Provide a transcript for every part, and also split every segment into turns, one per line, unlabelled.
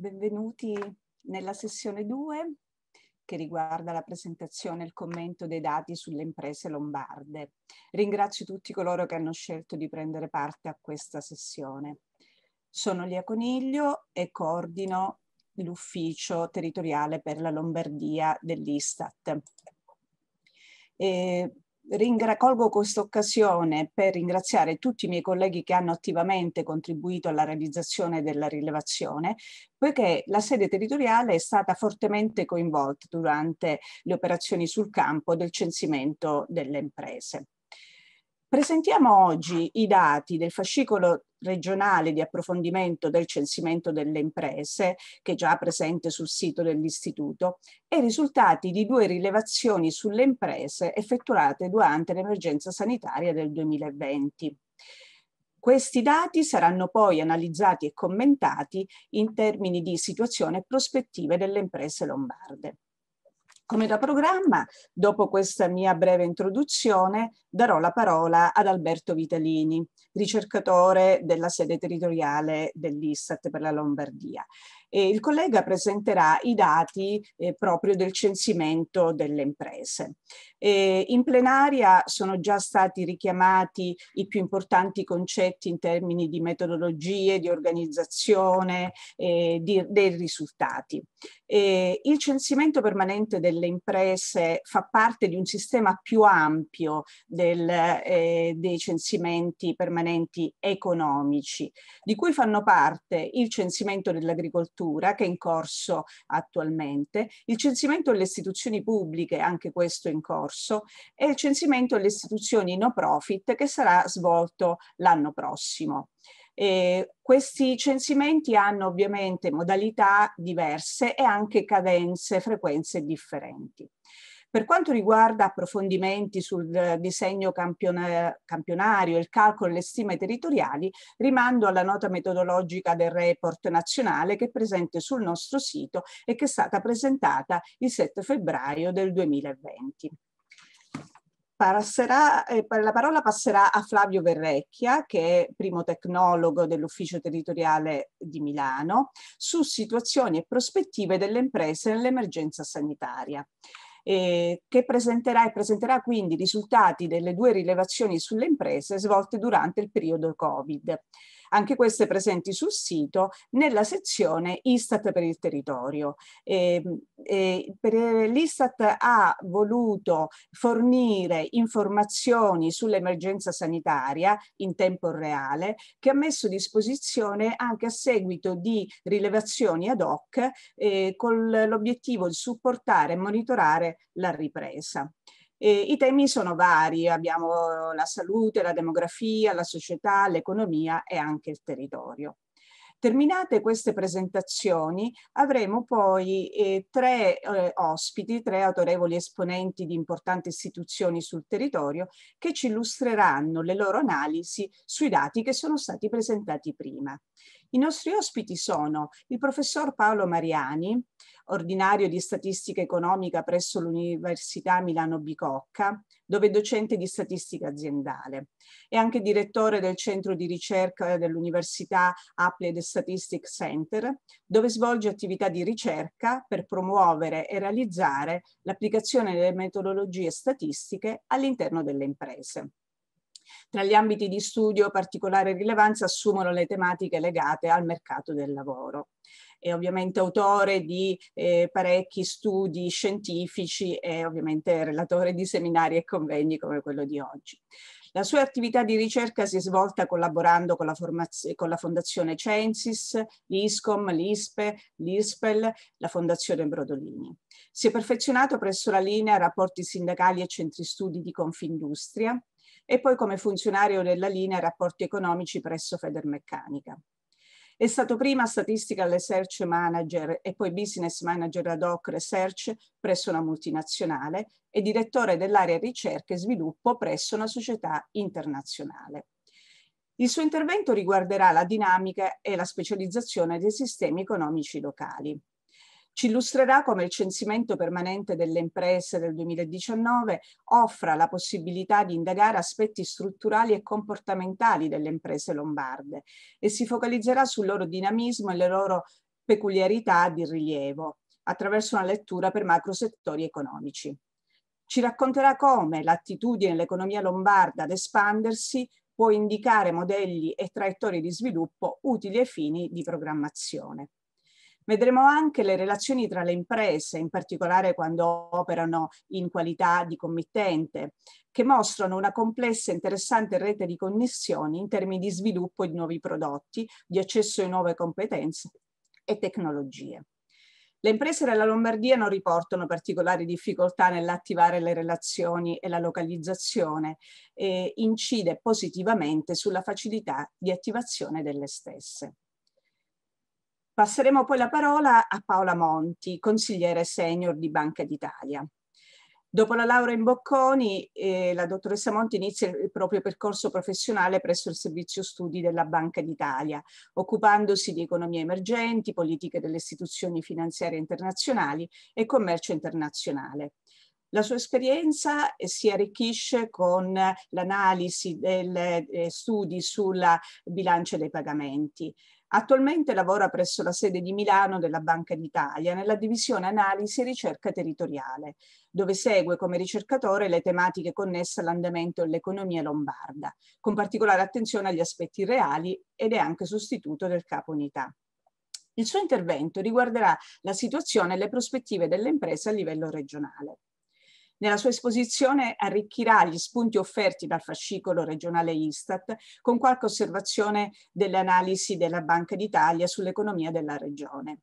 Benvenuti nella sessione 2 che riguarda la presentazione e il commento dei dati sulle imprese lombarde. Ringrazio tutti coloro che hanno scelto di prendere parte a questa sessione. Sono Lia Coniglio e coordino l'ufficio territoriale per la Lombardia dell'Istat. E colgo questa occasione per ringraziare tutti i miei colleghi che hanno attivamente contribuito alla realizzazione della rilevazione, poiché la sede territoriale è stata fortemente coinvolta durante le operazioni sul campo del censimento delle imprese. Presentiamo oggi i dati del fascicolo regionale di approfondimento del censimento delle imprese, che è già presente sul sito dell'Istituto, e i risultati di due rilevazioni sulle imprese effettuate durante l'emergenza sanitaria del 2020. Questi dati saranno poi analizzati e commentati in termini di situazione e prospettive delle imprese lombarde. Come da programma, dopo questa mia breve introduzione, darò la parola ad Alberto Vitalini, ricercatore della sede territoriale dell'Istat per la Lombardia. E il collega presenterà i dati eh, proprio del censimento delle imprese. E in plenaria sono già stati richiamati i più importanti concetti in termini di metodologie, di organizzazione, eh, di, dei risultati. Il censimento permanente delle imprese fa parte di un sistema più ampio del, eh, dei censimenti permanenti economici, di cui fanno parte il censimento dell'agricoltura struttura che è in corso attualmente, il censimento delle istituzioni pubbliche, anche questo in corso, e il censimento delle istituzioni no profit che sarà svolto l'anno prossimo. E questi censimenti hanno ovviamente modalità diverse e anche cadenze, frequenze differenti. Per quanto riguarda approfondimenti sul disegno campionario e il calcolo delle stime territoriali, rimando alla nota metodologica del report nazionale che è presente sul nostro sito e che è stata presentata il 7 febbraio del 2020. Passerà, eh, la parola passerà a Flavio Verrecchia, che è primo tecnologo dell'ufficio territoriale di Milano, su situazioni e prospettive delle imprese nell'emergenza sanitaria eh, che presenterà e presenterà quindi i risultati delle due rilevazioni sulle imprese svolte durante il periodo Covid anche queste presenti sul sito nella sezione Istat per il territorio. E, e L'Istat ha voluto fornire informazioni sull'emergenza sanitaria in tempo reale che ha messo a disposizione anche a seguito di rilevazioni ad hoc eh, con l'obiettivo di supportare e monitorare la ripresa. E I temi sono vari, abbiamo la salute, la demografia, la società, l'economia e anche il territorio. Terminate queste presentazioni avremo poi eh, tre eh, ospiti, tre autorevoli esponenti di importanti istituzioni sul territorio che ci illustreranno le loro analisi sui dati che sono stati presentati prima. I nostri ospiti sono il professor Paolo Mariani, ordinario di statistica economica presso l'Università Milano Bicocca, dove è docente di statistica aziendale. È anche direttore del centro di ricerca dell'Università Applied Statistics Center, dove svolge attività di ricerca per promuovere e realizzare l'applicazione delle metodologie statistiche all'interno delle imprese. Tra gli ambiti di studio particolare rilevanza assumono le tematiche legate al mercato del lavoro. È ovviamente autore di eh, parecchi studi scientifici e ovviamente relatore di seminari e convegni come quello di oggi. La sua attività di ricerca si è svolta collaborando con la, con la Fondazione Censis, l'ISCOM, l'ISPE, l'ISPEL, la Fondazione Brodolini. Si è perfezionato presso la linea Rapporti sindacali e centri studi di Confindustria, e poi come funzionario della linea rapporti economici presso Federmeccanica. È stato prima Statistical Research Manager e poi Business Manager ad hoc Research presso una multinazionale e direttore dell'area ricerca e sviluppo presso una società internazionale. Il suo intervento riguarderà la dinamica e la specializzazione dei sistemi economici locali. Ci illustrerà come il censimento permanente delle imprese del 2019 offra la possibilità di indagare aspetti strutturali e comportamentali delle imprese lombarde e si focalizzerà sul loro dinamismo e le loro peculiarità di rilievo attraverso una lettura per macro settori economici. Ci racconterà come l'attitudine dell'economia lombarda ad espandersi può indicare modelli e traiettorie di sviluppo utili ai fini di programmazione. Vedremo anche le relazioni tra le imprese, in particolare quando operano in qualità di committente, che mostrano una complessa e interessante rete di connessioni in termini di sviluppo di nuovi prodotti, di accesso a nuove competenze e tecnologie. Le imprese della Lombardia non riportano particolari difficoltà nell'attivare le relazioni e la localizzazione e incide positivamente sulla facilità di attivazione delle stesse. Passeremo poi la parola a Paola Monti, consigliere senior di Banca d'Italia. Dopo la laurea in Bocconi, eh, la dottoressa Monti inizia il proprio percorso professionale presso il Servizio Studi della Banca d'Italia, occupandosi di economie emergenti, politiche delle istituzioni finanziarie internazionali e commercio internazionale. La sua esperienza eh, si arricchisce con l'analisi dei eh, studi sulla bilancia dei pagamenti. Attualmente lavora presso la sede di Milano della Banca d'Italia nella divisione analisi e ricerca territoriale, dove segue come ricercatore le tematiche connesse all'andamento dell'economia lombarda, con particolare attenzione agli aspetti reali ed è anche sostituto del capo unità. Il suo intervento riguarderà la situazione e le prospettive delle imprese a livello regionale. Nella sua esposizione arricchirà gli spunti offerti dal fascicolo regionale Istat con qualche osservazione delle analisi della Banca d'Italia sull'economia della regione.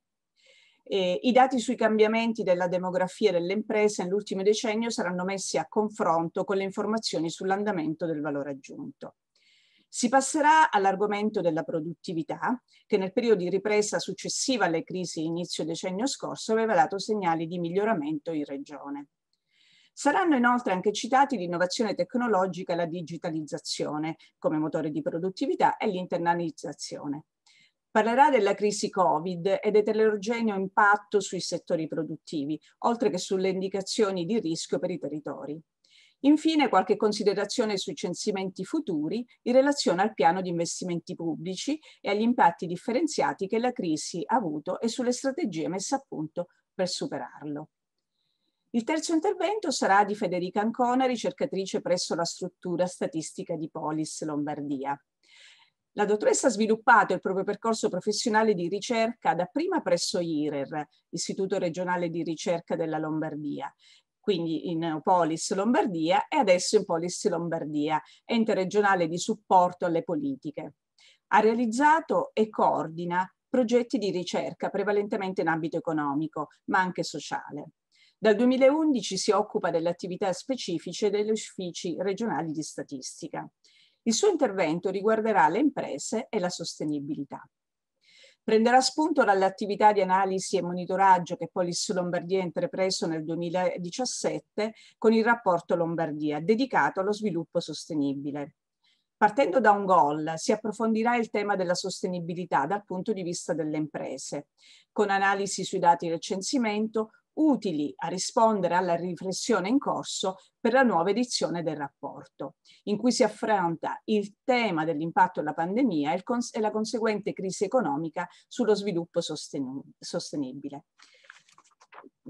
Eh, I dati sui cambiamenti della demografia delle imprese nell'ultimo decennio saranno messi a confronto con le informazioni sull'andamento del valore aggiunto. Si passerà all'argomento della produttività, che nel periodo di ripresa successiva alle crisi inizio decennio scorso aveva dato segnali di miglioramento in regione. Saranno inoltre anche citati l'innovazione tecnologica e la digitalizzazione come motore di produttività e l'internalizzazione. Parlerà della crisi Covid e dell'eterogeneo impatto sui settori produttivi, oltre che sulle indicazioni di rischio per i territori. Infine, qualche considerazione sui censimenti futuri in relazione al piano di investimenti pubblici e agli impatti differenziati che la crisi ha avuto e sulle strategie messe a punto per superarlo. Il terzo intervento sarà di Federica Ancona, ricercatrice presso la struttura statistica di Polis Lombardia. La dottoressa ha sviluppato il proprio percorso professionale di ricerca dapprima presso IRER, Istituto regionale di ricerca della Lombardia, quindi in Polis Lombardia e adesso in Polis Lombardia, ente regionale di supporto alle politiche. Ha realizzato e coordina progetti di ricerca prevalentemente in ambito economico, ma anche sociale. Dal 2011 si occupa delle attività specifiche degli uffici regionali di statistica. Il suo intervento riguarderà le imprese e la sostenibilità. Prenderà spunto dalle attività di analisi e monitoraggio che Polis Lombardia ha intrapreso nel 2017 con il rapporto Lombardia, dedicato allo sviluppo sostenibile. Partendo da un goal, si approfondirà il tema della sostenibilità dal punto di vista delle imprese, con analisi sui dati del censimento, utili a rispondere alla riflessione in corso per la nuova edizione del rapporto, in cui si affronta il tema dell'impatto della pandemia e, la conseguente crisi economica sullo sviluppo sostenibile.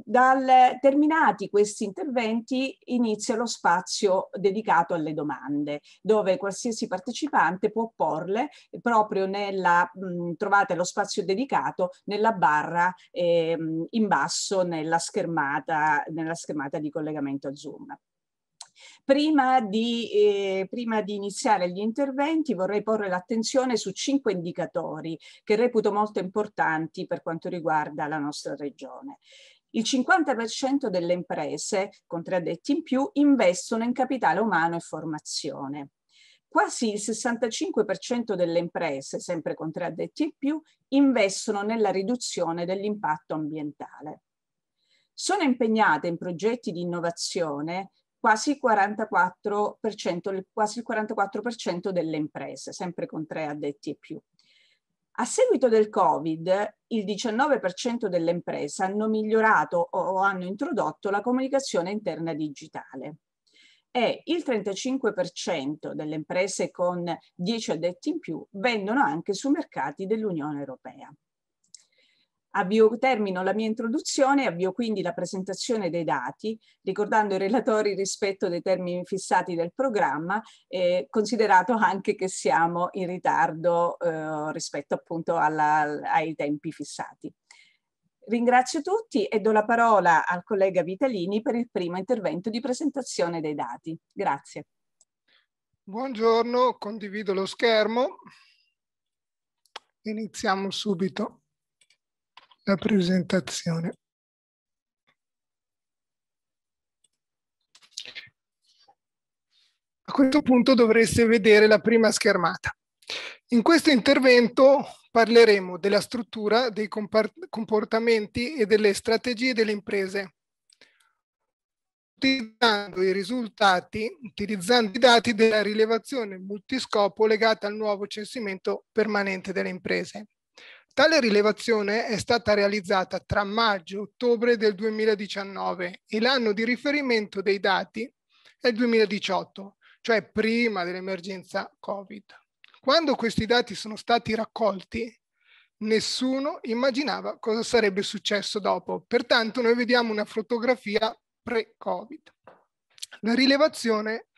Dal, terminati questi interventi inizia lo spazio dedicato alle domande, dove qualsiasi partecipante può porle proprio nella, mh, trovate lo spazio dedicato nella barra eh, in basso nella schermata, nella schermata di collegamento a Zoom. Prima di, eh, prima di, iniziare gli interventi vorrei porre l'attenzione su cinque indicatori che reputo molto importanti per quanto riguarda la nostra regione. Il 50% delle imprese, con tre addetti in più, investono in capitale umano e formazione. Quasi il 65% delle imprese, sempre con tre addetti in più, investono nella riduzione dell'impatto ambientale. Sono impegnate in progetti di innovazione quasi il 44%, quasi il 44% delle imprese, sempre con tre addetti e più. A seguito del Covid, il 19% delle imprese hanno migliorato o hanno introdotto la comunicazione interna digitale e il 35% delle imprese con 10 addetti in più vendono anche su mercati dell'Unione Europea. Avvio, termino la mia introduzione e avvio quindi la presentazione dei dati, ricordando ai relatori rispetto dei termini fissati del programma, eh, considerato anche che siamo in ritardo eh, rispetto appunto alla, ai tempi fissati. Ringrazio tutti e do la parola al collega Vitalini per il primo intervento di presentazione dei dati. Grazie.
Buongiorno, condivido lo schermo. Iniziamo subito la presentazione. A questo punto dovreste vedere la prima schermata. In questo intervento parleremo della struttura, dei comportamenti e delle strategie delle imprese, utilizzando i risultati, utilizzando i dati della rilevazione multiscopo legata al nuovo censimento permanente delle imprese. Tale rilevazione è stata realizzata tra maggio e ottobre del 2019 e l'anno di riferimento dei dati è il 2018, cioè prima dell'emergenza Covid. Quando questi dati sono stati raccolti, nessuno immaginava cosa sarebbe successo dopo. Pertanto noi vediamo una fotografia pre-Covid. La rilevazione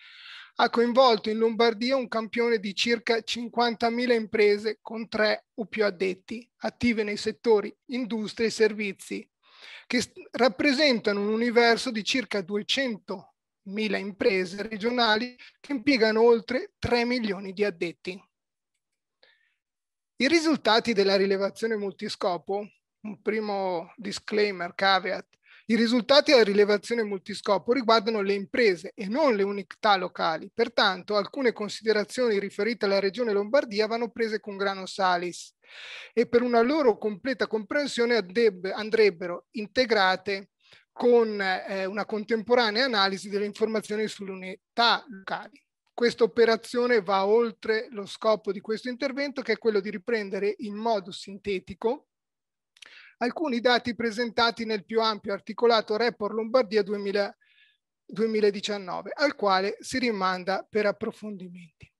ha coinvolto in Lombardia un campione di circa 50.000 imprese con tre o più addetti, attive nei settori industria e servizi, che rappresentano un universo di circa 200.000 imprese regionali che impiegano oltre 3 milioni di addetti. I risultati della rilevazione multiscopo, un primo disclaimer, caveat, i risultati della rilevazione multiscopo riguardano le imprese e non le unità locali, pertanto alcune considerazioni riferite alla regione Lombardia vanno prese con grano salis e per una loro completa comprensione andrebbero integrate con eh, una contemporanea analisi delle informazioni sulle unità locali. Questa operazione va oltre lo scopo di questo intervento che è quello di riprendere in modo sintetico alcuni dati presentati nel più ampio articolato Report Lombardia 2000, 2019, al quale si rimanda per approfondimenti.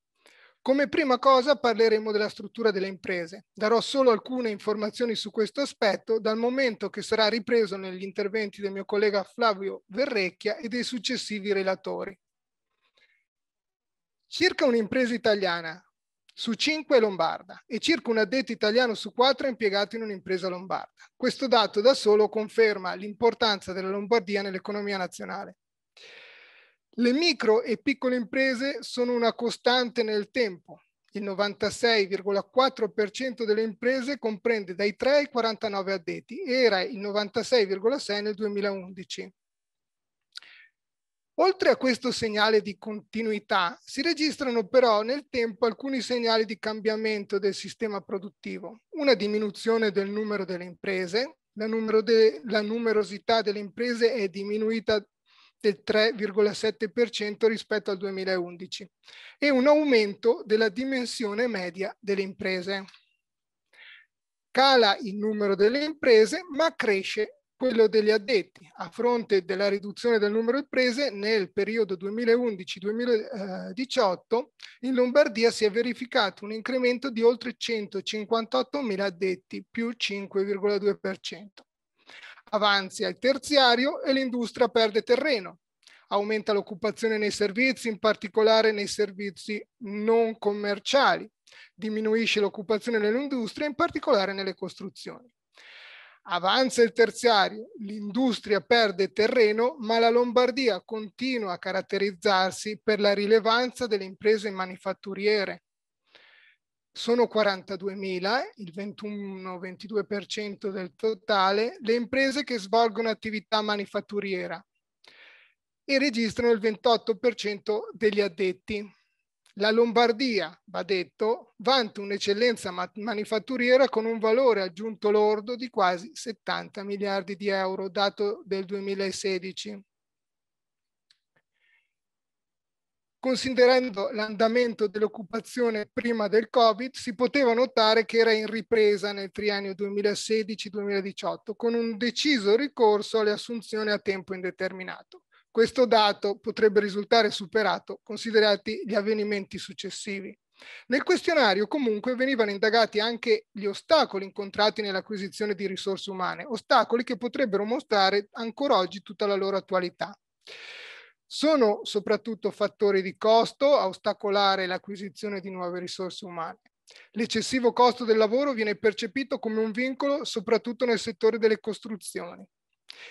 Come prima cosa parleremo della struttura delle imprese. Darò solo alcune informazioni su questo aspetto dal momento che sarà ripreso negli interventi del mio collega Flavio Verrecchia e dei successivi relatori. Circa un'impresa italiana su 5 è lombarda e circa un addetto italiano su 4 è impiegato in un'impresa lombarda. Questo dato da solo conferma l'importanza della Lombardia nell'economia nazionale. Le micro e piccole imprese sono una costante nel tempo. Il 96,4% delle imprese comprende dai 3 ai 49 addetti, era il 96,6 nel 2011. Oltre a questo segnale di continuità, si registrano però nel tempo alcuni segnali di cambiamento del sistema produttivo. Una diminuzione del numero delle imprese, la, numero de la numerosità delle imprese è diminuita del 3,7% rispetto al 2011 e un aumento della dimensione media delle imprese. Cala il numero delle imprese ma cresce quello degli addetti. A fronte della riduzione del numero di imprese, nel periodo 2011-2018 in Lombardia si è verificato un incremento di oltre 158 mila addetti, più 5,2%. Avanzia il terziario e l'industria perde terreno. Aumenta l'occupazione nei servizi, in particolare nei servizi non commerciali. Diminuisce l'occupazione nell'industria, in particolare nelle costruzioni avanza il terziario, l'industria perde terreno, ma la Lombardia continua a caratterizzarsi per la rilevanza delle imprese manifatturiere. Sono 42.000, il 21-22% del totale, le imprese che svolgono attività manifatturiera e registrano il 28% degli addetti. La Lombardia, va detto, vanta un'eccellenza manifatturiera con un valore aggiunto lordo di quasi 70 miliardi di euro, dato del 2016. Considerando l'andamento dell'occupazione prima del Covid, si poteva notare che era in ripresa nel triennio 2016-2018, con un deciso ricorso alle assunzioni a tempo indeterminato. Questo dato potrebbe risultare superato considerati gli avvenimenti successivi. Nel questionario comunque venivano indagati anche gli ostacoli incontrati nell'acquisizione di risorse umane, ostacoli che potrebbero mostrare ancora oggi tutta la loro attualità. Sono soprattutto fattori di costo a ostacolare l'acquisizione di nuove risorse umane. L'eccessivo costo del lavoro viene percepito come un vincolo soprattutto nel settore delle costruzioni.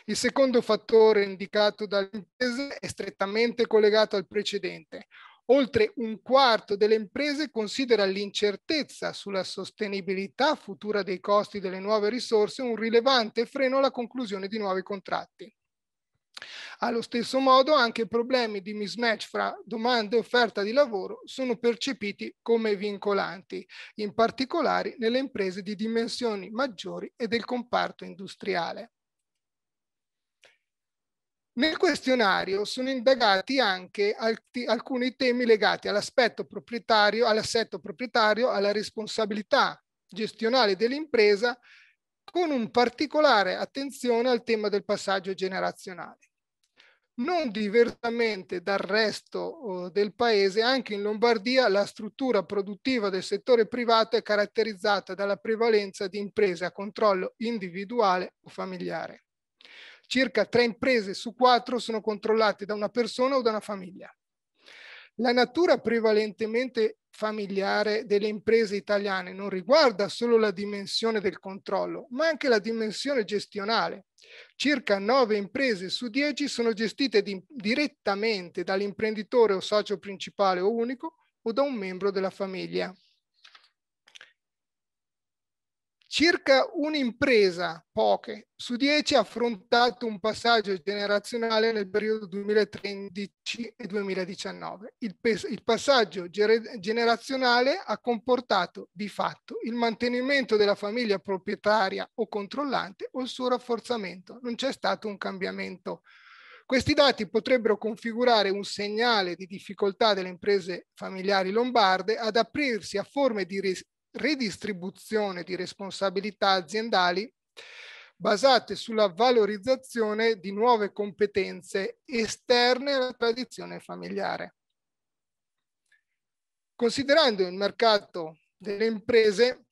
Il secondo fattore indicato dalle imprese è strettamente collegato al precedente. Oltre un quarto delle imprese considera l'incertezza sulla sostenibilità futura dei costi delle nuove risorse un rilevante freno alla conclusione di nuovi contratti. Allo stesso modo anche problemi di mismatch fra domanda e offerta di lavoro sono percepiti come vincolanti, in particolare nelle imprese di dimensioni maggiori e del comparto industriale. Nel questionario sono indagati anche alcuni temi legati all'aspetto proprietario, all'assetto proprietario, alla responsabilità gestionale dell'impresa, con un particolare attenzione al tema del passaggio generazionale non diversamente dal resto oh, del paese, anche in Lombardia la struttura produttiva del settore privato è caratterizzata dalla prevalenza di imprese a controllo individuale o familiare. Circa tre imprese su quattro sono controllate da una persona o da una famiglia. La natura prevalentemente familiare delle imprese italiane non riguarda solo la dimensione del controllo, ma anche la dimensione gestionale. Circa 9 imprese su 10 sono gestite di, direttamente dall'imprenditore o socio principale o unico o da un membro della famiglia. Circa un'impresa, poche, su 10 ha affrontato un passaggio generazionale nel periodo 2013 e 2019. Il, il passaggio generazionale ha comportato di fatto il mantenimento della famiglia proprietaria o controllante o il suo rafforzamento. Non c'è stato un cambiamento questi dati potrebbero configurare un segnale di difficoltà delle imprese familiari lombarde ad aprirsi a forme di redistribuzione di responsabilità aziendali basate sulla valorizzazione di nuove competenze esterne alla tradizione familiare. Considerando il mercato delle imprese,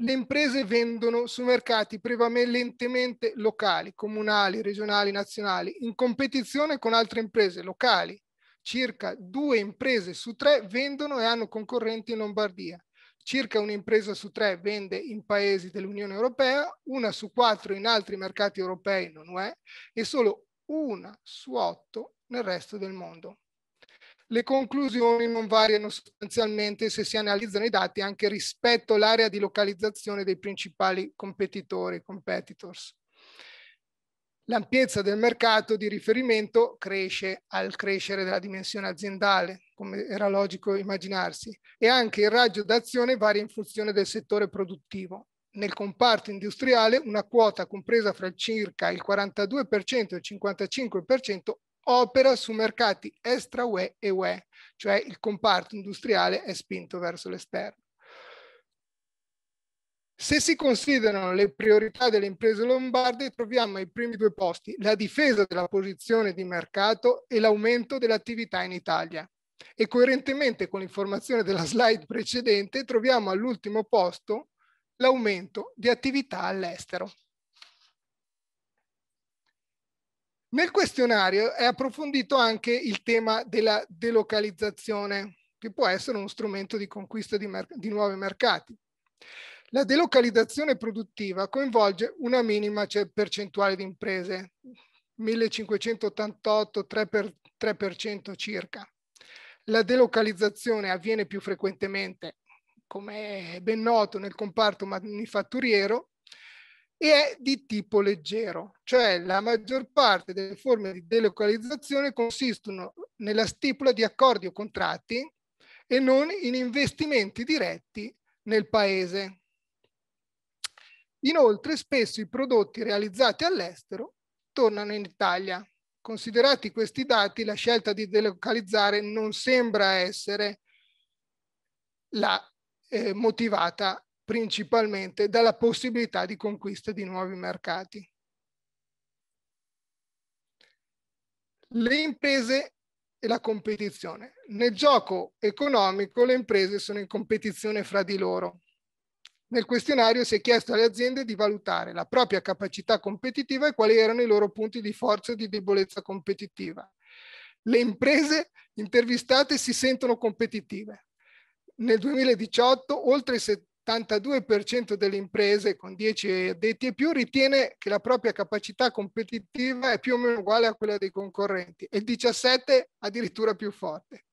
le imprese vendono su mercati prevalentemente locali, comunali, regionali, nazionali, in competizione con altre imprese locali. Circa due imprese su tre vendono e hanno concorrenti in Lombardia circa un'impresa su tre vende in paesi dell'Unione Europea, una su quattro in altri mercati europei non UE e solo una su otto nel resto del mondo. Le conclusioni non variano sostanzialmente se si analizzano i dati anche rispetto all'area di localizzazione dei principali competitori, competitors. L'ampiezza del mercato di riferimento cresce al crescere della dimensione aziendale, come era logico immaginarsi, e anche il raggio d'azione varia in funzione del settore produttivo. Nel comparto industriale una quota compresa fra circa il 42% e il 55% opera su mercati extra UE e UE, cioè il comparto industriale è spinto verso l'esterno. Se si considerano le priorità delle imprese lombarde, troviamo ai primi due posti la difesa della posizione di mercato e l'aumento dell'attività in Italia. E coerentemente con l'informazione della slide precedente, troviamo all'ultimo posto l'aumento di attività all'estero. Nel questionario è approfondito anche il tema della delocalizzazione, che può essere uno strumento di conquista di, di nuovi mercati. La delocalizzazione produttiva coinvolge una minima cioè, percentuale di imprese, 1588, 3%, 3% circa. La delocalizzazione avviene più frequentemente, come è ben noto, nel comparto manifatturiero e è di tipo leggero, cioè la maggior parte delle forme di delocalizzazione consistono nella stipula di accordi o contratti e non in investimenti diretti nel paese. Inoltre, spesso i prodotti realizzati all'estero tornano in Italia. Considerati questi dati, la scelta di delocalizzare non sembra essere la, eh, motivata principalmente dalla possibilità di conquista di nuovi mercati. Le imprese e la competizione. Nel gioco economico le imprese sono in competizione fra di loro. Nel questionario si è chiesto alle aziende di valutare la propria capacità competitiva e quali erano i loro punti di forza e di debolezza competitiva. Le imprese intervistate si sentono competitive. Nel 2018 oltre il 72% delle imprese con 10 addetti e più ritiene che la propria capacità competitiva è più o meno uguale a quella dei concorrenti e il 17% addirittura più forte.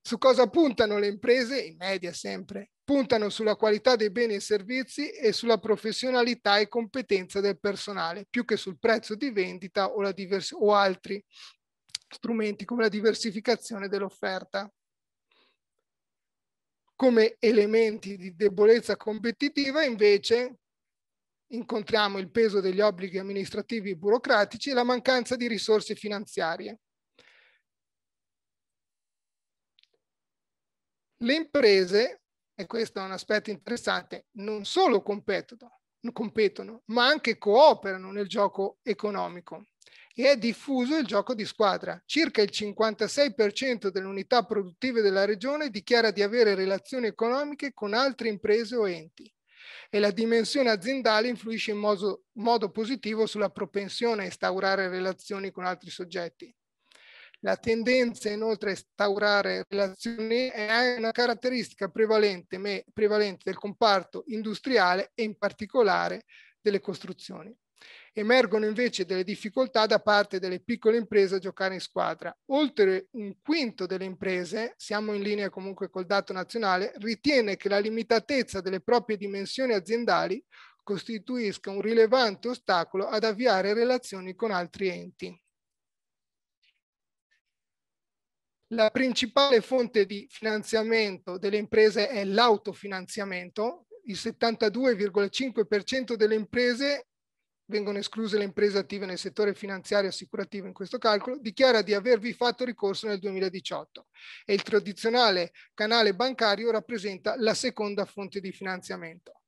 Su cosa puntano le imprese? In media sempre. Puntano sulla qualità dei beni e servizi e sulla professionalità e competenza del personale, più che sul prezzo di vendita o, o altri strumenti come la diversificazione dell'offerta. Come elementi di debolezza competitiva invece incontriamo il peso degli obblighi amministrativi e burocratici e la mancanza di risorse finanziarie. Le imprese, e questo è un aspetto interessante, non solo competono, competono ma anche cooperano nel gioco economico e è diffuso il gioco di squadra. Circa il 56% delle unità produttive della regione dichiara di avere relazioni economiche con altre imprese o enti e la dimensione aziendale influisce in modo, modo positivo sulla propensione a instaurare relazioni con altri soggetti. La tendenza inoltre a instaurare relazioni è una caratteristica prevalente, me, prevalente del comparto industriale e in particolare delle costruzioni. Emergono invece delle difficoltà da parte delle piccole imprese a giocare in squadra. Oltre un quinto delle imprese, siamo in linea comunque col dato nazionale, ritiene che la limitatezza delle proprie dimensioni aziendali costituisca un rilevante ostacolo ad avviare relazioni con altri enti. La principale fonte di finanziamento delle imprese è l'autofinanziamento. Il 72,5% delle imprese vengono escluse le imprese attive nel settore finanziario e assicurativo in questo calcolo, dichiara di avervi fatto ricorso nel 2018 e il tradizionale canale bancario rappresenta la seconda fonte di finanziamento.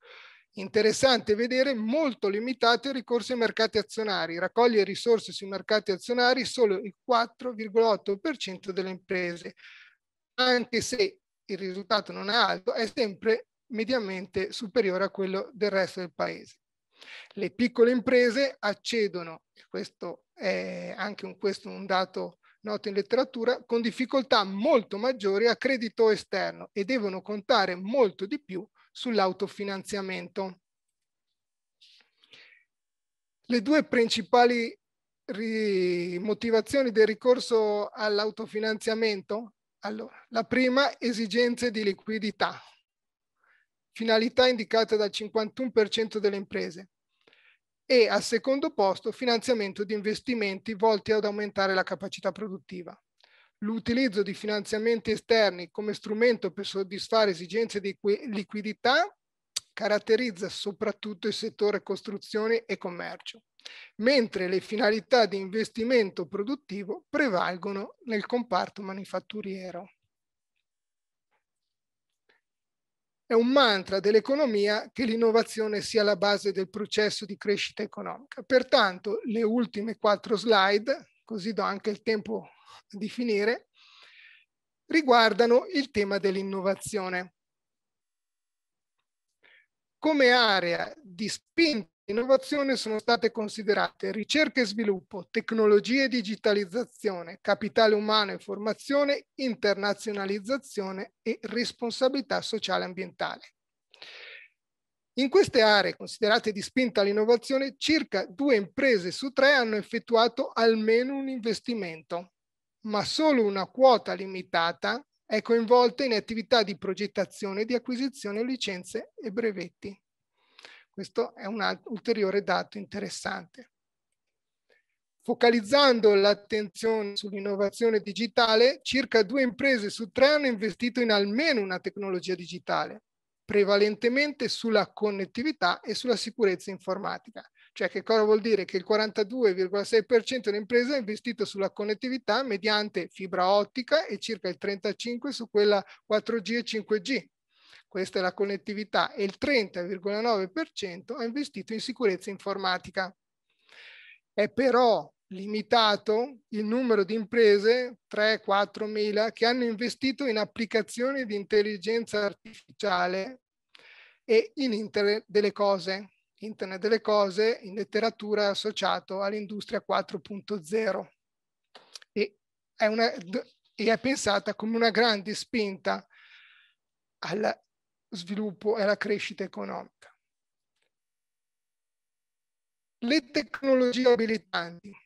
Interessante vedere molto limitato il ricorso ai mercati azionari, raccoglie risorse sui mercati azionari solo il 4,8% delle imprese, anche se il risultato non è alto, è sempre mediamente superiore a quello del resto del paese. Le piccole imprese accedono, questo è anche un, questo un dato noto in letteratura, con difficoltà molto maggiori a credito esterno e devono contare molto di più sull'autofinanziamento. Le due principali motivazioni del ricorso all'autofinanziamento? Allora, la prima, esigenze di liquidità finalità indicate dal 51% delle imprese e al secondo posto finanziamento di investimenti volti ad aumentare la capacità produttiva. L'utilizzo di finanziamenti esterni come strumento per soddisfare esigenze di liquidità caratterizza soprattutto il settore costruzioni e commercio, mentre le finalità di investimento produttivo prevalgono nel comparto manifatturiero. È un mantra dell'economia che l'innovazione sia la base del processo di crescita economica. Pertanto le ultime quattro slide, così do anche il tempo di finire, riguardano il tema dell'innovazione. Come area di spinta Innovazione sono state considerate ricerca e sviluppo, tecnologie e digitalizzazione, capitale umano e formazione, internazionalizzazione e responsabilità sociale e ambientale. In queste aree considerate di spinta all'innovazione, circa due imprese su tre hanno effettuato almeno un investimento, ma solo una quota limitata è coinvolta in attività di progettazione, di acquisizione, licenze e brevetti. Questo è un ulteriore dato interessante. Focalizzando l'attenzione sull'innovazione digitale, circa due imprese su tre hanno investito in almeno una tecnologia digitale, prevalentemente sulla connettività e sulla sicurezza informatica. Cioè che cosa vuol dire? Che il 42,6% delle imprese ha investito sulla connettività mediante fibra ottica e circa il 35% su quella 4G e 5G questa è la connettività, e il 30,9% ha investito in sicurezza informatica. È però limitato il numero di imprese, 3-4 mila, che hanno investito in applicazioni di intelligenza artificiale e in Internet delle cose. Internet delle cose in letteratura è associato all'industria 4.0 e è, una, e è pensata come una grande spinta al sviluppo e alla crescita economica. Le tecnologie abilitanti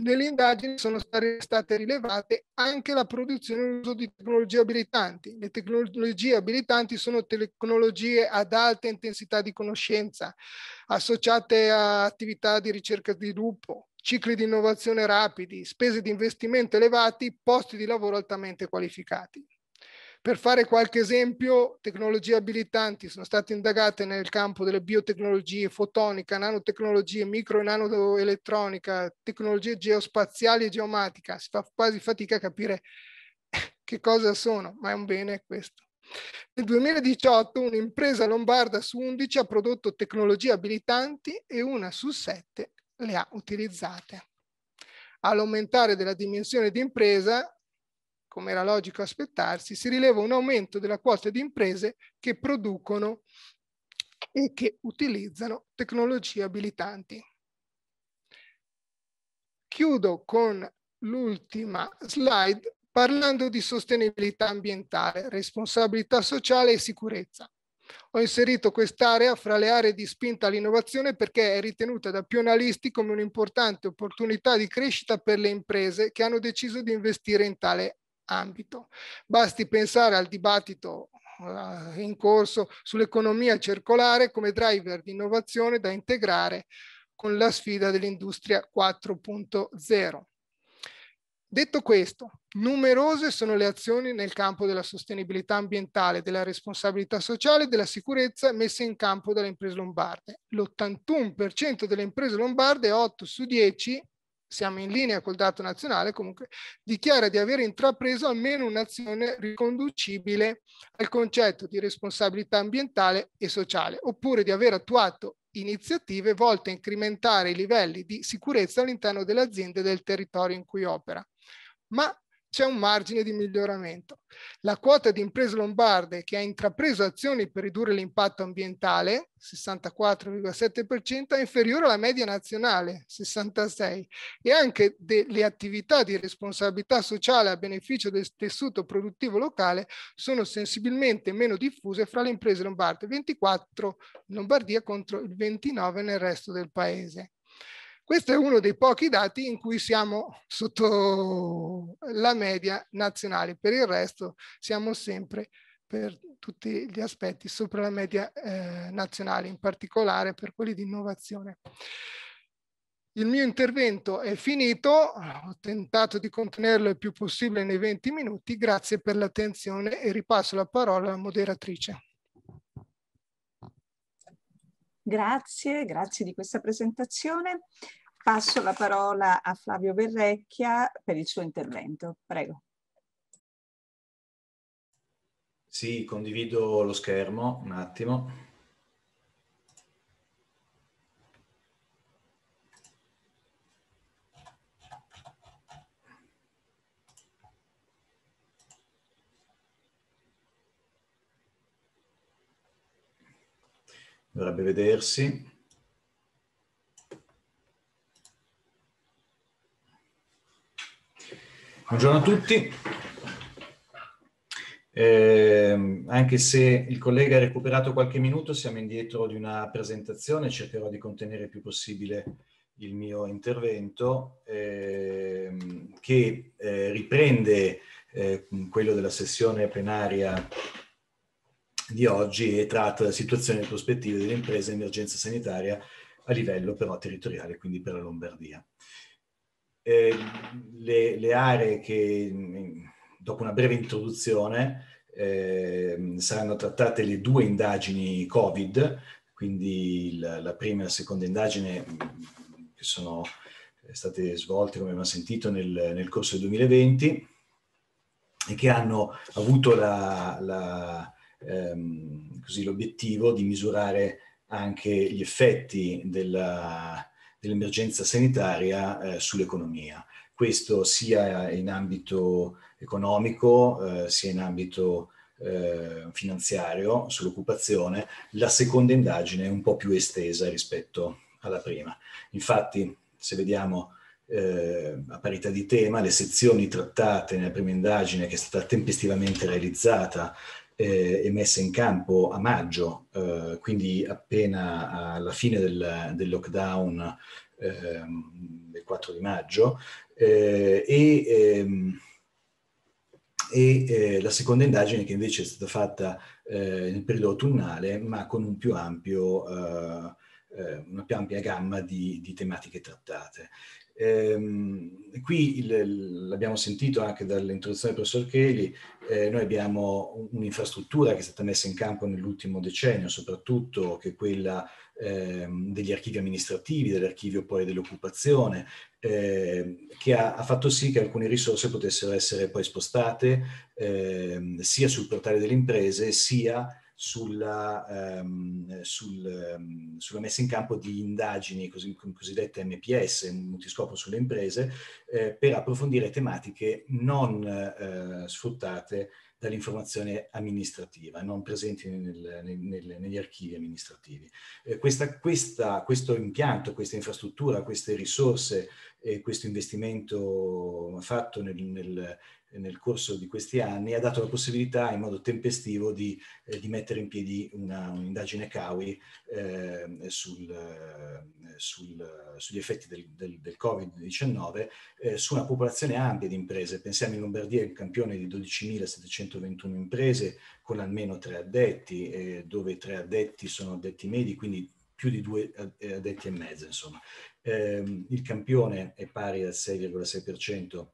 nelle indagini sono state rilevate anche la produzione e l'uso di tecnologie abilitanti. Le tecnologie abilitanti sono tecnologie ad alta intensità di conoscenza, associate a attività di ricerca e sviluppo, cicli di innovazione rapidi, spese di investimento elevati, posti di lavoro altamente qualificati. Per fare qualche esempio, tecnologie abilitanti sono state indagate nel campo delle biotecnologie, fotonica, nanotecnologie, micro e nanoelettronica, tecnologie geospaziali e geomatica. Si fa quasi fatica a capire che cosa sono, ma è un bene questo. Nel 2018 un'impresa lombarda su 11 ha prodotto tecnologie abilitanti e una su 7 le ha utilizzate. All'aumentare della dimensione di impresa, come era logico aspettarsi, si rileva un aumento della quota di imprese che producono e che utilizzano tecnologie abilitanti. Chiudo con l'ultima slide parlando di sostenibilità ambientale, responsabilità sociale e sicurezza. Ho inserito quest'area fra le aree di spinta all'innovazione perché è ritenuta da più analisti come un'importante opportunità di crescita per le imprese che hanno deciso di investire in tale ambito. Basti pensare al dibattito uh, in corso sull'economia circolare come driver di innovazione da integrare con la sfida dell'industria 4.0. Detto questo, numerose sono le azioni nel campo della sostenibilità ambientale, della responsabilità sociale e della sicurezza messe in campo dalle imprese lombarde. L'81% delle imprese lombarde, 8 su 10, siamo in linea col dato nazionale, comunque dichiara di aver intrapreso almeno un'azione riconducibile al concetto di responsabilità ambientale e sociale, oppure di aver attuato iniziative volte a incrementare i livelli di sicurezza all'interno delle aziende del territorio in cui opera. Ma c'è un margine di miglioramento. La quota di imprese lombarde che ha intrapreso azioni per ridurre l'impatto ambientale, 64,7%, è inferiore alla media nazionale, 66%, e anche le attività di responsabilità sociale a beneficio del tessuto produttivo locale sono sensibilmente meno diffuse fra le imprese lombarde, 24 in Lombardia contro il 29 nel resto del paese. Questo è uno dei pochi dati in cui siamo sotto la media nazionale, per il resto siamo sempre per tutti gli aspetti sopra la media eh, nazionale, in particolare per quelli di innovazione. Il mio intervento è finito, ho tentato di contenerlo il più possibile nei 20 minuti, grazie per l'attenzione e ripasso la parola alla moderatrice.
Grazie, grazie di questa presentazione. Passo la parola a Flavio Verrecchia per il suo intervento. Prego.
Sì, condivido lo schermo un attimo. Dovrebbe vedersi. Buongiorno a tutti. Eh, anche se il collega ha recuperato qualche minuto, siamo indietro di una presentazione, cercherò di contenere il più possibile il mio intervento, eh, che eh, riprende eh, quello della sessione plenaria di oggi e tratta la situazione e prospettive delle imprese in emergenza sanitaria a livello però territoriale, quindi per la Lombardia. Eh, le, le, aree che dopo una breve introduzione eh, saranno trattate le due indagini Covid, quindi la, la prima e la seconda indagine che sono state svolte, come abbiamo sentito, nel, nel corso del 2020 e che hanno avuto la, la, ehm, così, l'obiettivo di misurare anche gli effetti della, dell'emergenza sanitaria eh, sull'economia. Questo sia in ambito economico, eh, sia in ambito eh, finanziario sull'occupazione. La seconda indagine è un po' più estesa rispetto alla prima. Infatti, se vediamo eh, a parità di tema, le sezioni trattate nella prima indagine che è stata tempestivamente realizzata eh, e messa in campo a maggio, eh, quindi appena alla fine del, del lockdown ehm, del 4 di maggio, eh, e, ehm, e eh, la seconda indagine che invece è stata fatta eh, nel periodo autunnale, ma con un più ampio, una più ampia gamma di, di tematiche trattate. Ehm, qui l'abbiamo sentito anche dall'introduzione del professor Cheli, eh, noi abbiamo un'infrastruttura che è stata messa in campo nell'ultimo decennio, soprattutto che è quella eh, degli archivi amministrativi, dell'archivio poi dell'occupazione, eh, che ha, ha, fatto sì che alcune risorse potessero essere poi spostate ehm, sia sul portale delle imprese sia sulla, um, sul, um, sulla, messa in campo di indagini così, cosiddette MPS, multiscopo sulle imprese, eh, per approfondire tematiche non eh, sfruttate dall'informazione amministrativa, non presenti nel, nel, negli archivi amministrativi. Eh, questa, questa, questo impianto, questa infrastruttura, queste risorse e questo investimento fatto nel, nel corso di questi anni ha dato la possibilità in modo tempestivo di, eh, di mettere in piedi una, un'indagine CAUI eh, sul, eh, sul, sugli effetti del, del, del Covid-19 eh, su una popolazione ampia di imprese. Pensiamo in Lombardia il campione di 12.721 imprese con almeno tre addetti, eh, dove tre addetti sono addetti medi, quindi più di due addetti e mezzo. Insomma. Ehm, il campione è pari al 6,6%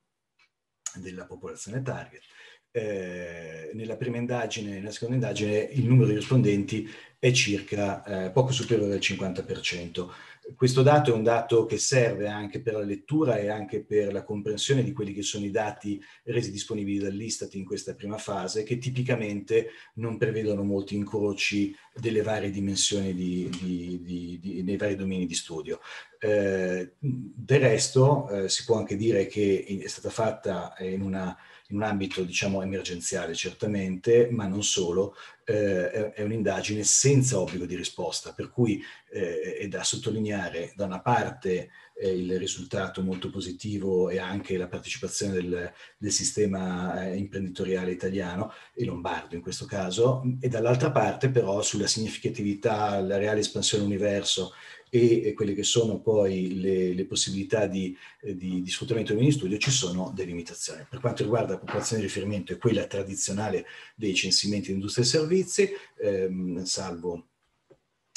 della popolazione target. Eh, nella prima indagine, nella seconda indagine, il numero di rispondenti è circa eh, poco superiore al 50%. Questo dato è un dato che serve anche per la lettura e anche per la comprensione di quelli che sono i dati resi disponibili dall'Istat in questa prima fase, che tipicamente non prevedono molti incroci delle varie dimensioni di, di, di, nei vari domini di studio. Eh, del resto eh, si può anche dire che è stata fatta in una in un ambito diciamo emergenziale certamente, ma non solo, eh, è un'indagine senza obbligo di risposta, per cui eh, è da sottolineare da una parte eh, il risultato molto positivo e anche la partecipazione del, del sistema eh, imprenditoriale italiano e lombardo in questo caso, e dall'altra parte però sulla significatività, la reale espansione universo e, quelle che sono poi le, le possibilità di, eh, di, di, sfruttamento del mini studio ci sono delle limitazioni. Per quanto riguarda la popolazione di riferimento è quella tradizionale dei censimenti di industria e servizi, ehm, salvo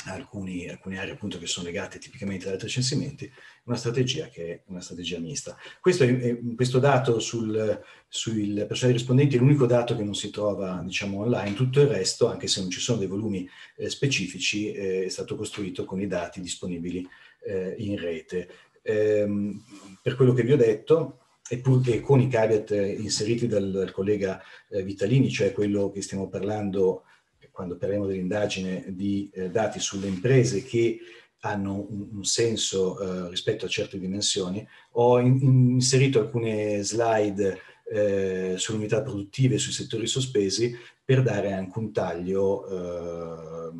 alcuni, alcune aree appunto che sono legate tipicamente ad altri censimenti, una strategia che è una strategia mista. Questo, è, questo dato sul, sui personali rispondenti è l'unico dato che non si trova diciamo online, tutto il resto, anche se non ci sono dei volumi eh, specifici, eh, è stato costruito con i dati disponibili eh, in rete. Ehm, per quello che vi ho detto, e, pur, e con i caveat inseriti dal, dal collega eh, Vitalini, cioè quello che stiamo parlando quando parliamo dell'indagine di eh, dati sulle imprese che hanno un, un senso eh, rispetto a certe dimensioni, ho in, inserito alcune slide eh, sulle unità produttive sui settori sospesi per dare anche un taglio eh,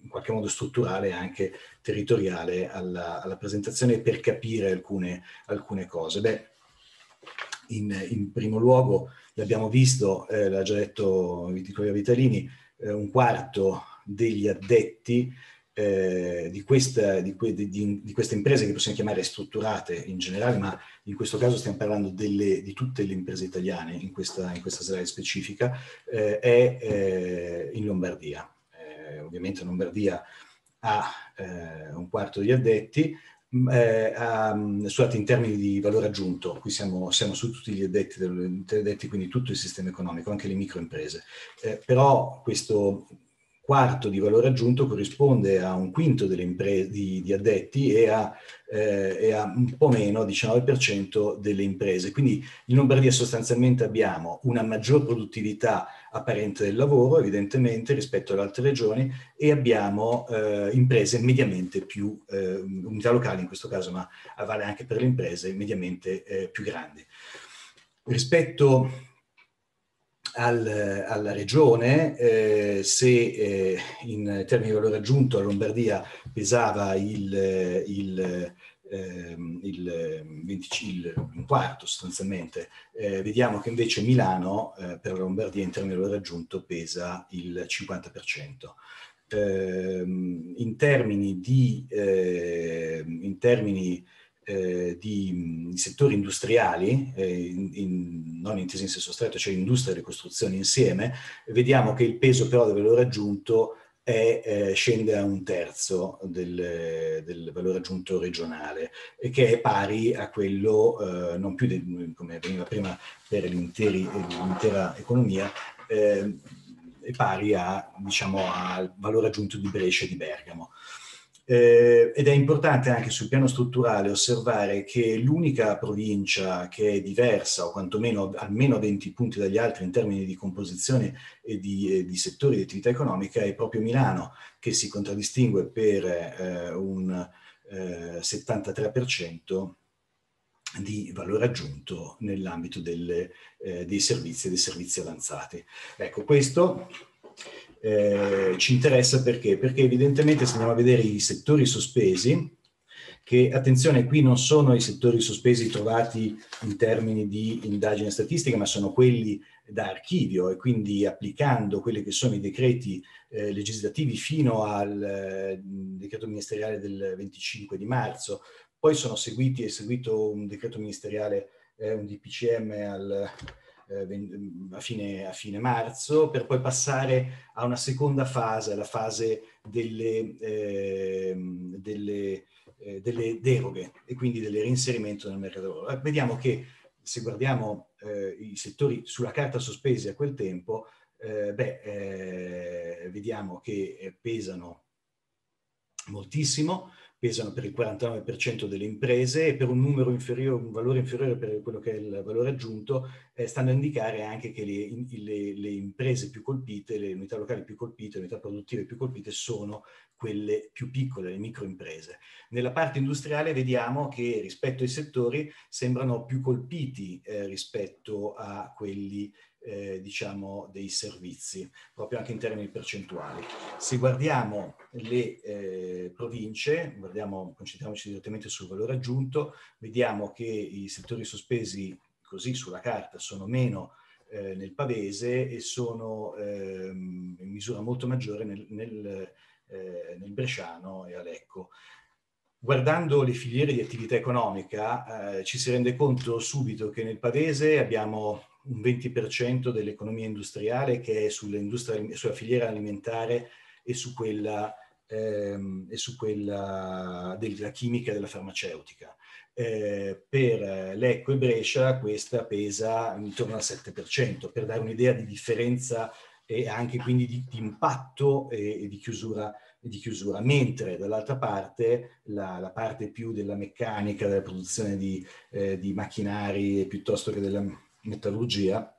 in qualche modo strutturale e anche territoriale alla, alla, presentazione per capire alcune, alcune cose. Beh, in, in, primo luogo l'abbiamo visto, eh, l'ha già detto Vittorio Vitalini, eh, un quarto degli addetti eh, di, questa, di, di, di, queste imprese che possiamo chiamare strutturate in generale, ma in questo caso stiamo parlando delle, di tutte le imprese italiane in questa, in questa slide specifica, eh, è eh, in Lombardia. Eh, ovviamente Lombardia ha eh, un quarto degli addetti, eh, scusate, in termini di valore aggiunto, qui siamo, siamo su tutti gli addetti, addetti, quindi tutto il sistema economico, anche le microimprese. Eh, però questo quarto di valore aggiunto corrisponde a un quinto delle imprese, di, di addetti e a, eh, e a, un po' meno, 19% delle imprese. Quindi in Lombardia sostanzialmente abbiamo una maggior produttività apparente del lavoro, evidentemente, rispetto alle altre regioni, e abbiamo eh, imprese mediamente più, eh, unità locali in questo caso, ma vale anche per le imprese mediamente eh, più grandi. Rispetto al, alla regione, eh, se eh, in termini di valore aggiunto la Lombardia pesava il, il, eh, il, 20, il, un quarto sostanzialmente, eh, vediamo che invece Milano eh, per la Lombardia in termini di valore aggiunto pesa il 50%. Ehm, in termini di, ehm, in termini eh, di, di, settori industriali, eh, in, in, non intesi in senso stretto, cioè industria e le costruzioni insieme, vediamo che il peso però del valore aggiunto è, eh, scende a un terzo del, del, valore aggiunto regionale, che è pari a quello, eh, non più de, come veniva prima per l'intera economia, eh, è pari a, diciamo, al valore aggiunto di Brescia e di Bergamo. Eh, ed è importante anche sul piano strutturale osservare che l'unica provincia che è diversa, o quantomeno almeno 20 punti dagli altri in termini di composizione e di, di settori di attività economica, è proprio Milano, che si contraddistingue per eh, un 73% eh, di valore aggiunto nell'ambito delle, eh, dei servizi e dei servizi avanzati. Ecco, questo eh, ci interessa perché? Perché evidentemente se andiamo a vedere i settori sospesi, che attenzione qui non sono i settori sospesi trovati in termini di indagine statistica, ma sono quelli da archivio e quindi applicando quelli che sono i decreti eh, legislativi fino al eh, decreto ministeriale del 25 di marzo. Poi sono seguiti, è seguito un decreto ministeriale, eh, un DPCM al a, fine, a, fine, marzo, per poi passare a una seconda fase, la fase delle, eh, delle, eh, delle deroghe e quindi del reinserimento nel mercato del. Eh, vediamo che se guardiamo eh, i settori sulla carta sospesi a quel tempo, eh, beh, vediamo che pesano moltissimo, pesano per il 49% delle imprese e per un numero inferiore, un valore inferiore per quello che è il valore aggiunto, eh, stanno a indicare anche che le, le, le, imprese più colpite, le unità locali più colpite, le unità produttive più colpite sono quelle più piccole, le microimprese. Nella parte industriale vediamo che rispetto ai settori sembrano più colpiti eh, rispetto a quelli eh, diciamo, dei servizi, proprio anche in termini percentuali. Se guardiamo le eh, province, guardiamo, concentriamoci direttamente sul valore aggiunto, vediamo che i settori sospesi così sulla carta sono meno eh, nel Pavese e sono ehm, in misura molto maggiore nel, nel, eh, nel Bresciano e a Lecco. Guardando le filiere di attività economica eh, ci si rende conto subito che nel Pavese abbiamo un 20% dell'economia industriale che è sulla filiera alimentare e su quella, ehm, e su quella della chimica e della farmaceutica. Eh, per Lecco e Brescia questa pesa intorno al 7%, per dare un'idea di differenza e anche quindi di, di impatto e, e, di chiusura, di chiusura, mentre dall'altra parte la, la, parte più della meccanica, della produzione di, eh, di macchinari piuttosto che della metallurgia,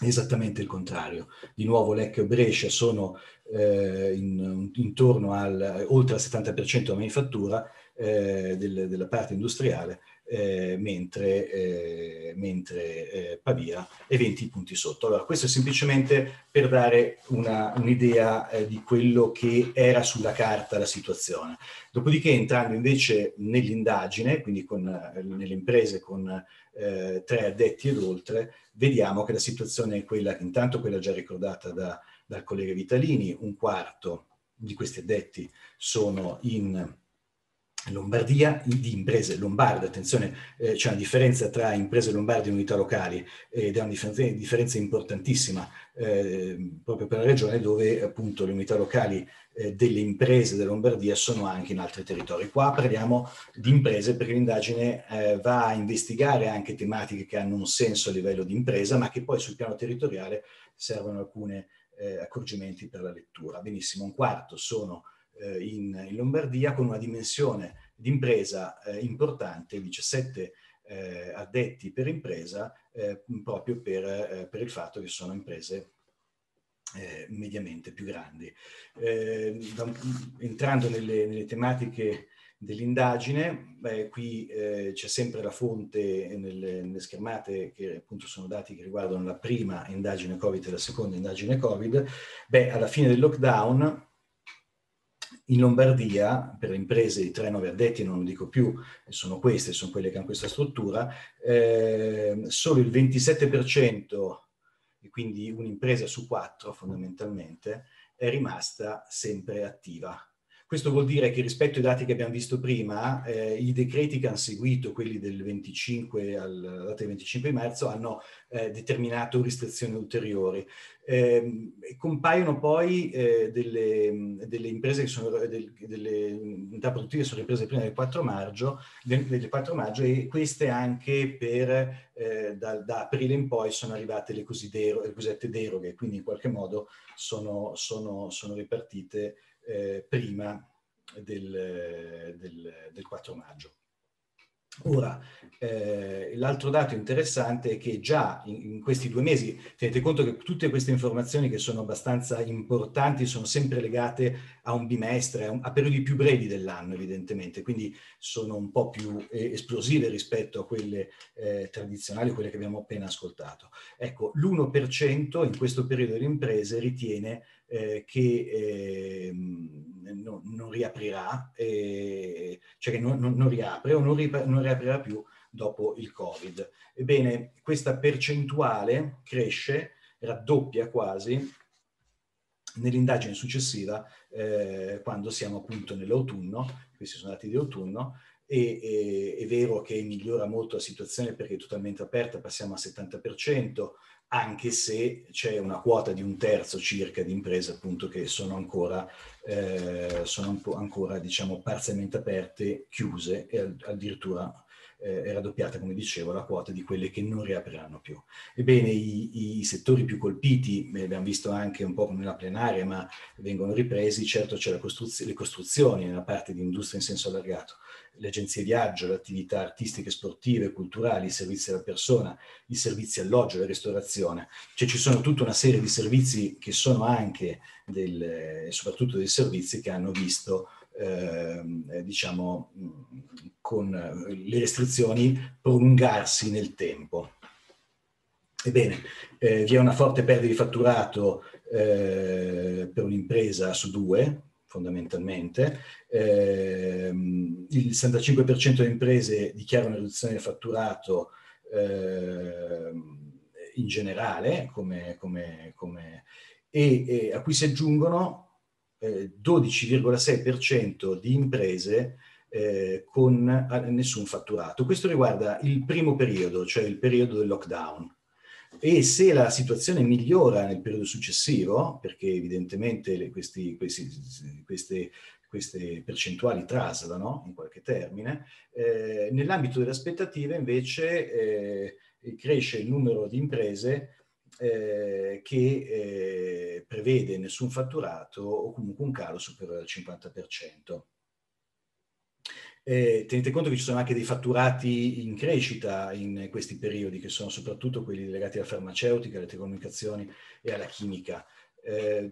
esattamente il contrario. Di nuovo Lecco e Brescia sono eh, in, intorno al oltre al 70% della manifattura eh, del, della parte industriale, eh, mentre, eh, mentre eh, Pavia è 20 punti sotto. Allora, questo è semplicemente per dare un'idea eh, di quello che era sulla carta la situazione. Dopodiché, entrando invece nell'indagine, quindi con, nelle imprese con eh, tre addetti ed oltre, vediamo che la situazione è quella, intanto quella già ricordata da, dal collega Vitalini, un quarto di questi addetti sono in Lombardia, di imprese lombarde, attenzione, eh, c'è una differenza tra imprese lombarde e unità locali ed è una differenza, differenza importantissima eh, proprio per la regione dove appunto le unità locali eh, delle imprese della Lombardia sono anche in altri territori. Qua parliamo di imprese perché l'indagine eh, va a investigare anche tematiche che hanno un senso a livello di impresa ma che poi sul piano territoriale servono alcune eh, accorgimenti per la lettura. Benissimo, un quarto sono eh, in, in, Lombardia con una dimensione di impresa eh, importante, 17 eh, addetti per impresa, eh, proprio per, eh, per, il fatto che sono imprese mediamente più grandi. Da, entrando nelle, nelle tematiche dell'indagine. Qui eh, c'è sempre la fonte nelle, nelle, schermate che appunto sono dati che riguardano la prima indagine Covid e la seconda indagine Covid. Beh, alla fine del lockdown in Lombardia, per le imprese di 3-9 addetti, non lo dico più, sono queste, sono quelle che hanno questa struttura, eh, solo il 27%, e quindi un'impresa su quattro fondamentalmente, è rimasta sempre attiva. Questo vuol dire che rispetto ai dati che abbiamo visto prima, eh, i decreti che hanno seguito, quelli del 25 al, data del 25 marzo, hanno eh, determinato restrizioni ulteriori. Eh, compaiono poi eh, delle, delle, imprese che sono, del, delle unità produttive che sono riprese prima del 4 maggio, del, del 4 maggio e queste anche per, eh, da, da, aprile in poi sono arrivate le cosiddette deroghe, quindi in qualche modo sono, sono, sono ripartite eh, prima del, del, del 4 maggio. Ora, eh, l'altro dato interessante è che già in, in, questi due mesi, tenete conto che tutte queste informazioni che sono abbastanza importanti sono sempre legate a un bimestre, a, un, a periodi più brevi dell'anno evidentemente, quindi sono un po' più eh, esplosive rispetto a quelle eh, tradizionali, quelle che abbiamo appena ascoltato. Ecco, l'1% in questo periodo delle imprese ritiene eh, che eh, no, non riaprirà, eh, cioè che non, non, non riapre o non, rip- non riaprirà più dopo il Covid. Ebbene, questa percentuale cresce, raddoppia quasi, nell'indagine successiva, eh, quando siamo appunto nell'autunno, questi sono dati di autunno, e, e, è vero che migliora molto la situazione perché è totalmente aperta, passiamo al 70%, anche se c'è una quota di un terzo circa di imprese appunto che sono ancora, eh, sono ancora diciamo parzialmente aperte, chiuse e addirittura eh, è raddoppiata, come dicevo, la quota di quelle che non riapriranno più. Ebbene, i, i settori più colpiti, eh, abbiamo visto anche un po' nella plenaria, ma vengono ripresi, certo c'è la costruz- le costruzioni nella parte di industria in senso allargato, le agenzie viaggio, le attività artistiche, sportive, culturali, i servizi alla persona, i servizi alloggio, la ristorazione. Cioè ci sono tutta una serie di servizi che sono anche del, soprattutto dei servizi che hanno visto Ehm, eh, diciamo, con le restrizioni prolungarsi nel tempo. Ebbene, eh, vi è una forte perdita di fatturato eh, per un'impresa su due, fondamentalmente. Eh, il 65% delle imprese dichiara una riduzione del fatturato eh, in generale, come, come, come, e, e, a cui si aggiungono 12,6% eh, di imprese eh, con nessun fatturato. Questo riguarda il primo periodo, cioè il periodo del lockdown. E se la situazione migliora nel periodo successivo, perché evidentemente le, questi, questi, queste, queste, percentuali traslano in qualche termine, eh, nell'ambito delle aspettative invece eh, cresce il numero di imprese eh, che eh, prevede nessun fatturato o comunque un calo superiore al 50%. Eh, tenete conto che ci sono anche dei fatturati in crescita in questi periodi, che sono soprattutto quelli legati alla farmaceutica, alle telecomunicazioni e alla chimica. Eh,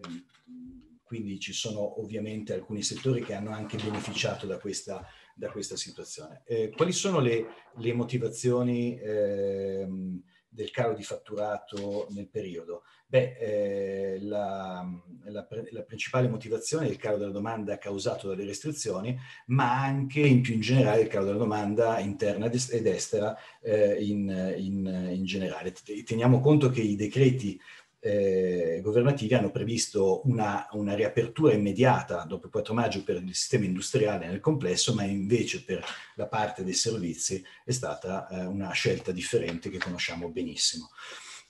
quindi ci sono ovviamente alcuni settori che hanno anche beneficiato da questa, da questa situazione. Eh, quali sono le, le motivazioni? Ehm, del calo di fatturato nel periodo? Beh, eh, la, la, la, principale motivazione è il calo della domanda causato dalle restrizioni, ma anche in più in generale il calo della domanda interna ed estera eh, in, in, in generale. Teniamo conto che i decreti eh, governativi hanno previsto una, una, riapertura immediata dopo il 4 maggio per il sistema industriale nel complesso, ma invece per la parte dei servizi è stata eh, una scelta differente che conosciamo benissimo.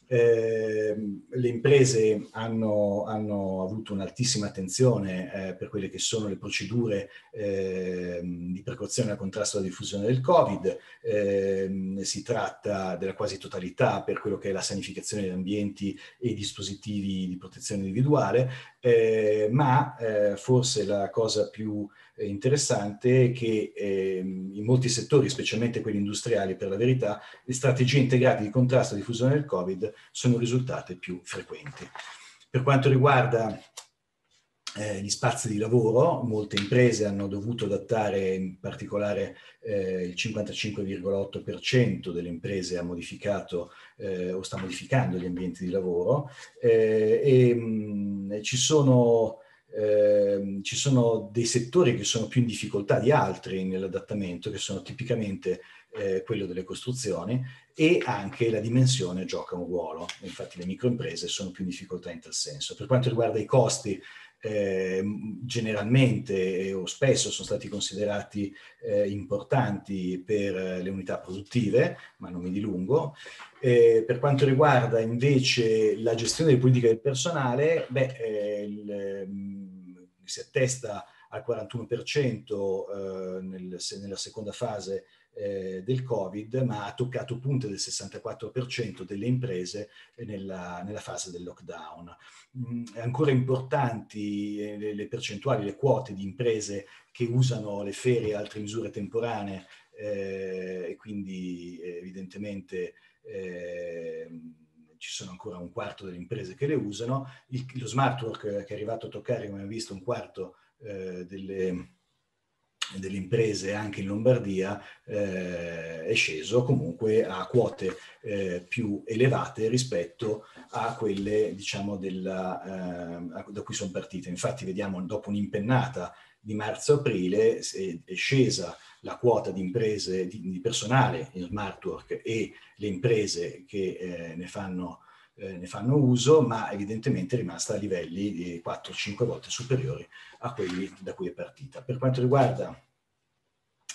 Eh, le imprese hanno, hanno, avuto un'altissima attenzione eh, per quelle che sono le procedure eh, di precauzione al contrasto alla diffusione del Covid. Ehm, si tratta della quasi totalità per quello che è la sanificazione degli ambienti e i dispositivi di protezione individuale, eh, ma eh, forse la cosa più interessante che eh, in molti settori, specialmente quelli industriali per la verità, le strategie integrate di contrasto alla diffusione del Covid sono risultate più frequenti. Per quanto riguarda eh, gli spazi di lavoro, molte imprese hanno dovuto adattare, in particolare eh, il 55,8% delle imprese ha modificato eh, o sta modificando gli ambienti di lavoro eh, e mh, ci sono eh, ci sono dei settori che sono più in difficoltà di altri nell'adattamento, che sono tipicamente eh, quello delle costruzioni e anche la dimensione gioca un ruolo. Infatti le microimprese sono più in difficoltà in tal senso. Per quanto riguarda i costi, eh, generalmente o spesso sono stati considerati eh, importanti per le unità produttive, ma non mi dilungo. Eh, per quanto riguarda invece la gestione delle politiche del personale, beh, eh, il, mm, si attesta al 41% eh, nel, nella seconda fase eh, del Covid, ma ha toccato punte del 64% delle imprese nella, nella fase del lockdown. Mm, ancora importanti eh, le, le, percentuali, le quote di imprese che usano le ferie e altre misure temporanee eh, e quindi eh, evidentemente ehm, ci sono ancora un quarto delle imprese che le usano. Il, lo smart work che è arrivato a toccare, come abbiamo visto, un quarto eh, delle, delle imprese anche in Lombardia eh, è sceso comunque a quote eh, più elevate rispetto a quelle diciamo della, eh, da cui sono partite. Infatti vediamo dopo un'impennata di marzo-aprile è scesa la quota di imprese, di, di personale in smart work e le imprese che eh, ne fanno eh, ne fanno uso, ma evidentemente è rimasta a livelli di 4-5 volte superiori a quelli da cui è partita. Per quanto riguarda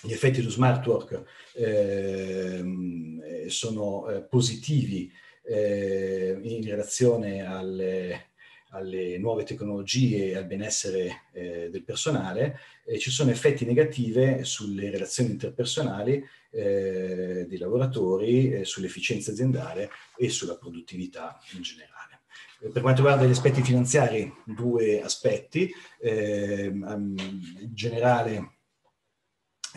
gli effetti dello smart work ehm, eh, sono eh, positivi eh, in relazione alle, alle, nuove tecnologie e al benessere eh, del personale, ci sono effetti negativi sulle relazioni interpersonali eh, dei lavoratori, eh, sull'efficienza aziendale e sulla produttività in generale. Per quanto riguarda gli aspetti finanziari, due aspetti. Eh, in generale,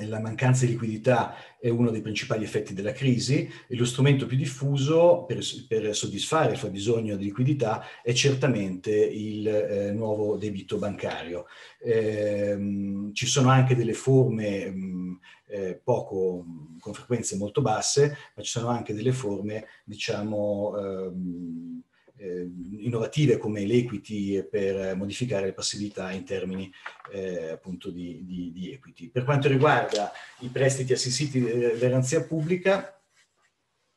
la mancanza di liquidità è uno dei principali effetti della crisi e lo strumento più diffuso per, per soddisfare il fabbisogno di liquidità è certamente il eh, nuovo debito bancario. Eh, ci sono anche delle forme mh, eh, poco, con frequenze molto basse, ma ci sono anche delle forme, diciamo, ehm, eh, innovative come l'equity per modificare le passività in termini eh, appunto di, di, di, equity. Per quanto riguarda i prestiti assistiti da garanzia pubblica,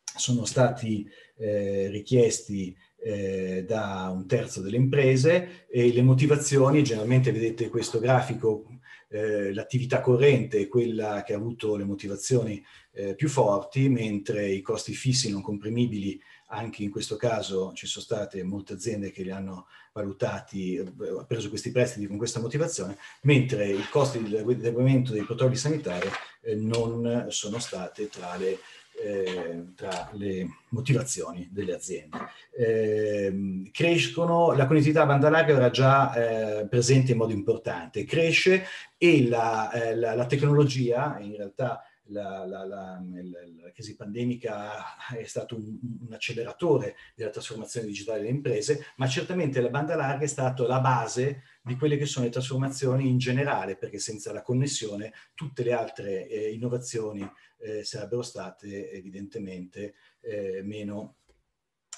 sono stati eh, richiesti eh, da un terzo delle imprese e le motivazioni, generalmente vedete questo grafico eh, l'attività corrente è quella che ha avuto le motivazioni eh, più forti, mentre i costi fissi non comprimibili, anche in questo caso ci sono state molte aziende che li hanno valutati, eh, ha preso questi prestiti con questa motivazione, mentre i costi di adeguamento dei protocolli sanitari eh, non sono state tra le eh, tra le motivazioni delle aziende. Eh, crescono, la connettività a banda larga era già eh, presente in modo importante, cresce e la, eh, la, la tecnologia, in realtà la, la, la, la, crisi pandemica è stato un, un, acceleratore della trasformazione digitale delle imprese, ma certamente la banda larga è stata la base di quelle che sono le trasformazioni in generale, perché senza la connessione tutte le altre eh, innovazioni eh, sarebbero state evidentemente eh, meno,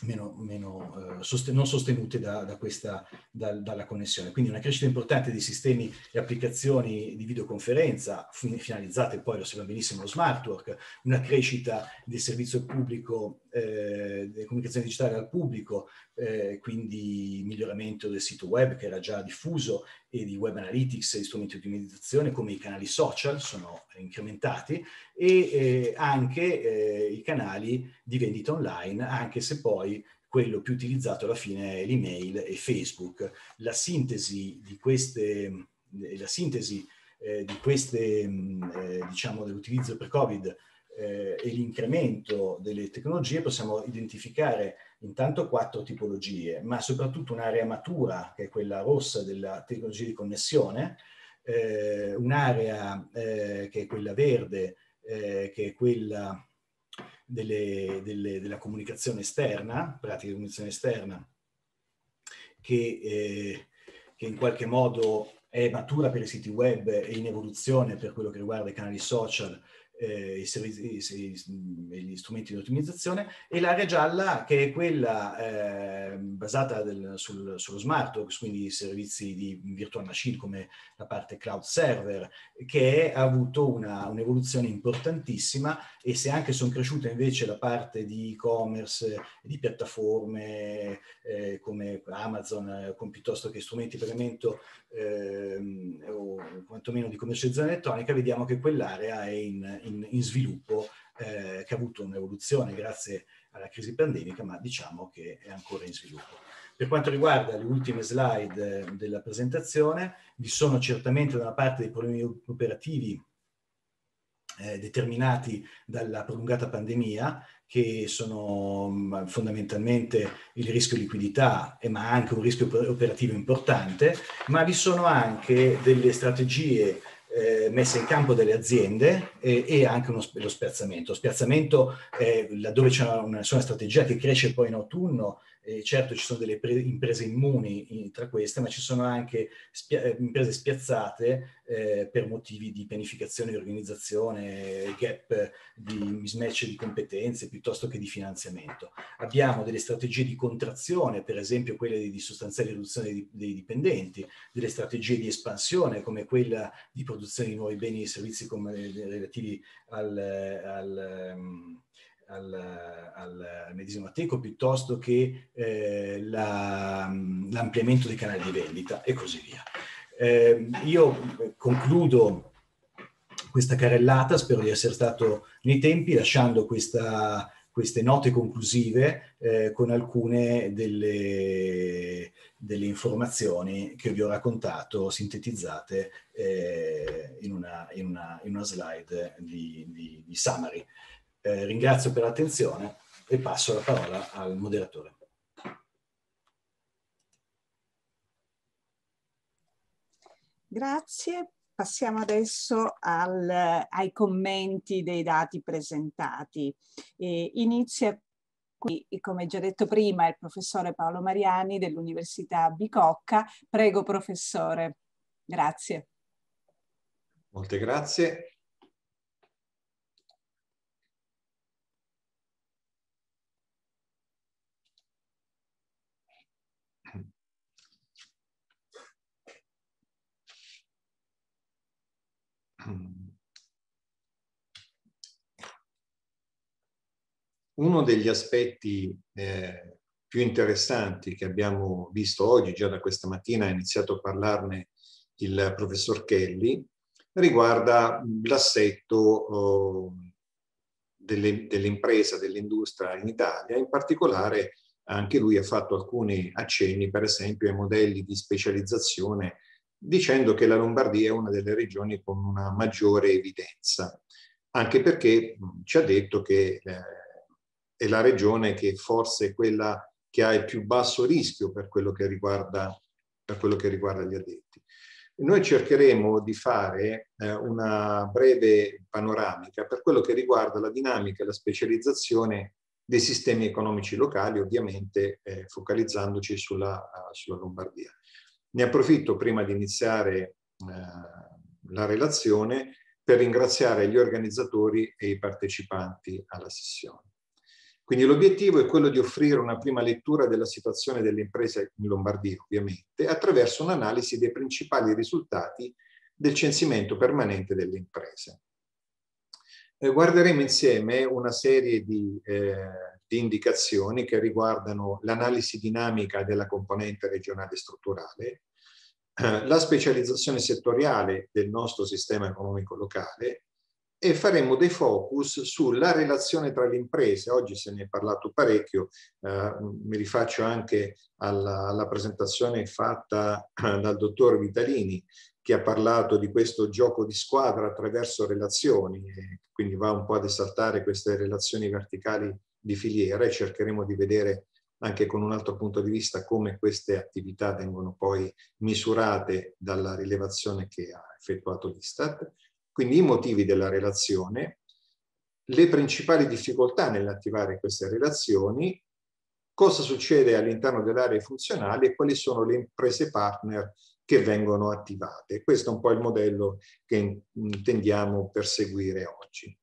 meno, meno eh, sosten- non sostenute da, da questa, da, dalla connessione. Quindi una crescita importante di sistemi e applicazioni di videoconferenza, finalizzate poi, lo sappiamo benissimo, lo smart work, una crescita del servizio pubblico, eh, delle comunicazioni digitali al pubblico, eh, quindi miglioramento del sito web che era già diffuso e di web analytics e strumenti di ottimizzazione come i canali social sono incrementati e eh, anche eh, i canali di vendita online, anche se poi quello più utilizzato alla fine è l'email e Facebook. La sintesi di queste, la sintesi, eh, di queste eh, diciamo, dell'utilizzo per Covid eh, e l'incremento delle tecnologie possiamo identificare intanto quattro tipologie, ma soprattutto un'area matura, che è quella rossa della tecnologia di connessione, eh, un'area eh, che è quella verde, eh, che è quella delle, delle, della comunicazione esterna, pratica di comunicazione esterna, che, eh, che in qualche modo è matura per i siti web e in evoluzione per quello che riguarda i canali social eh, i servizi, i, gli strumenti di ottimizzazione e l'area gialla che è quella eh, basata del, sul, sullo smart, quindi i servizi di virtual machine come la parte cloud server, che ha avuto una, un'evoluzione importantissima e se anche sono cresciute invece la parte di e-commerce, di piattaforme eh, come Amazon, con piuttosto che strumenti di pagamento ehm, o quantomeno di commercializzazione elettronica, vediamo che quell'area è in, in, in sviluppo, eh, che ha avuto un'evoluzione grazie alla crisi pandemica, ma diciamo che è ancora in sviluppo. Per quanto riguarda le ultime slide eh, della presentazione, vi sono certamente da una parte dei problemi operativi eh, determinati dalla prolungata pandemia, che sono mh, mm, fondamentalmente il rischio liquidità, eh, ma anche un rischio operativo importante, ma vi sono anche delle strategie eh, messe in campo dalle aziende e, e anche uno, lo spiazzamento. Lo spiazzamento, eh, laddove c'è una, una, una strategia che cresce poi in autunno, eh, certo ci sono delle pre- imprese immuni in, tra queste, ma ci sono anche spia- eh, imprese spiazzate eh, per motivi di pianificazione, di organizzazione, gap di mismatch di competenze piuttosto che di finanziamento. Abbiamo delle strategie di contrazione, per esempio quelle di, di sostanziale riduzione dei, dei, dipendenti, delle strategie di espansione come quella di produzione di nuovi beni e servizi come, relativi al, al um, al, al medesimo Ateco piuttosto che eh, la, l'ampliamento dei canali di vendita e così via. Eh, io concludo questa carrellata, spero di essere stato nei tempi, lasciando questa, queste note conclusive eh, con alcune delle, delle, informazioni che vi ho raccontato, sintetizzate eh, in, una, in, una, in, una, slide di, di, di summary. Eh, ringrazio per l'attenzione e passo la parola al moderatore.
Grazie. Passiamo adesso al, ai commenti dei dati presentati. Eh, inizia qui, come già detto prima, il professore Paolo Mariani dell'Università Bicocca. Prego, professore. Grazie.
Molte grazie. Uno degli aspetti eh, più interessanti che abbiamo visto oggi, già da questa mattina ha iniziato a parlarne il professor Kelly, riguarda l'assetto delle, dell'impresa, dell'industria in Italia. In particolare anche lui ha fatto alcuni accenni, per esempio, ai modelli di specializzazione dicendo che la Lombardia è una delle regioni con una maggiore evidenza, anche perché ci ha detto che eh, è la regione che forse è quella che ha il più basso rischio per quello che riguarda, quello che riguarda gli addetti. Noi cercheremo di fare eh, una breve panoramica per quello che riguarda la dinamica e la specializzazione dei sistemi economici locali, ovviamente eh, focalizzandoci sulla, sulla Lombardia. Ne approfitto prima di iniziare eh, la relazione per ringraziare gli organizzatori e i partecipanti alla sessione. Quindi l'obiettivo è quello di offrire una prima lettura della situazione delle imprese in Lombardia, ovviamente, attraverso un'analisi dei principali risultati del censimento permanente delle imprese. Eh, guarderemo insieme una serie di eh, di indicazioni che riguardano l'analisi dinamica della componente regionale strutturale, eh, la specializzazione settoriale del nostro sistema economico locale, e faremo dei focus sulla relazione tra le imprese. Oggi se ne è parlato parecchio, eh, mi rifaccio anche alla, alla presentazione fatta dal dottor Vitalini che ha parlato di questo gioco di squadra attraverso relazioni, quindi va un po' ad esaltare queste relazioni verticali di filiera e cercheremo di vedere anche con un altro punto di vista come queste attività vengono poi misurate dalla rilevazione che ha effettuato l'Istat. Quindi i motivi della relazione, le principali difficoltà nell'attivare queste relazioni, cosa succede all'interno delle aree funzionali e quali sono le imprese partner che vengono attivate. Questo è un po' il modello che intendiamo perseguire oggi.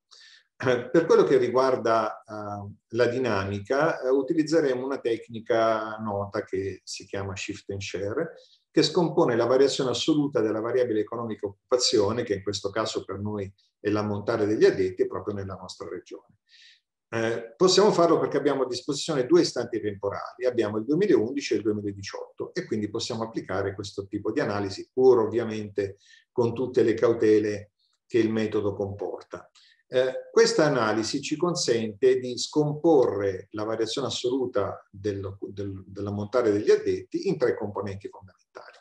Per quello che riguarda uh, la dinamica, uh, utilizzeremo una tecnica nota che si chiama shift and share, che scompone la variazione assoluta della variabile economica occupazione, che in questo caso per noi è l'ammontare degli addetti, proprio nella nostra regione. Eh, possiamo farlo perché abbiamo a disposizione due istanti temporali, abbiamo il 2011 e il 2018 e quindi possiamo applicare questo tipo di analisi, pur ovviamente con tutte le cautele che il metodo comporta. Eh, questa analisi ci consente di scomporre la variazione assoluta del, del, dell'ammontare degli addetti in tre componenti fondamentali.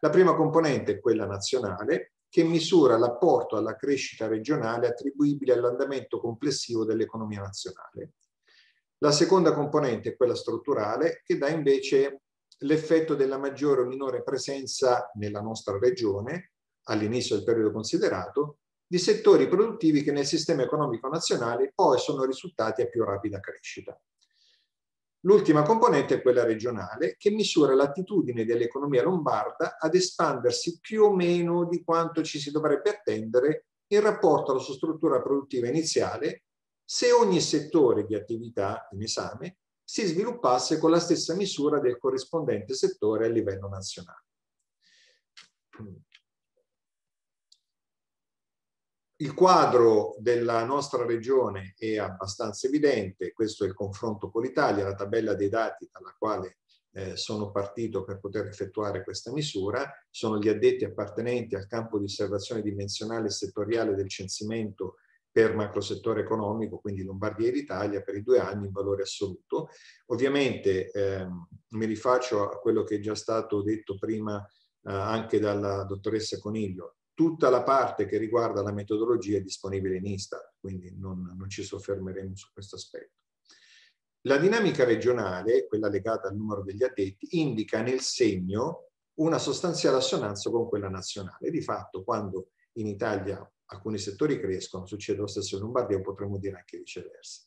La prima componente è quella nazionale, che misura l'apporto alla crescita regionale attribuibile all'andamento complessivo dell'economia nazionale. La seconda componente è quella strutturale, che dà invece l'effetto della maggiore o minore presenza nella nostra regione, all'inizio del periodo considerato, di settori produttivi che nel sistema economico nazionale poi sono risultati a più rapida crescita. L'ultima componente è quella regionale, che misura l'attitudine dell'economia lombarda ad espandersi più o meno di quanto ci si dovrebbe attendere in rapporto alla sua struttura produttiva iniziale se ogni settore di attività in esame si sviluppasse con la stessa misura del corrispondente settore a livello nazionale. Il quadro della nostra regione è abbastanza evidente, questo è il confronto con l'Italia, la tabella dei dati dalla quale eh, sono partito per poter effettuare questa misura, sono gli addetti appartenenti al campo di osservazione dimensionale e settoriale del censimento per macrosettore economico, quindi Lombardia e Italia, per i due anni in valore assoluto. Ovviamente eh, mi rifaccio a quello che è già stato detto prima eh, anche dalla dottoressa Coniglio, tutta la parte che riguarda la metodologia è disponibile in Istat, quindi non, non ci soffermeremo su questo aspetto. La dinamica regionale, quella legata al numero degli addetti, indica nel segno una sostanziale assonanza con quella nazionale. Di fatto, quando in Italia alcuni settori crescono, succede lo stesso in Lombardia potremmo dire anche viceversa.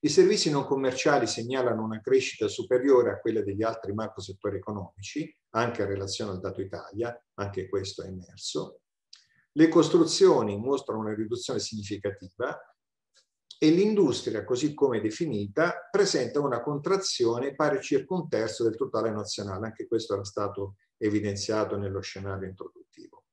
I servizi non commerciali segnalano una crescita superiore a quella degli altri macro settori economici, anche in relazione al dato Italia, anche questo è emerso. Le costruzioni mostrano una riduzione significativa e l'industria, così come definita, presenta una contrazione pari circa un terzo del totale nazionale. Anche questo era stato evidenziato nello scenario introduttivo.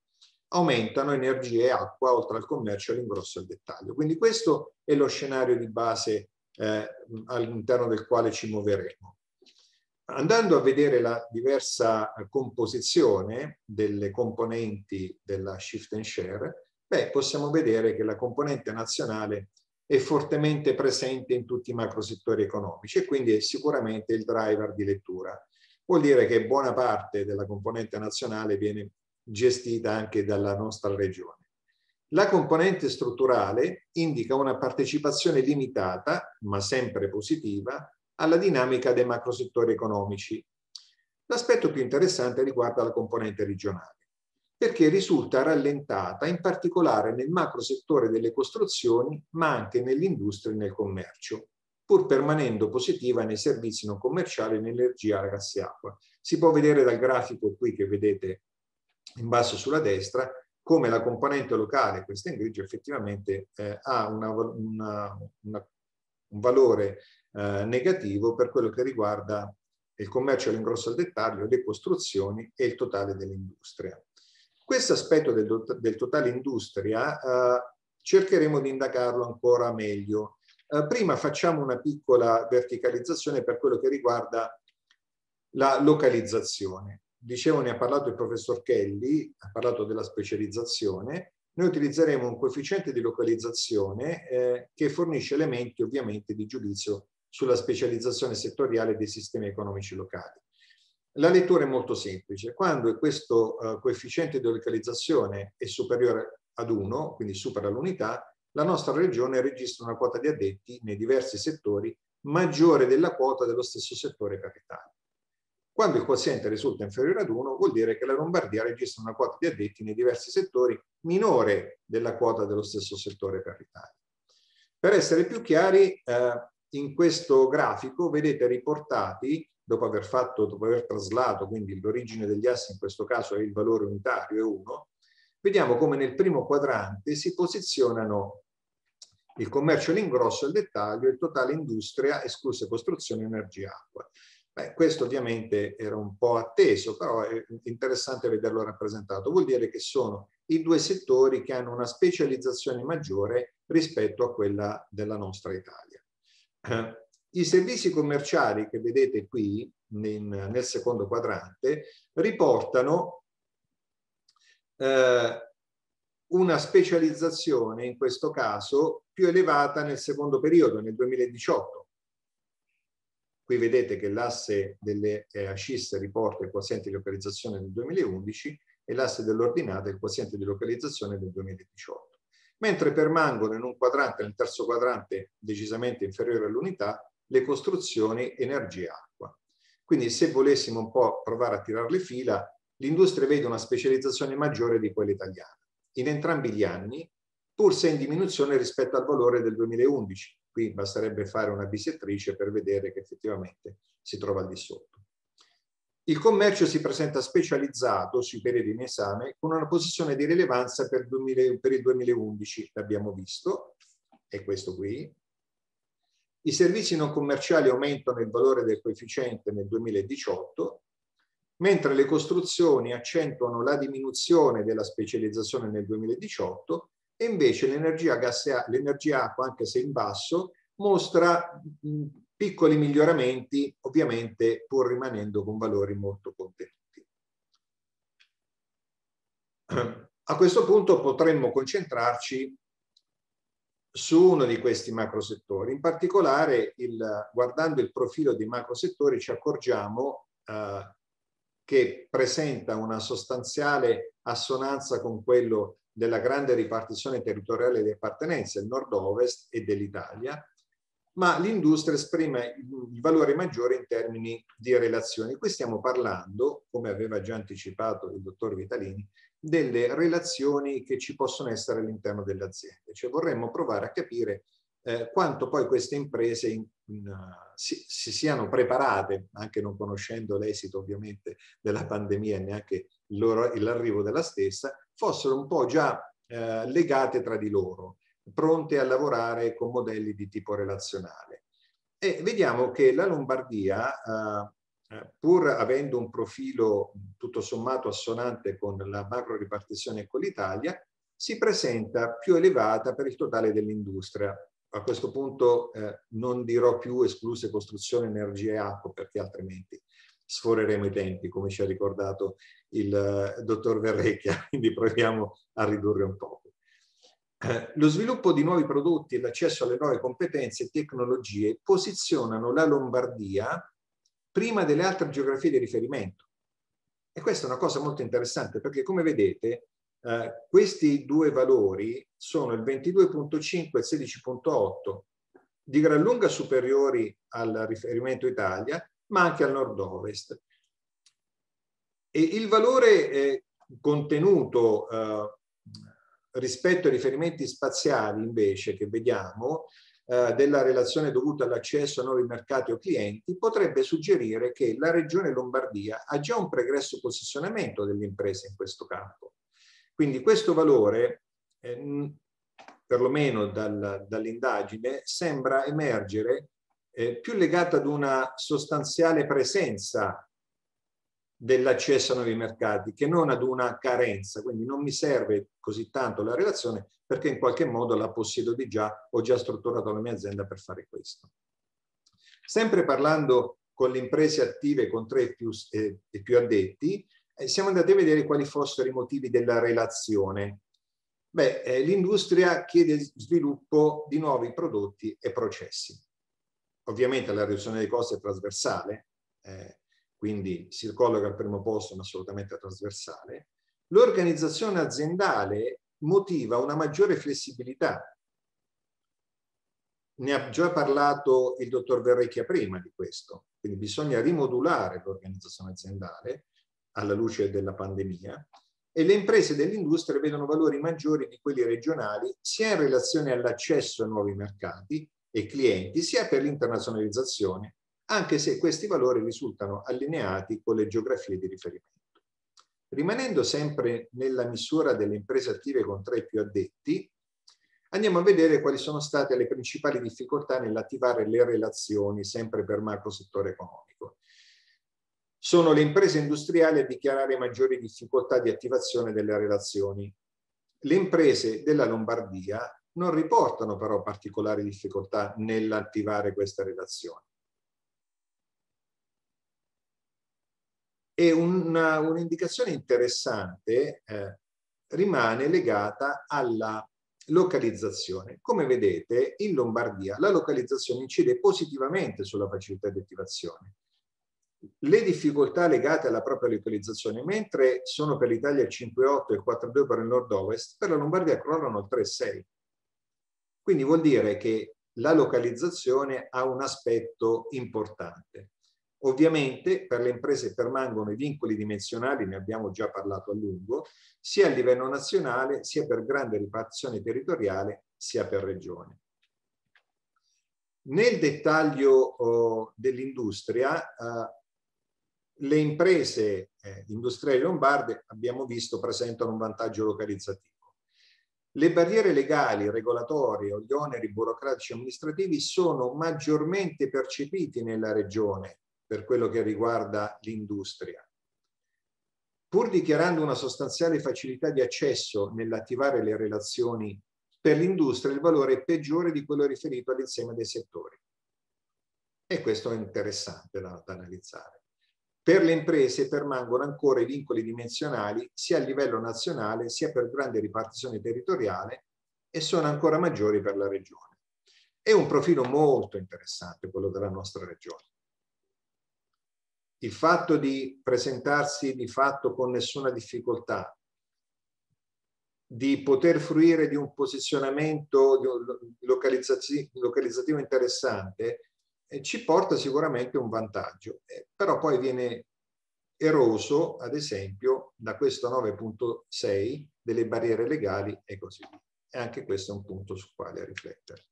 Aumentano energia e acqua, oltre al commercio, all'ingrosso e al dettaglio. Quindi questo è lo scenario di base eh, all'interno del quale ci muoveremo. Andando a vedere la diversa eh, composizione delle componenti della shift and share, beh, possiamo vedere che la componente nazionale è fortemente presente in tutti i macro settori economici e quindi è sicuramente il driver di lettura. Vuol dire che buona parte della componente nazionale viene gestita anche dalla nostra regione. La componente strutturale indica una partecipazione limitata, ma sempre positiva, alla dinamica dei macrosettori economici. L'aspetto più interessante riguarda la componente regionale, perché risulta rallentata in particolare nel macrosettore delle costruzioni, ma anche nell'industria e nel commercio, pur permanendo positiva nei servizi non commerciali, nell'energia, gas e acqua. Si può vedere dal grafico qui che vedete in basso sulla destra come la componente locale, questa in grigio, effettivamente eh, ha una, una, una, un valore eh, negativo per quello che riguarda il commercio all'ingrosso al dettaglio, le costruzioni e il totale dell'industria. Questo aspetto del, del, totale industria eh, cercheremo di indagarlo ancora meglio. Eh, prima facciamo una piccola verticalizzazione per quello che riguarda la localizzazione. Dicevo, ne ha parlato il professor Kelly, ha parlato della specializzazione, noi utilizzeremo un coefficiente di localizzazione eh, che fornisce elementi ovviamente di giudizio sulla specializzazione settoriale dei sistemi economici locali. La lettura è molto semplice. Quando questo uh, coefficiente di localizzazione è superiore ad 1, quindi supera l'unità, la nostra regione registra una quota di addetti nei diversi settori maggiore della quota dello stesso settore capitale. Quando il quoziente risulta inferiore ad 1 vuol dire che la Lombardia registra una quota di addetti nei diversi settori minore della quota dello stesso settore capitale. Per essere più chiari, eh, in questo grafico vedete riportati dopo aver fatto, dopo aver traslato, quindi l'origine degli assi in questo caso è il valore unitario, è 1, vediamo come nel primo quadrante si posizionano il commercio all'ingrosso e il dettaglio, il totale industria, escluse costruzione, energia, acqua. Beh, questo ovviamente era un po' atteso, però è interessante vederlo rappresentato. Vuol dire che sono i due settori che hanno una specializzazione maggiore rispetto a quella della nostra Italia. I servizi commerciali che vedete qui in, nel secondo quadrante riportano eh, una specializzazione in questo caso più elevata nel secondo periodo, nel 2018. Qui vedete che l'asse delle eh, ACIS riporta il quoziente di localizzazione del 2011 e l'asse dell'ordinata il quoziente di localizzazione del 2018. Mentre permangono in un quadrante, nel terzo quadrante decisamente inferiore all'unità, le costruzioni, energia e acqua. Quindi se volessimo un po' provare a tirare le fila, l'industria vede una specializzazione maggiore di quella italiana. In entrambi gli anni, pur se in diminuzione rispetto al valore del 2011. Qui basterebbe fare una bisettrice per vedere che effettivamente si trova al di sotto. Il commercio si presenta specializzato sui periodi in esame con una posizione di rilevanza per, 2000, per il 2011, l'abbiamo visto, è questo qui, i servizi non commerciali aumentano il valore del coefficiente nel 2018, mentre le costruzioni accentuano la diminuzione della specializzazione nel 2018 e invece l'energia acqua, anche se in basso, mostra piccoli miglioramenti, ovviamente pur rimanendo con valori molto contenuti. A questo punto potremmo concentrarci su uno di questi macro settori. In particolare, il, guardando il profilo dei macro settori, ci accorgiamo eh, che presenta una sostanziale assonanza con quello della grande ripartizione territoriale di appartenenza, il nord-ovest e dell'Italia, ma l'industria esprime il valore maggiore in termini di relazioni. Qui stiamo parlando, come aveva già anticipato il dottor Vitalini, delle relazioni che ci possono essere all'interno delle aziende. Cioè vorremmo provare a capire eh, quanto poi queste imprese in, in, uh, si, si, siano preparate, anche non conoscendo l'esito ovviamente della pandemia e neanche l'arrivo della stessa, fossero un po' già eh, legate tra di loro, pronte a lavorare con modelli di tipo relazionale. E vediamo che la Lombardia eh, eh, pur avendo un profilo tutto sommato assonante con la macro ripartizione con l'Italia, si presenta più elevata per il totale dell'industria. A questo punto eh, non dirò più escluse costruzione, energia e acqua, perché altrimenti sforeremo i tempi, come ci ha ricordato il eh, dottor Verrecchia, quindi proviamo a ridurre un poco. Eh, lo sviluppo di nuovi prodotti e l'accesso alle nuove competenze e tecnologie posizionano la Lombardia prima delle altre geografie di riferimento. E questa è una cosa molto interessante perché come vedete eh, questi due valori sono il 22.5 e il 16.8 di gran lunga superiori al riferimento Italia ma anche al nord-ovest. E il valore eh, contenuto eh, rispetto ai riferimenti spaziali invece che vediamo eh, della relazione dovuta all'accesso a nuovi mercati o clienti potrebbe suggerire che la regione Lombardia ha già un pregresso posizionamento delle imprese in questo campo. Quindi questo valore, eh, perlomeno dal, dall'indagine, sembra emergere eh, più legato ad una sostanziale presenza dell'accesso a nuovi mercati che non ad una carenza, quindi non mi serve così tanto la relazione perché in qualche modo la possiedo di già, ho già strutturato la mia azienda per fare questo. Sempre parlando con le imprese attive con tre più, eh, e più addetti, eh, siamo andati a vedere quali fossero i motivi della relazione. Beh, eh, l'industria chiede sviluppo di nuovi prodotti e processi. Ovviamente la riduzione dei costi è trasversale, eh, quindi si colloca al primo posto, ma assolutamente trasversale. L'organizzazione aziendale motiva una maggiore flessibilità. Ne ha già parlato il dottor Verrecchia prima di questo, quindi bisogna rimodulare l'organizzazione aziendale alla luce della pandemia e le imprese dell'industria vedono valori maggiori di quelli regionali sia in relazione all'accesso a nuovi mercati e clienti, sia per l'internazionalizzazione, anche se questi valori risultano allineati con le geografie di riferimento. Rimanendo sempre nella misura delle imprese attive con tre più addetti, andiamo a vedere quali sono state le principali difficoltà nell'attivare le relazioni sempre per macro settore economico. Sono le imprese industriali a dichiarare maggiori difficoltà di attivazione delle relazioni. Le imprese della Lombardia non riportano però particolari difficoltà nell'attivare queste relazioni. E un'indicazione interessante eh, rimane legata alla localizzazione. Come vedete, in Lombardia la localizzazione incide positivamente sulla facilità di attivazione. Le difficoltà legate alla propria localizzazione, mentre sono per l'Italia il 5,8 e il 4,2 per il nord-ovest, per la Lombardia crollano il 3,6. Quindi vuol dire che la localizzazione ha un aspetto importante. Ovviamente per le imprese permangono i vincoli dimensionali, ne abbiamo già parlato a lungo, sia a livello nazionale, sia per grande ripartizione territoriale, sia per regione. Nel dettaglio oh, dell'industria, eh, le imprese eh, industriali lombarde, abbiamo visto, presentano un vantaggio localizzativo. Le barriere legali, regolatorie o gli oneri burocratici amministrativi sono maggiormente percepiti nella regione per quello che riguarda l'industria. Pur dichiarando una sostanziale facilità di accesso nell'attivare le relazioni per l'industria, il valore è peggiore di quello riferito all'insieme dei settori. E questo è interessante da, da analizzare. Per le imprese permangono ancora i vincoli dimensionali sia a livello nazionale sia per grande ripartizione territoriale e sono ancora maggiori per la regione. È un profilo molto interessante quello della nostra regione il fatto di presentarsi di fatto con nessuna difficoltà, di poter fruire di un posizionamento localizzativo interessante, eh, ci porta sicuramente un vantaggio, eh, però poi viene eroso, ad esempio, da questo 9.6 delle barriere legali e così via. E anche questo è un punto su quale riflettere.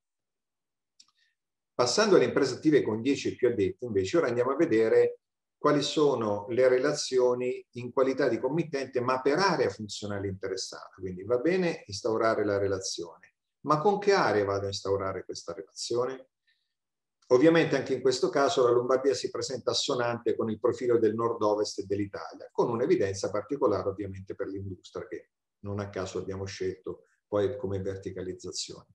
Passando alle imprese attive con 10 e più addetti, invece, ora andiamo a vedere quali sono le relazioni in qualità di committente, ma per area funzionale interessata. Quindi va bene instaurare la relazione, ma con che area vado a instaurare questa relazione? Ovviamente anche in questo caso la Lombardia si presenta assonante con il profilo del nord-ovest dell'Italia, con un'evidenza particolare ovviamente per l'industria che non a caso abbiamo scelto poi come verticalizzazione.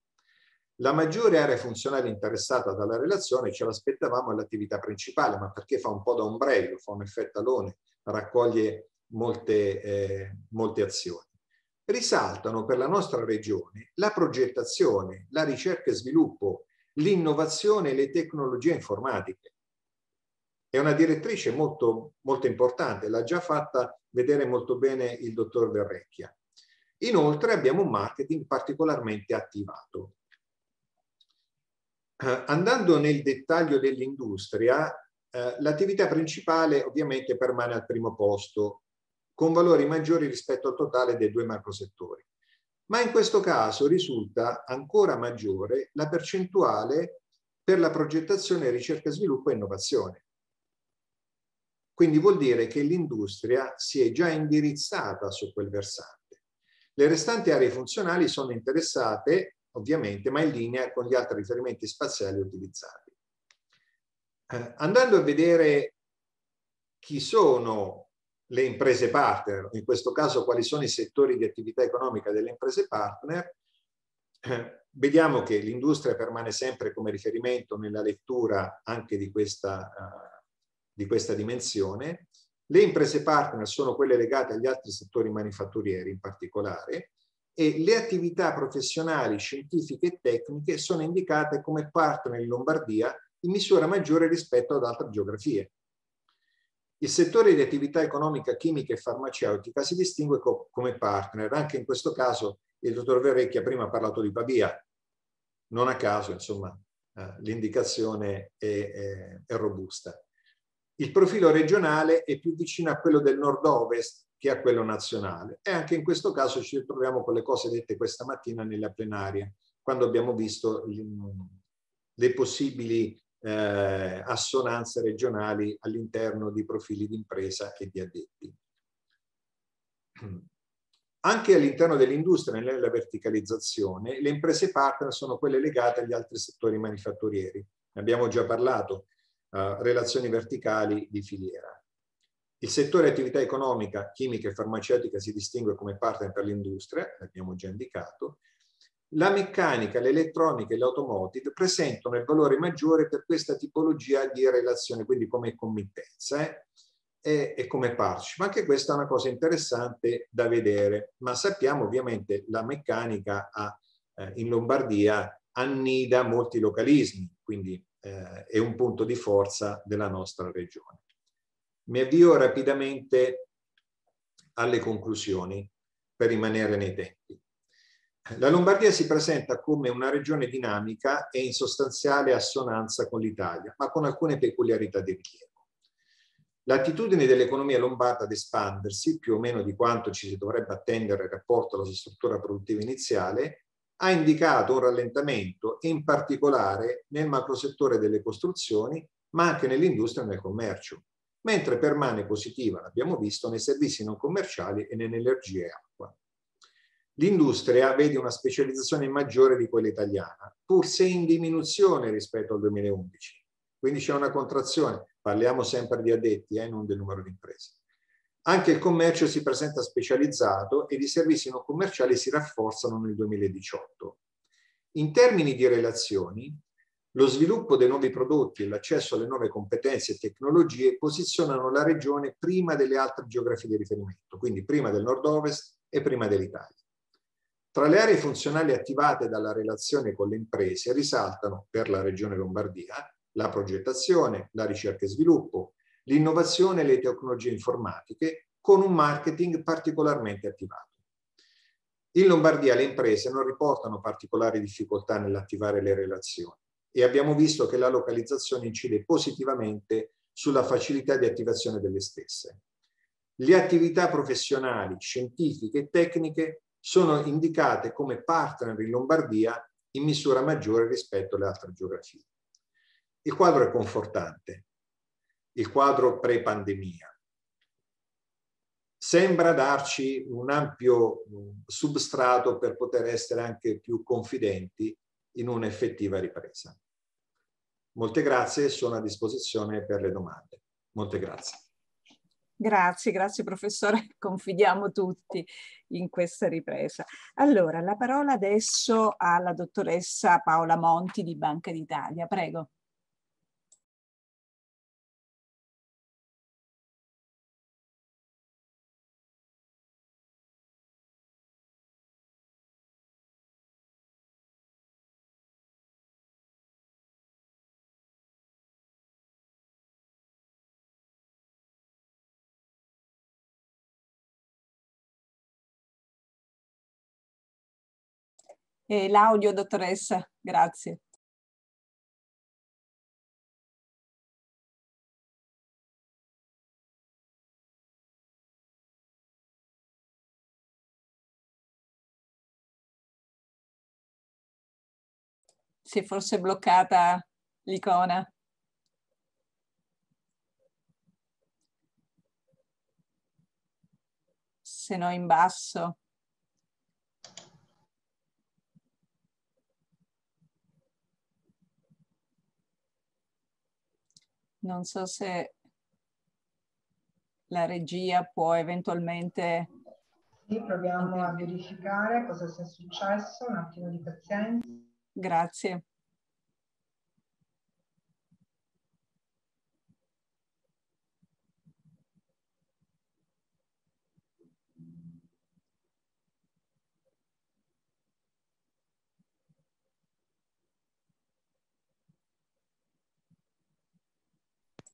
La maggiore area funzionale interessata dalla relazione ce l'aspettavamo all'attività principale, ma perché fa un po' da ombrello, fa un effetto alone, raccoglie molte, eh, molte azioni. Risaltano per la nostra regione la progettazione, la ricerca e sviluppo, l'innovazione e le tecnologie informatiche. È una direttrice molto, molto importante, l'ha già fatta vedere molto bene il dottor Verrecchia. Inoltre abbiamo un marketing particolarmente attivato. Eh, andando nel dettaglio dell'industria, eh, l'attività principale ovviamente permane al primo posto, con valori maggiori rispetto al totale dei due macrosettori. Ma in questo caso risulta ancora maggiore la percentuale per la progettazione, ricerca, sviluppo e innovazione. Quindi vuol dire che l'industria si è già indirizzata su quel versante. Le restanti aree funzionali sono interessate ovviamente, ma in linea con gli altri riferimenti spaziali utilizzati. Eh, andando a vedere chi sono le imprese partner, in questo caso quali sono i settori di attività economica delle imprese partner, eh, vediamo che l'industria permane sempre come riferimento nella lettura anche di questa, uh, di questa dimensione. Le imprese partner sono quelle legate agli altri settori manifatturieri in particolare e le attività professionali, scientifiche e tecniche sono indicate come partner in Lombardia in misura maggiore rispetto ad altre geografie. Il settore di attività economica, chimica e farmaceutica si distingue co come partner. Anche in questo caso il dottor Verrecchia prima ha parlato di Pavia. Non a caso, insomma, eh, l'indicazione è, è, è robusta. Il profilo regionale è più vicino a quello del nord-ovest che a quello nazionale. E anche in questo caso ci ritroviamo con le cose dette questa mattina nella plenaria, quando abbiamo visto le possibili eh, assonanze regionali all'interno di profili di impresa e di addetti. Anche all'interno dell'industria, nella verticalizzazione, le imprese partner sono quelle legate agli altri settori manifatturieri. Ne abbiamo già parlato, eh, relazioni verticali di filiera. Il settore attività economica, chimica e farmaceutica si distingue come partner per l'industria, l'abbiamo già indicato. La meccanica, l'elettronica e l'automotive presentano il valore maggiore per questa tipologia di relazione, quindi come committenza eh? e, e, come partnership. Anche questa è una cosa interessante da vedere, ma sappiamo ovviamente la meccanica ha, eh, in Lombardia annida molti localismi, quindi eh, è un punto di forza della nostra regione. Mi avvio rapidamente alle conclusioni per rimanere nei tempi. La Lombardia si presenta come una regione dinamica e in sostanziale assonanza con l'Italia, ma con alcune peculiarità di rilievo. L'attitudine dell'economia lombarda ad espandersi, più o meno di quanto ci si dovrebbe attendere in rapporto alla sua struttura produttiva iniziale, ha indicato un rallentamento, in particolare nel macrosettore delle costruzioni, ma anche nell'industria e nel commercio mentre permane positiva, l'abbiamo visto, nei servizi non commerciali e nell'energia e acqua. L'industria vede una specializzazione maggiore di quella italiana, pur se in diminuzione rispetto al 2011. Quindi c'è una contrazione, parliamo sempre di addetti, eh, non del numero di imprese. Anche il commercio si presenta specializzato ed i servizi non commerciali si rafforzano nel 2018. In termini di relazioni, lo sviluppo dei nuovi prodotti e l'accesso alle nuove competenze e tecnologie posizionano la regione prima delle altre geografie di riferimento, quindi prima del nord-ovest e prima dell'Italia. Tra le aree funzionali attivate dalla relazione con le imprese risaltano per la regione Lombardia la progettazione, la ricerca e sviluppo, l'innovazione e le tecnologie informatiche con un marketing particolarmente attivato. In Lombardia le imprese non riportano particolari difficoltà nell'attivare le relazioni e abbiamo visto che la localizzazione incide positivamente sulla facilità di attivazione delle stesse. Le attività professionali, scientifiche e tecniche sono indicate come partner in Lombardia in misura maggiore rispetto alle altre geografie. Il quadro è confortante, il quadro pre-pandemia. Sembra darci un ampio substrato per poter essere anche più confidenti in un'effettiva ripresa. Molte grazie, sono a disposizione per le domande. Molte grazie.
Grazie, grazie professore, confidiamo tutti in questa ripresa. Allora, la parola adesso alla dottoressa Paola Monti di Banca d'Italia, prego. Eh, l'audio, dottoressa. Grazie. Si è forse bloccata l'icona. Se no in basso. Non so se la regia può eventualmente...
Sì, proviamo a verificare cosa sia successo, un attimo di pazienza.
Grazie.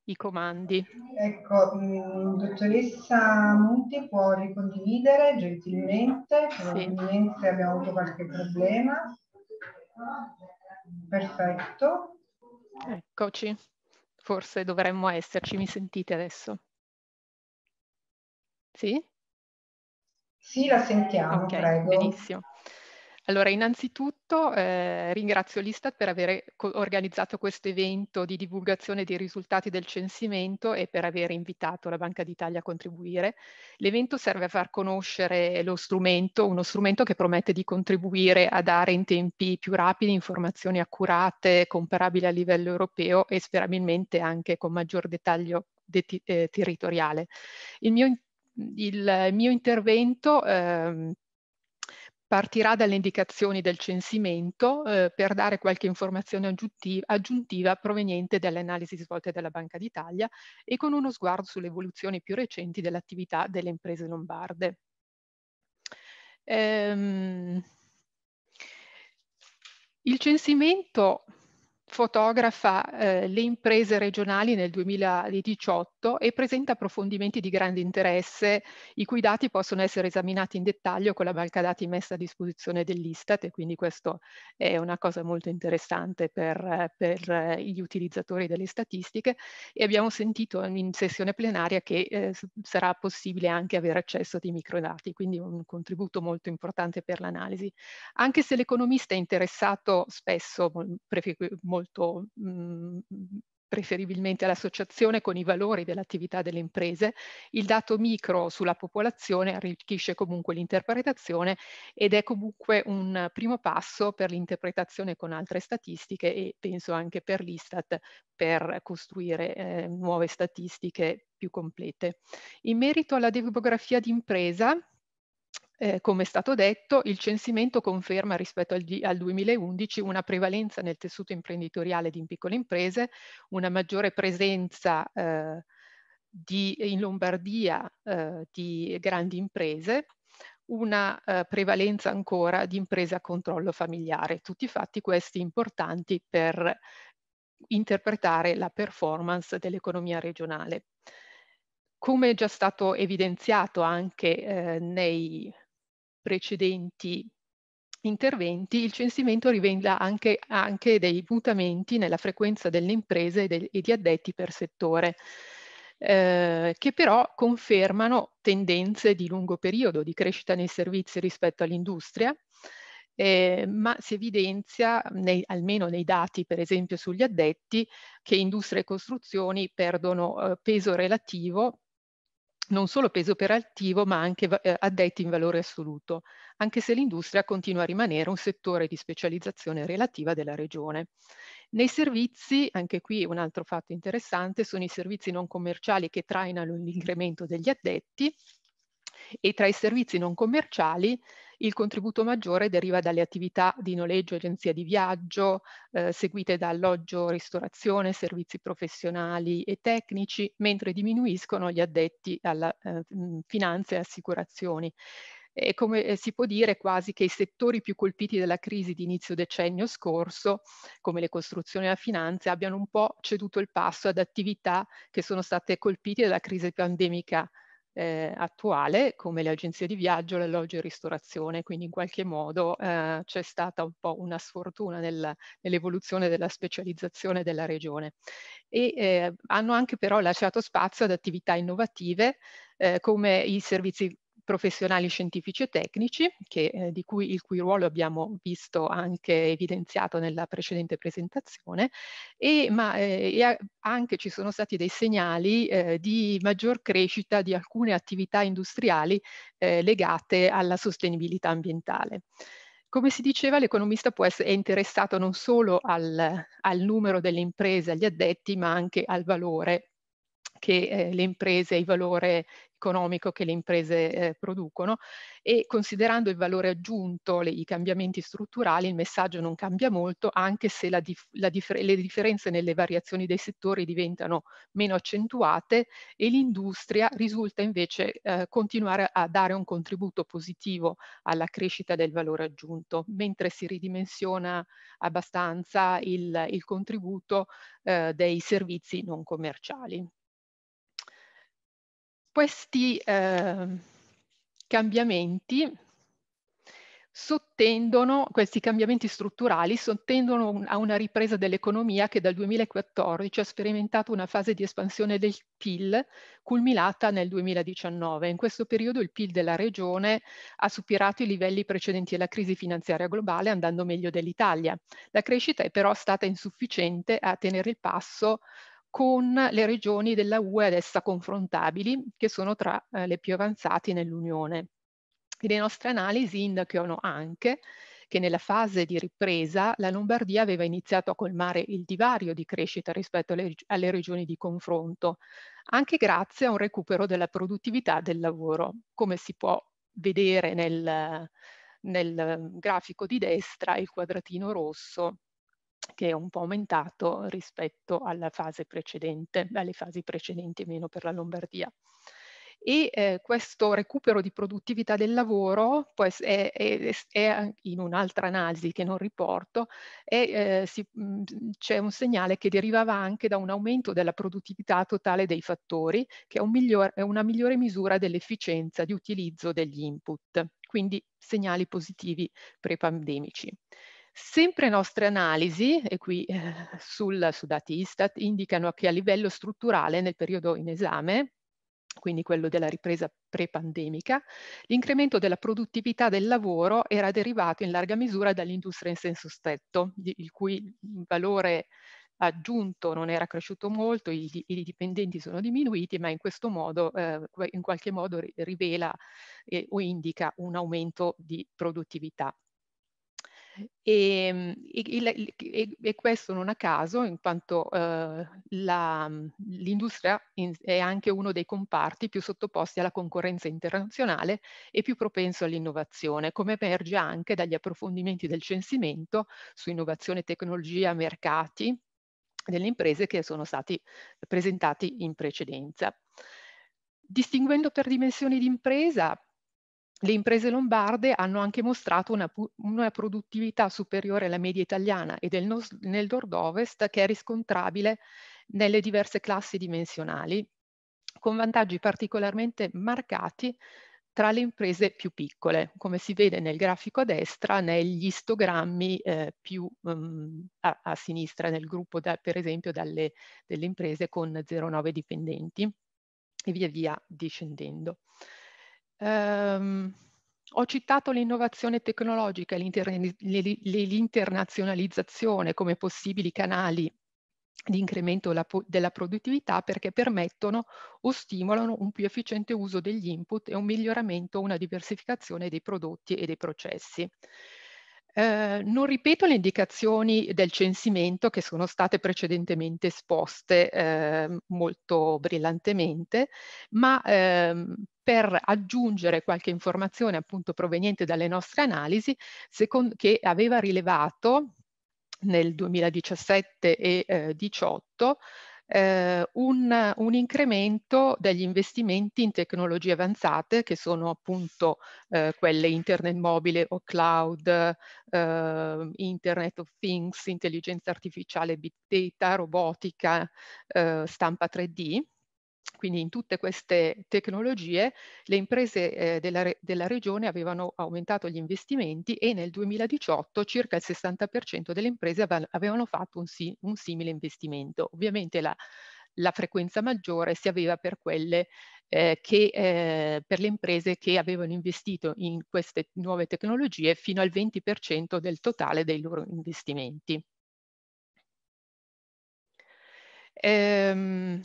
I comandi.
Ecco, mh, dottoressa Monti può ricondividere gentilmente, probabilmente sì. abbiamo avuto qualche problema. Perfetto.
Eccoci, forse dovremmo esserci, mi sentite adesso? Sì?
Sì, la sentiamo,
Ok,
prego.
benissimo. Allora, innanzitutto eh, ringrazio l'Istat per aver organizzato questo evento di divulgazione dei risultati del censimento e per aver invitato la Banca d'Italia a contribuire. L'evento serve a far conoscere lo strumento, uno strumento che promette di contribuire a dare in tempi più rapidi informazioni accurate, comparabili a livello europeo e sperabilmente anche con maggior dettaglio de eh, territoriale. Il mio, il mio intervento eh, partirà dalle indicazioni del censimento eh, per dare qualche informazione aggiuntiva, aggiuntiva proveniente dalle analisi svolte dalla Banca d'Italia e con uno sguardo sulle evoluzioni più recenti dell'attività delle imprese lombarde. Ehm, il censimento fotografa eh, le imprese regionali nel 2018 e presenta approfondimenti di grande interesse, i cui dati possono essere esaminati in dettaglio con la banca dati messa a disposizione dell'Istat e quindi questo è una cosa molto interessante per, per gli utilizzatori delle statistiche e abbiamo sentito in sessione plenaria che eh, sarà possibile anche avere accesso a dei microdati, quindi un contributo molto importante per l'analisi. Anche se l'economista è interessato spesso, molto molto mh, mhmm, preferibilmente all'associazione con i valori dell'attività delle imprese, il dato micro sulla popolazione arricchisce comunque l'interpretazione ed è comunque un primo passo per l'interpretazione con altre statistiche e penso anche per l'Istat per costruire eh, nuove statistiche più complete. In merito alla demografia d'impresa, eh, come è stato detto, il censimento conferma rispetto al, al, 2011 una prevalenza nel tessuto imprenditoriale di piccole imprese, una maggiore presenza eh, di, in Lombardia eh, di grandi imprese, una eh, prevalenza ancora di imprese a controllo familiare. Tutti fatti questi importanti per interpretare la performance dell'economia regionale. Come è già stato evidenziato anche eh, nei precedenti interventi, il censimento rivela anche, anche dei mutamenti nella frequenza delle imprese e, del, e di addetti per settore, eh, che però confermano tendenze di lungo periodo di crescita nei servizi rispetto all'industria, eh, ma si evidenzia, nei, almeno nei dati per esempio sugli addetti, che industria e costruzioni perdono eh, peso relativo non solo peso operativo ma anche eh, addetti in valore assoluto, anche se l'industria continua a rimanere un settore di specializzazione relativa della regione. Nei servizi, anche qui un altro fatto interessante, sono i servizi non commerciali che trainano l'incremento degli addetti e tra i servizi non commerciali il contributo maggiore deriva dalle attività di noleggio, agenzia di viaggio, eh, seguite da alloggio, ristorazione, servizi professionali e tecnici, mentre diminuiscono gli addetti alla eh, finanza e assicurazioni. E come eh, si può dire quasi che i settori più colpiti dalla crisi di inizio decennio scorso, come le costruzioni e la finanza, abbiano un po' ceduto il passo ad attività che sono state colpite dalla crisi pandemica eh, attuale come le agenzie di viaggio, l'alloggio e ristorazione, quindi in qualche modo eh, c'è stata un po' una sfortuna nel, nell'evoluzione della specializzazione della regione. E eh, hanno anche però lasciato spazio ad attività innovative eh, come i servizi professionali scientifici e tecnici, che, eh, di cui, il cui ruolo abbiamo visto anche evidenziato nella precedente presentazione, e, ma eh, anche ci sono stati dei segnali eh, di maggior crescita di alcune attività industriali eh, legate alla sostenibilità ambientale. Come si diceva, l'economista può essere interessato non solo al, al numero delle imprese, agli addetti, ma anche al valore che eh, le imprese, il valore economico che le imprese eh, producono e considerando il valore aggiunto, le, i cambiamenti strutturali, il messaggio non cambia molto anche se la dif la differ le differenze nelle variazioni dei settori diventano meno accentuate e l'industria risulta invece eh, continuare a dare un contributo positivo alla crescita del valore aggiunto, mentre si ridimensiona abbastanza il, il contributo eh, dei servizi non commerciali. Questi eh, cambiamenti sottendono, questi cambiamenti strutturali sottendono a una ripresa dell'economia che dal 2014 ha sperimentato una fase di espansione del PIL culminata nel 2019. In questo periodo il PIL della regione ha superato i livelli precedenti alla crisi finanziaria globale andando meglio dell'Italia. La crescita è però stata insufficiente a tenere il passo con le regioni della UE ad essa confrontabili, che sono tra eh, le più avanzate nell'Unione. Le nostre analisi indicano anche che nella fase di ripresa la Lombardia aveva iniziato a colmare il divario di crescita rispetto alle, alle regioni di confronto, anche grazie a un recupero della produttività del lavoro, come si può vedere nel, nel grafico di destra, il quadratino rosso che è un po' aumentato rispetto alla fase precedente, alle fasi precedenti meno per la Lombardia e eh, questo recupero di produttività del lavoro poi è, è, è in un'altra analisi che non riporto, eh, c'è un segnale che derivava anche da un aumento della produttività totale dei fattori, che è, un miglior, è una migliore misura dell'efficienza di utilizzo degli input, quindi segnali positivi pre-pandemici. Sempre nostre analisi, e qui eh, sul, su dati Istat, indicano che a livello strutturale nel periodo in esame, quindi quello della ripresa pre-pandemica, l'incremento della produttività del lavoro era derivato in larga misura dall'industria in senso stretto, il cui valore aggiunto non era cresciuto molto, i, i dipendenti sono diminuiti, ma in questo modo, eh, in qualche modo rivela eh, o indica un aumento di produttività. E, e, e, e, questo non a caso, in quanto eh, l'industria è anche uno dei comparti più sottoposti alla concorrenza internazionale e più propenso all'innovazione, come emerge anche dagli approfondimenti del censimento su innovazione, tecnologia, mercati delle imprese che sono stati presentati in precedenza. Distinguendo per dimensioni di impresa, le imprese lombarde hanno anche mostrato una, una, produttività superiore alla media italiana e del nel nord-ovest che è riscontrabile nelle diverse classi dimensionali, con vantaggi particolarmente marcati tra le imprese più piccole, come si vede nel grafico a destra, negli istogrammi eh, più um, a, a, sinistra nel gruppo, da, per esempio, dalle, delle imprese con 0,9 dipendenti e via via discendendo. Um, ho citato l'innovazione tecnologica e l'internazionalizzazione come possibili canali di incremento della produttività perché permettono o stimolano un più efficiente uso degli input e un miglioramento una diversificazione dei prodotti e dei processi. Eh, non ripeto le indicazioni del censimento che sono state precedentemente esposte eh, molto brillantemente, ma ehm, per aggiungere qualche informazione appunto proveniente dalle nostre analisi secondo, che aveva rilevato nel 2017 e 2018 eh, un, un, incremento degli investimenti in tecnologie avanzate che sono appunto eh, quelle internet mobile o cloud, eh, internet of things, intelligenza artificiale, big data, robotica, eh, stampa 3D quindi in tutte queste tecnologie le imprese eh, della, della, regione avevano aumentato gli investimenti e nel 2018 circa il 60% delle imprese avevano fatto un, si, un simile investimento. Ovviamente la, la, frequenza maggiore si aveva per quelle eh, che, eh, per le imprese che avevano investito in queste nuove tecnologie fino al 20% del totale dei loro investimenti. Ehm,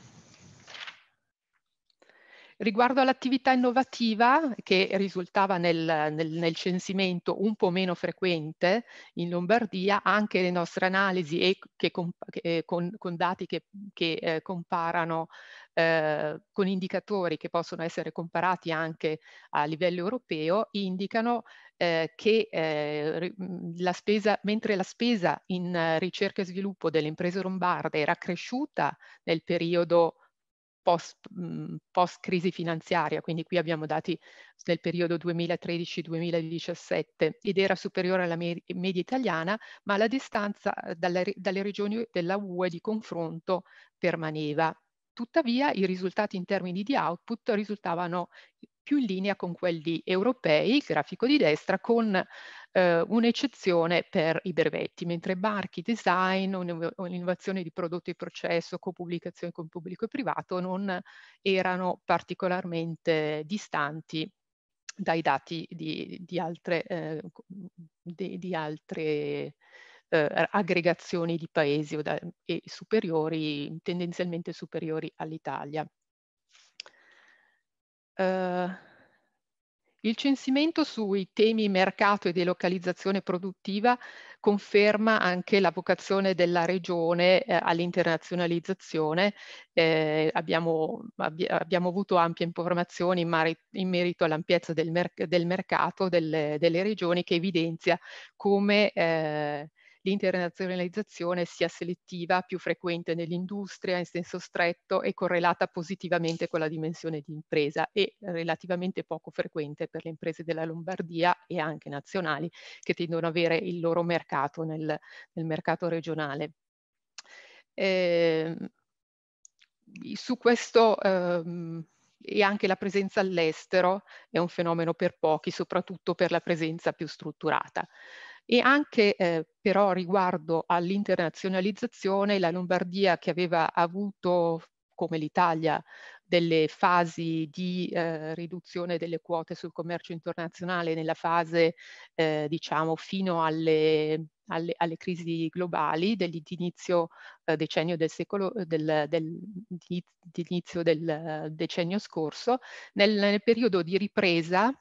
Riguardo all'attività innovativa che risultava nel, nel, nel, censimento un po' meno frequente in Lombardia, anche le nostre analisi e che, che, con, con, dati che, che eh, comparano eh, con indicatori che possono essere comparati anche a livello europeo, indicano eh, che eh, la spesa, mentre la spesa in ricerca e sviluppo delle imprese lombarde era cresciuta nel periodo post, mh, post crisi finanziaria, quindi qui abbiamo dati del periodo 2013-2017 ed era superiore alla me media italiana, ma la distanza eh, dalle, dalle regioni della UE di confronto permaneva. Tuttavia i risultati in termini di output risultavano più in linea con quelli europei, il grafico di destra, con eh, un'eccezione per i brevetti, mentre barchi, design, un'innovazione di prodotti e processo, copubblicazione con pubblico e privato non erano particolarmente distanti dai dati di, di altre, eh, di, di altre eh, aggregazioni di paesi da, e superiori, tendenzialmente superiori all'Italia. Uh, il censimento sui temi mercato e delocalizzazione produttiva conferma anche la vocazione della regione eh, all'internazionalizzazione. Eh, abbiamo, abbi abbiamo, avuto ampie informazioni in, in merito all'ampiezza del, mer del, mercato delle, delle, regioni che evidenzia come eh, l'internazionalizzazione sia selettiva, più frequente nell'industria in senso stretto e correlata positivamente con la dimensione di impresa e relativamente poco frequente per le imprese della Lombardia e anche nazionali che tendono ad avere il loro mercato nel, nel mercato regionale. Eh, su questo ehm, e anche la presenza all'estero è un fenomeno per pochi, soprattutto per la presenza più strutturata. E anche eh, però riguardo all'internazionalizzazione, la Lombardia che aveva avuto, come l'Italia, delle fasi di eh, riduzione delle quote sul commercio internazionale nella fase, eh, diciamo, fino alle, alle, alle, crisi globali dell'inizio eh, decennio del secolo, del, del, del decennio scorso, nel, nel periodo di ripresa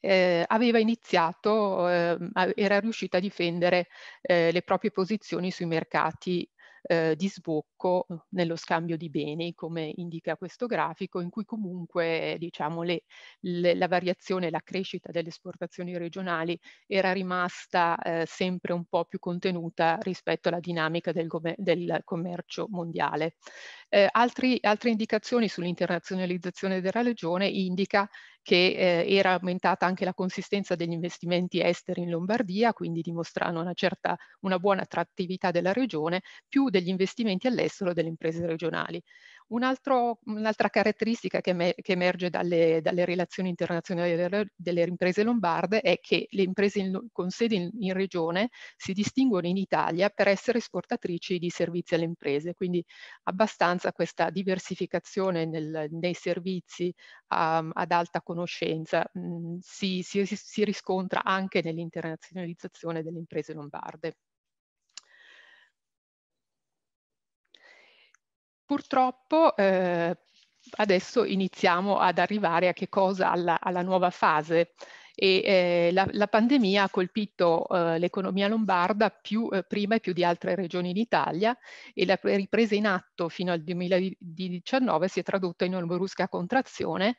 eh, aveva iniziato, eh, era riuscita a difendere eh, le proprie posizioni sui mercati eh, di sbocco uhm, nello scambio di beni, come indica questo grafico, in cui comunque diciamo, le, le, la variazione, la crescita delle esportazioni regionali era rimasta eh, sempre un po' più contenuta rispetto alla dinamica del, del commercio mondiale. Eh, altri, altre indicazioni sull'internazionalizzazione della regione indica che eh, era aumentata anche la consistenza degli investimenti esteri in Lombardia, quindi dimostrando una certa, una buona attrattività della regione, più degli investimenti all'estero delle imprese regionali. Un un'altra caratteristica che, me, che emerge dalle, dalle, relazioni internazionali delle, delle, imprese lombarde è che le imprese in, con sede in, in, regione si distinguono in Italia per essere esportatrici di servizi alle imprese, quindi abbastanza questa diversificazione nel, nei servizi um, ad alta conoscenza mh, mm, si, si, si riscontra anche nell'internazionalizzazione delle imprese lombarde. Purtroppo eh, adesso iniziamo ad arrivare a che cosa? Alla, alla nuova fase e eh, la, la, pandemia ha colpito eh, l'economia lombarda più, eh, prima e più di altre regioni d'Italia e la ripresa in atto fino al 2019 si è tradotta in una brusca contrazione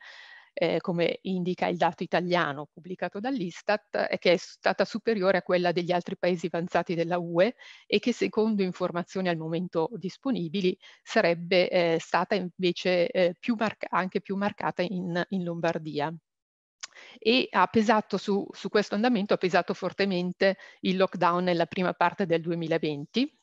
eh, come indica il dato italiano pubblicato dall'Istat, eh, che è stata superiore a quella degli altri paesi avanzati della UE e che secondo informazioni al momento disponibili sarebbe eh, stata invece eh, più anche più marcata in, in Lombardia. E ha pesato su, su, questo andamento, ha pesato fortemente il lockdown nella prima parte del 2020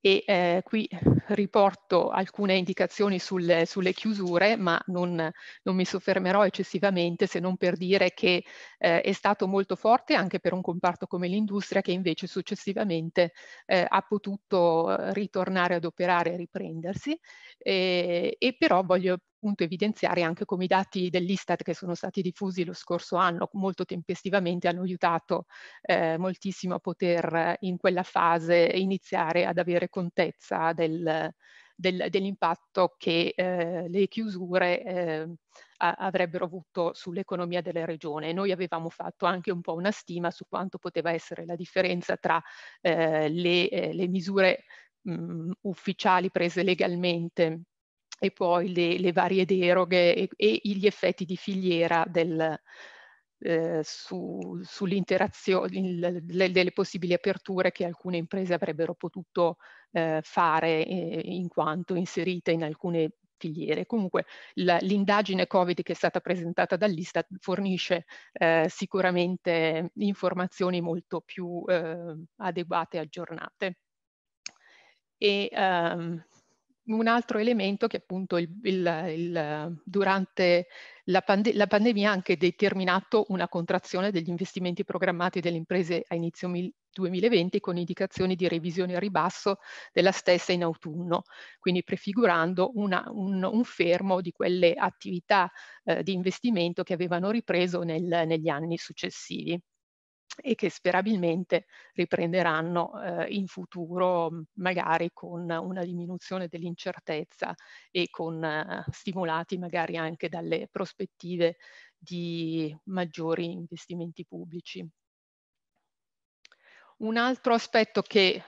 e eh, qui riporto alcune indicazioni sulle, sulle chiusure, ma non, non, mi soffermerò eccessivamente se non per dire che eh, è stato molto forte anche per un comparto come l'industria che invece successivamente eh, ha potuto eh, ritornare ad operare e riprendersi. E, e però voglio appunto evidenziare anche come i dati dell'Istat che sono stati diffusi lo scorso anno molto tempestivamente hanno aiutato eh, moltissimo a poter in quella fase iniziare ad avere contezza del, del, dell'impatto che eh, le chiusure eh, avrebbero avuto sull'economia della regione. Noi avevamo fatto anche un po' una stima su quanto poteva essere la differenza tra eh, le, eh, le, misure mh, ufficiali prese legalmente e poi le, le varie deroghe e, e, gli effetti di filiera del, eh, su, sull'interazione delle possibili aperture che alcune imprese avrebbero potuto eh, fare eh, in quanto inserite in alcune filiere. Comunque l'indagine Covid che è stata presentata dall'Istat fornisce eh, sicuramente informazioni molto più eh, adeguate e aggiornate. E, um, un altro elemento che appunto il, il, il, durante la, pande la, pandemia ha anche determinato una contrazione degli investimenti programmati delle imprese a inizio 2020 con indicazioni di revisione a ribasso della stessa in autunno, quindi prefigurando una, un, un, fermo di quelle attività eh, di investimento che avevano ripreso nel, negli anni successivi e che sperabilmente riprenderanno eh, in futuro magari con una diminuzione dell'incertezza e con eh, stimolati magari anche dalle prospettive di maggiori investimenti pubblici. Un altro aspetto che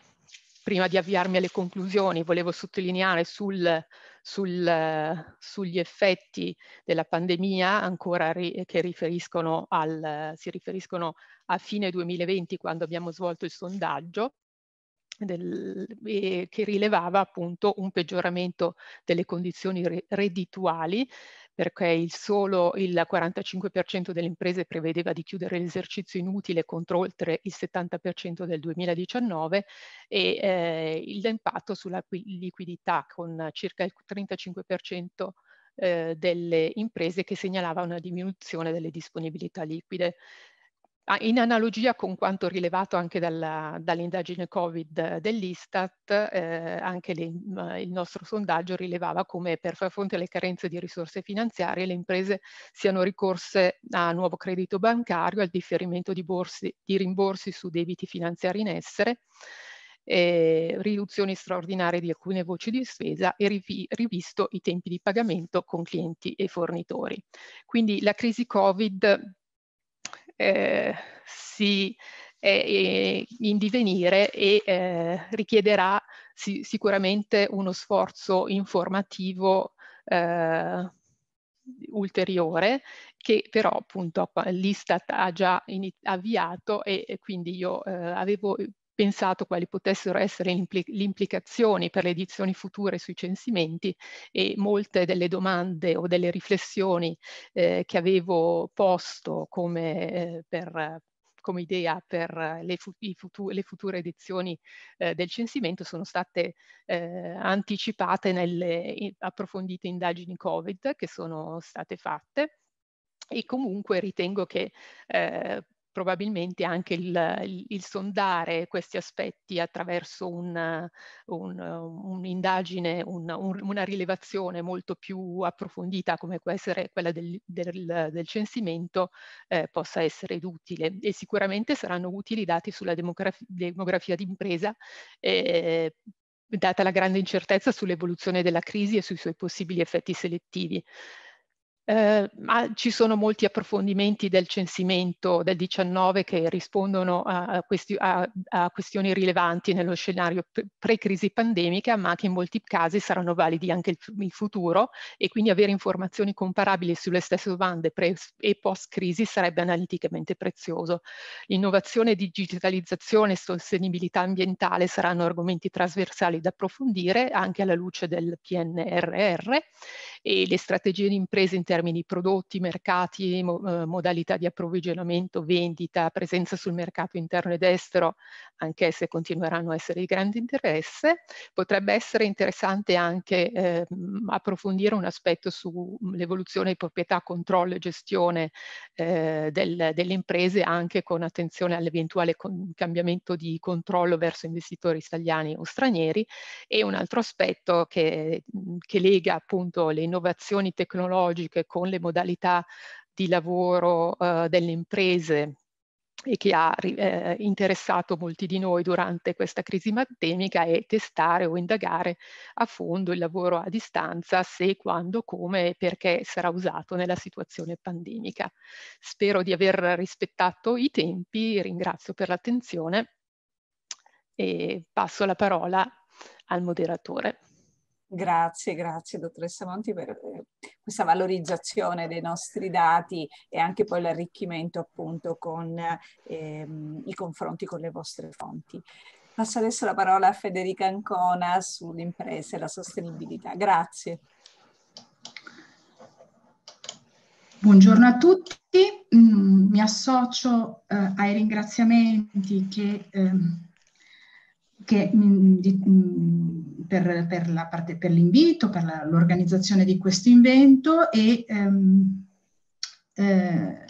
prima di avviarmi alle conclusioni volevo sottolineare sul, sul, sugli effetti della pandemia ancora ri, che riferiscono al, si riferiscono a fine 2020 quando abbiamo svolto il sondaggio del, che rilevava appunto un peggioramento delle condizioni reddituali perché il solo il 45% delle imprese prevedeva di chiudere l'esercizio inutile contro oltre il 70% del 2019 e eh, l'impatto sulla liquidità con circa il 35% eh, delle imprese che segnalava una diminuzione delle disponibilità liquide. Ah, in analogia con quanto rilevato anche dall'indagine Covid dell'Istat, eh, anche le, il nostro sondaggio rilevava come per far fronte alle carenze di risorse finanziarie le imprese siano ricorse a nuovo credito bancario, al differimento di, borsi, di rimborsi su debiti finanziari in essere, eh, riduzioni straordinarie di alcune voci di spesa e rivi, rivisto i tempi di pagamento con clienti e fornitori. Quindi la crisi Covid eh, si è in divenire e eh, richiederà si, sicuramente uno sforzo informativo eh, ulteriore che però appunto l'Istat ha già avviato e, e, quindi io eh, avevo pensato quali potessero essere le implicazioni per le edizioni future sui censimenti e molte delle domande o delle riflessioni eh, che avevo posto come, eh, per, come idea per le, futu le future edizioni eh, del censimento sono state eh, anticipate nelle approfondite indagini Covid che sono state fatte e comunque ritengo che eh, probabilmente anche il, il, il, sondare questi aspetti attraverso un, un, un'indagine, un, una rilevazione molto più approfondita come può essere quella del, del, del censimento eh, possa essere utile e sicuramente saranno utili i dati sulla demografia, demografia d'impresa eh, data la grande incertezza sull'evoluzione della crisi e sui suoi possibili effetti selettivi. Eh, ci sono molti approfondimenti del censimento del 19 che rispondono a, questi, a, a questioni rilevanti nello scenario pre-crisi pandemica, ma che in molti casi saranno validi anche il, il, futuro e quindi avere informazioni comparabili sulle stesse domande pre e post-crisi sarebbe analiticamente prezioso. Innovazione, digitalizzazione e sostenibilità ambientale saranno argomenti trasversali da approfondire anche alla luce del PNRR e le strategie di imprese in termini di prodotti, mercati, mo, eh, modalità di approvvigionamento, vendita, presenza sul mercato interno ed estero, anche se continueranno a essere di grande interesse. Potrebbe essere interessante anche eh, approfondire un aspetto sull'evoluzione di proprietà, controllo e gestione eh, del, delle imprese anche con attenzione all'eventuale cambiamento di controllo verso investitori italiani o stranieri e un altro aspetto che, che lega appunto le innovazioni tecnologiche con le modalità di lavoro uh, delle imprese e che ha eh, interessato molti di noi durante questa crisi pandemica è testare o indagare a fondo il lavoro a distanza, se, quando, come e perché sarà usato nella situazione pandemica. Spero di aver rispettato i tempi, ringrazio per l'attenzione e passo la parola al moderatore.
Grazie, grazie dottoressa Monti per eh, questa valorizzazione dei nostri dati e anche poi l'arricchimento appunto con ehm, i confronti con le vostre fonti. Passo adesso la parola a Federica Ancona sull'impresa e la sostenibilità. Grazie.
Buongiorno a tutti, mm, mi associo eh, ai ringraziamenti che... Eh, che, mm, di, per, per, parte, per, l'invito, per l'organizzazione di questo invento e ehm, eh,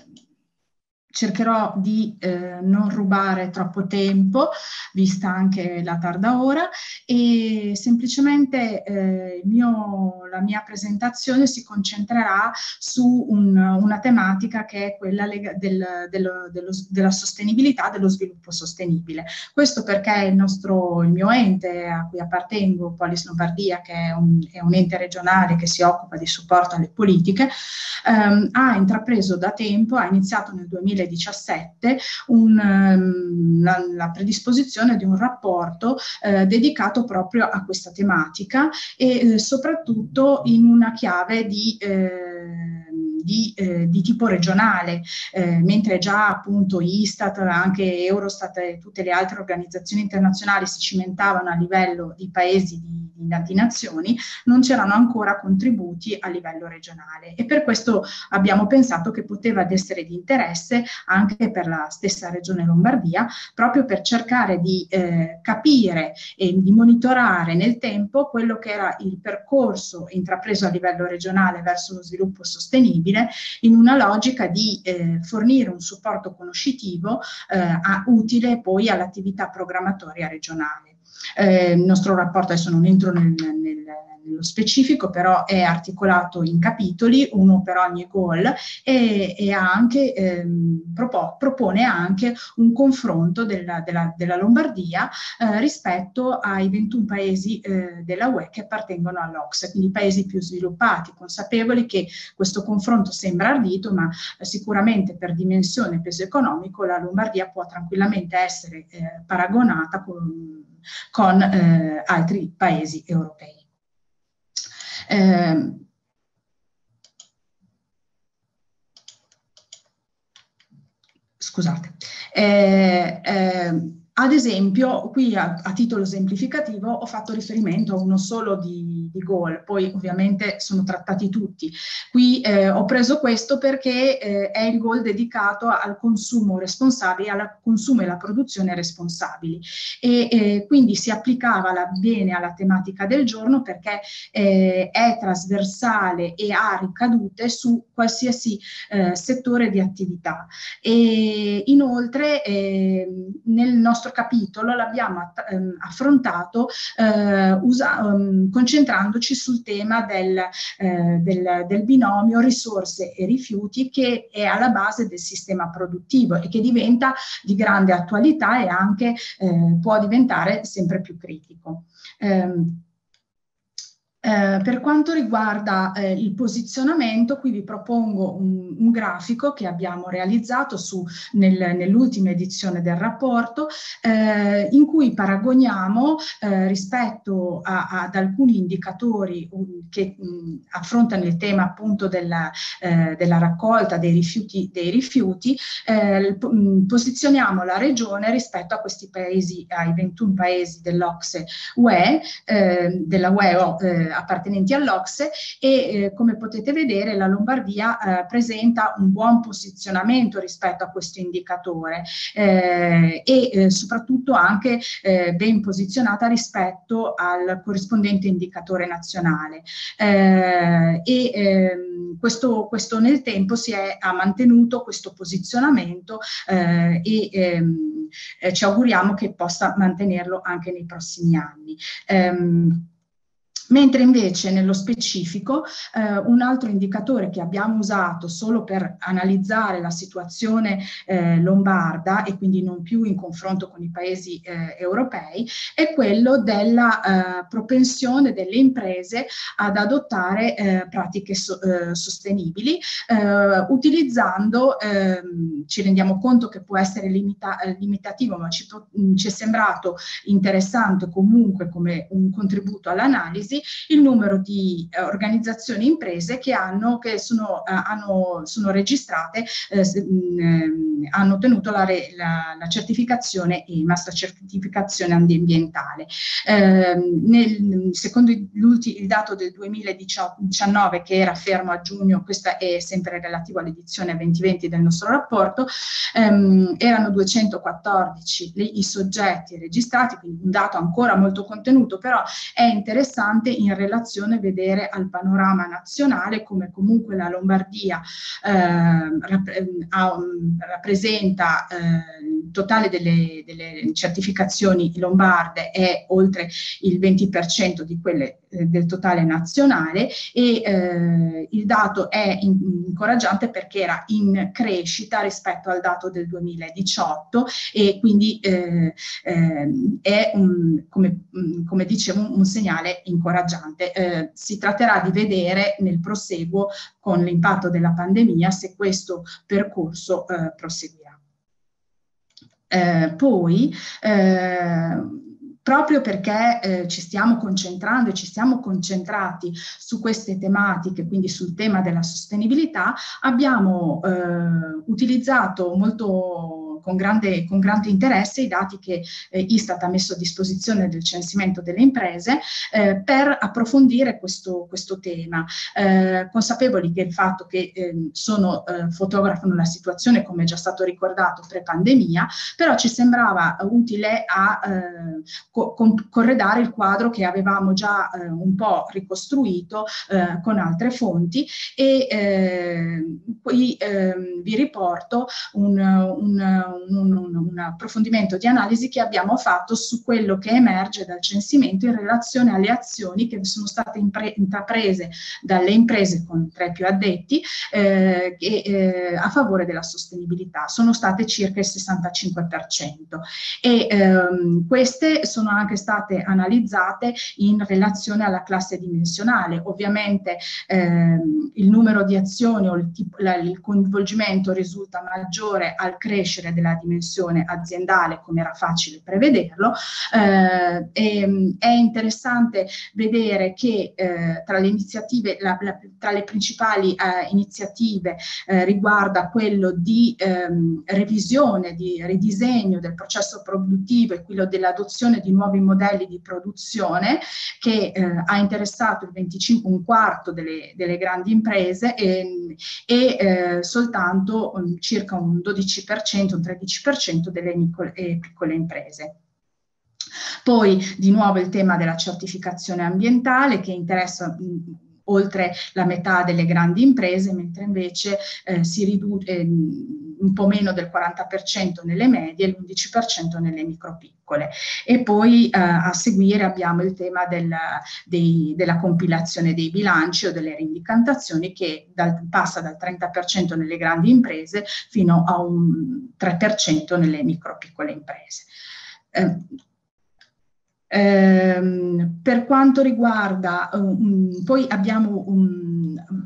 cercherò di eh, non rubare troppo tempo, vista anche la tarda ora, e semplicemente eh, mio, la mia presentazione si concentrerà su un, una tematica che è quella lega, del, del, dello, della sostenibilità, dello sviluppo sostenibile. Questo perché il, nostro, il mio ente a cui appartengo, Polis Lombardia, che è un, è un ente regionale che si occupa di supporto alle politiche, ehm, ha intrapreso da tempo, ha iniziato nel 2000 2017 un, ehm, la, la, predisposizione di un rapporto eh, dedicato proprio a questa tematica e eh, soprattutto in una chiave di eh, di, eh, di tipo regionale, eh, mentre già appunto Istat, anche Eurostat e tutte le altre organizzazioni internazionali si cimentavano a livello di paesi di, di nazioni, non c'erano ancora contributi a livello regionale. E per questo abbiamo pensato che poteva essere di interesse anche per la stessa regione Lombardia, proprio per cercare di eh, capire e di monitorare nel tempo quello che era il percorso intrapreso a livello regionale verso lo sviluppo sostenibile possibile in una logica di eh, fornire un supporto conoscitivo eh, a, utile poi all'attività programmatoria regionale. Eh, il nostro rapporto, adesso non entro nel, nel nello specifico, però è articolato in capitoli, uno per ogni goal, e, e anche, ehm, propo, propone anche un confronto della, della, della Lombardia eh, rispetto ai 21 paesi eh, della UE che appartengono all'Ocse, quindi paesi più sviluppati, consapevoli che questo confronto sembra ardito, ma eh, sicuramente per dimensione e peso economico la Lombardia può tranquillamente essere eh, paragonata con, con eh, altri paesi europei. Eh, scusate. Eh, eh, ad esempio, qui a, a, titolo esemplificativo ho fatto riferimento a uno solo di, di goal, poi ovviamente sono trattati tutti. Qui eh, ho preso questo perché eh, è il goal dedicato al consumo responsabile, al consumo e alla produzione responsabili e eh, quindi si applicava la, bene alla tematica del giorno perché eh, è trasversale e ha ricadute su qualsiasi eh, settore di attività. E inoltre ehm, nel nostro nostro capitolo l'abbiamo ehm, affrontato eh, usa, um, concentrandoci sul tema del, eh, del, del, binomio risorse e rifiuti che è alla base del sistema produttivo e che diventa di grande attualità e anche eh, può diventare sempre più critico. Um, eh, per quanto riguarda eh, il posizionamento, qui vi propongo un, un grafico che abbiamo realizzato nel, nell'ultima edizione del rapporto, eh, in cui paragoniamo eh, rispetto a, ad alcuni indicatori um, che um, affrontano il tema appunto della, eh, della raccolta dei rifiuti, dei rifiuti um, posizioniamo la regione rispetto a questi paesi, ai 21 paesi dell'Ocse UE, della UE appartenenti all'Ocse e eh, come potete vedere la Lombardia eh, presenta un buon posizionamento rispetto a questo indicatore eh, e eh, soprattutto anche eh, ben posizionata rispetto al corrispondente indicatore nazionale eh, e ehm, questo, questo, nel tempo si è ha mantenuto questo posizionamento e ehm, ci auguriamo che possa mantenerlo anche nei prossimi anni. Um, Mentre invece nello specifico eh, un altro indicatore che abbiamo usato solo per analizzare la situazione eh, lombarda e quindi non più in confronto con i paesi eh, europei è quello della eh, propensione delle imprese ad adottare eh, pratiche so, eh, sostenibili utilizzando, ehm, ci rendiamo conto che può essere limita limitativo ma ci, ci è sembrato interessante comunque come un contributo all'analisi il numero di eh, organizzazioni imprese che, hanno, che sono, eh, hanno, sono registrate, eh, mh, mm, hanno ottenuto la, la, la, certificazione EMAS, la certificazione ambientale. Ehm, nel, secondo il dato del 2019 che era fermo a giugno, questo è sempre relativo all'edizione 2020 del nostro rapporto, ehm, erano 214 i soggetti registrati, quindi un dato ancora molto contenuto, però è interessante in relazione vedere al panorama nazionale come comunque la Lombardia eh, rappresenta eh, il totale delle, delle, certificazioni lombarde è oltre il 20% di quelle del totale nazionale e eh, il dato è in, incoraggiante perché era in crescita rispetto al dato del 2018 e quindi eh, eh, è un, come, come dicevo un, segnale incoraggiante. Eh, si tratterà di vedere nel proseguo con l'impatto della pandemia se questo percorso eh, proseguirà. Eh, poi, eh, proprio perché eh, ci stiamo concentrando e ci siamo concentrati su queste tematiche, quindi sul tema della sostenibilità, abbiamo eh, utilizzato molto con grande, con grande interesse i dati che eh, Istat ha messo a disposizione del censimento delle imprese eh, per approfondire questo, questo tema, eh, consapevoli che il fatto che ehm, sono, eh, fotografano la situazione, come è già stato ricordato, pre-pandemia, però ci sembrava utile a eh, co corredare il quadro che avevamo già eh, un po' ricostruito con altre fonti e qui ehm, vi riporto un, un un, un, un, approfondimento di analisi che abbiamo fatto su quello che emerge dal censimento in relazione alle azioni che sono state intraprese dalle imprese con tre più addetti eh, che, eh, a favore della sostenibilità. Sono state circa il 65% e ehm, queste sono anche state analizzate in relazione alla classe dimensionale. Ovviamente ehm, il numero di azioni o il, tipo, la, il coinvolgimento risulta maggiore al crescere della dimensione aziendale, come era facile prevederlo. Eh, e, è interessante vedere che eh, tra le iniziative, la, la, tra le principali eh, iniziative eh, riguarda quello di ehm, revisione, di ridisegno del processo produttivo e quello dell'adozione di nuovi modelli di produzione che eh, ha interessato il 25, un quarto delle, delle grandi imprese e, e eh, soltanto um, circa un 12%, un 13% 13% delle piccole, piccole imprese. Poi di nuovo il tema della certificazione ambientale che interessa oltre la metà delle grandi imprese, mentre invece eh, si riduce eh, un po' meno del 40% nelle medie e l'11% nelle micropiccole. E poi eh, a seguire abbiamo il tema del, dei, della compilazione dei bilanci o delle rendicantazioni che dal, passa dal 30% nelle grandi imprese fino a un 3% nelle micropiccole imprese. Eh, Ehm, per quanto riguarda, um, poi abbiamo um,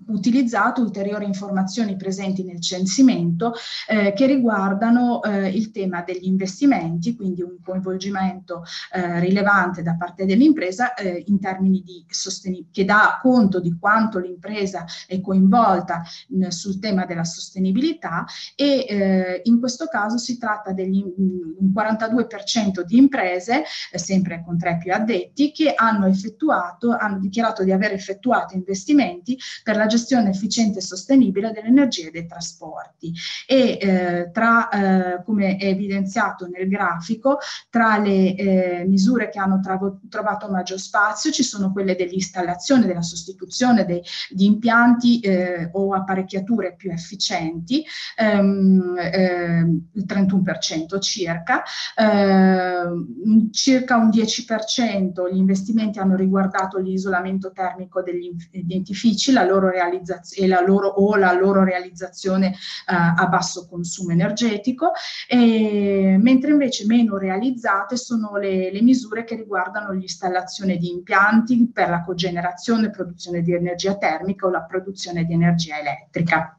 utilizzato ulteriori informazioni presenti nel censimento eh, che riguardano eh, il tema degli investimenti, quindi un coinvolgimento eh, rilevante da parte dell'impresa eh, in termini di sostenibilità, che dà conto di quanto l'impresa è coinvolta in, sul tema della sostenibilità e eh, in questo caso si tratta di un 42% di imprese, eh, sempre con con tre più addetti che hanno effettuato, hanno dichiarato di aver effettuato investimenti per la gestione efficiente e sostenibile dell'energia e dei trasporti. E eh, tra, eh, come è evidenziato nel grafico, tra le eh, misure che hanno trovato maggior spazio ci sono quelle dell'installazione, della sostituzione dei, di impianti eh, o apparecchiature più efficienti, ehm, ehm il 31% circa, ehm, circa un 10% 13% gli investimenti hanno riguardato l'isolamento termico degli dentifrici la loro realizzazione, la loro, o la loro realizzazione eh, a basso consumo energetico, e, mentre invece meno realizzate sono le, le misure che riguardano l'installazione di impianti per la cogenerazione, produzione di energia termica o la produzione di energia elettrica.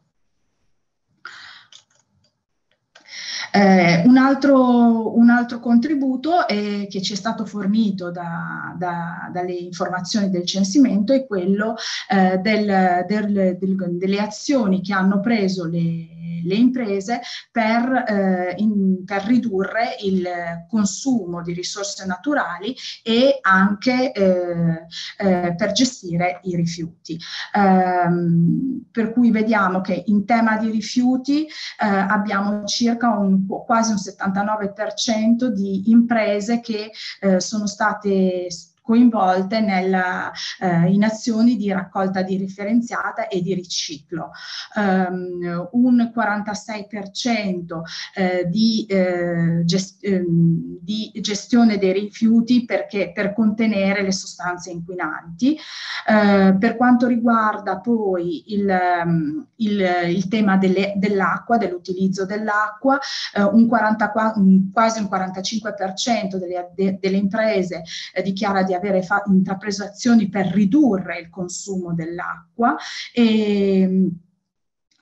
Eh, un, altro, un, altro, contributo eh, che ci è stato fornito da, da, dalle informazioni del censimento è quello eh, del, del, del, delle azioni che hanno preso le, le imprese per, eh, in, per, ridurre il consumo di risorse naturali e anche eh, eh, per gestire i rifiuti. Ehm, per cui vediamo che in tema di rifiuti eh, abbiamo circa un, quasi un 79% di imprese che eh, sono state coinvolte nella, eh, in azioni di raccolta differenziata e di riciclo. Um, un 46% eh, di, eh, gest ehm, di, gestione dei rifiuti perché, per contenere le sostanze inquinanti. Eh, per quanto riguarda poi il, ehm, il, il tema dell'acqua, dell'utilizzo dell'acqua, eh, un 44, un, quasi un 45% delle, de, delle imprese eh, dichiara di avere intrapreso azioni per ridurre il consumo dell'acqua e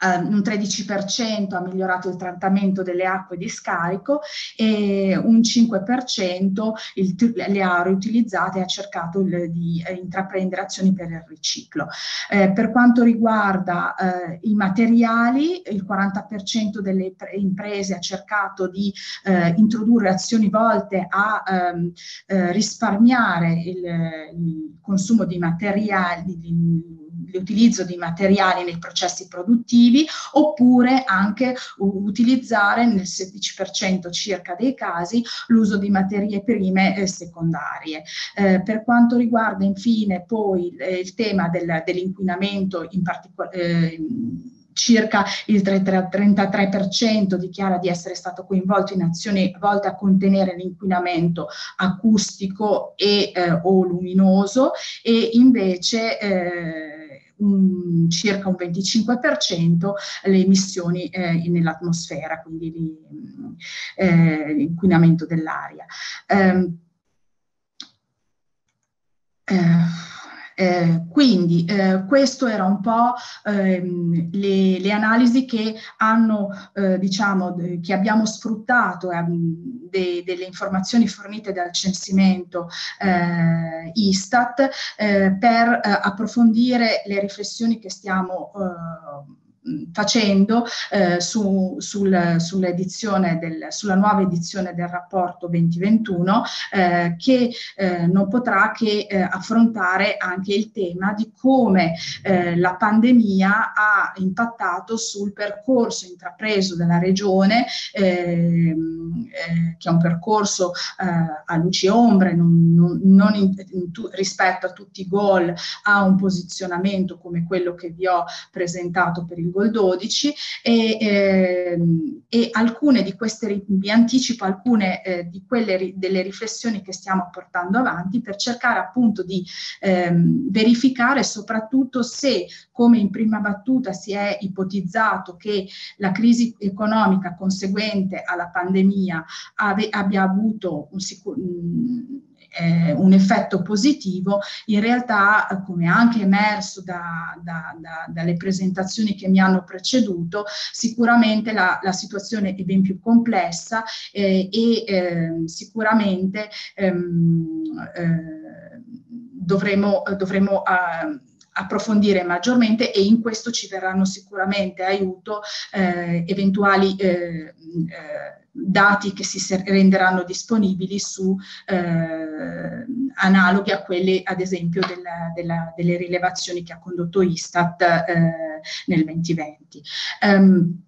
Uh, un 13% ha migliorato il trattamento delle acque di scarico e un 5% il, le ha riutilizzate e ha cercato il, di eh, intraprendere azioni per il riciclo. Eh, per quanto riguarda eh, i materiali, il 40% delle imprese ha cercato di eh, introdurre azioni volte a ehm, eh, risparmiare il, il, consumo di materiali, di, l'utilizzo di materiali nei processi produttivi oppure anche utilizzare nel 16% circa dei casi l'uso di materie prime eh, secondarie. Eh, per quanto riguarda infine poi eh, il tema del, dell'inquinamento in particolare eh, circa il 33% dichiara di essere stato coinvolto in azioni volte a contenere l'inquinamento acustico e eh, o luminoso e invece eh, un, circa un 25% le emissioni eh, nell'atmosfera, quindi eh, l'inquinamento dell'aria. Um, eh, eh, quindi eh, questo era un po' ehm, le, le, analisi che hanno, eh, diciamo, che abbiamo sfruttato ehm, de, delle informazioni fornite dal censimento eh, Istat eh, per eh, approfondire le riflessioni che stiamo facendo eh, su, sul, del, sulla nuova edizione del rapporto 2021 eh, che eh, non potrà che eh, affrontare anche il tema di come eh, la pandemia ha impattato sul percorso intrapreso dalla regione ehm, eh, che è un percorso a luci e ombre non, non, non in, in tu, rispetto a tutti i goal ha un posizionamento come quello che vi ho presentato per il Goal 12 e, eh, e alcune di queste, vi anticipo alcune eh, di quelle delle riflessioni che stiamo portando avanti per cercare appunto di ehm, verificare soprattutto se, come in prima battuta si è ipotizzato che la crisi economica conseguente alla pandemia ave, abbia avuto un sicuro eh, un effetto positivo, in realtà, come anche emerso da, da, da, dalle presentazioni che mi hanno preceduto, sicuramente la, la situazione è ben più complessa eh, e eh, sicuramente ehm, eh, dovremo, dovremo uh, approfondire maggiormente e in questo ci verranno sicuramente aiuto eh, eventuali eh, eh, dati che si renderanno disponibili su eh, analoghi a quelli ad esempio della, della, delle rilevazioni che ha condotto Istat eh, nel 2020. Um,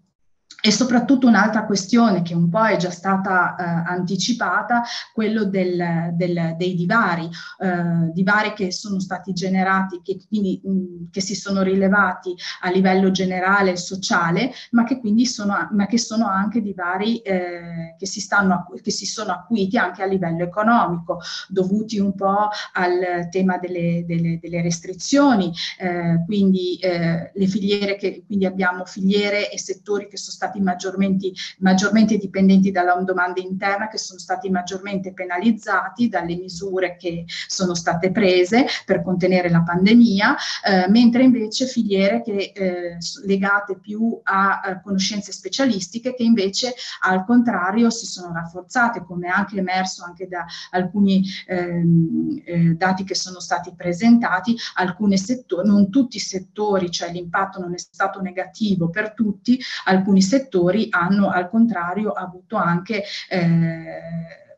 E soprattutto un'altra questione che un po' è già stata eh, anticipata, quello del, del, dei divari, eh, divari che sono stati generati, che quindi mh, che si sono rilevati a livello generale e sociale, ma che quindi sono, ma che sono anche divari eh, che, si stanno, che si sono acuiti anche a livello economico, dovuti un po' al tema delle, delle, delle restrizioni, eh, quindi eh, le filiere che quindi abbiamo filiere e settori che sono stati stati maggiormente, maggiormente dipendenti dalla domanda interna, che sono stati maggiormente penalizzati dalle misure che sono state prese per contenere la pandemia, eh, mentre invece filiere che, eh, legate più a, a conoscenze specialistiche che invece al contrario si sono rafforzate, come anche emerso anche da alcuni ehm, eh, dati che sono stati presentati, alcuni settori, non tutti i settori, cioè l'impatto non è stato negativo per tutti, alcuni settori settori hanno al contrario avuto anche eh,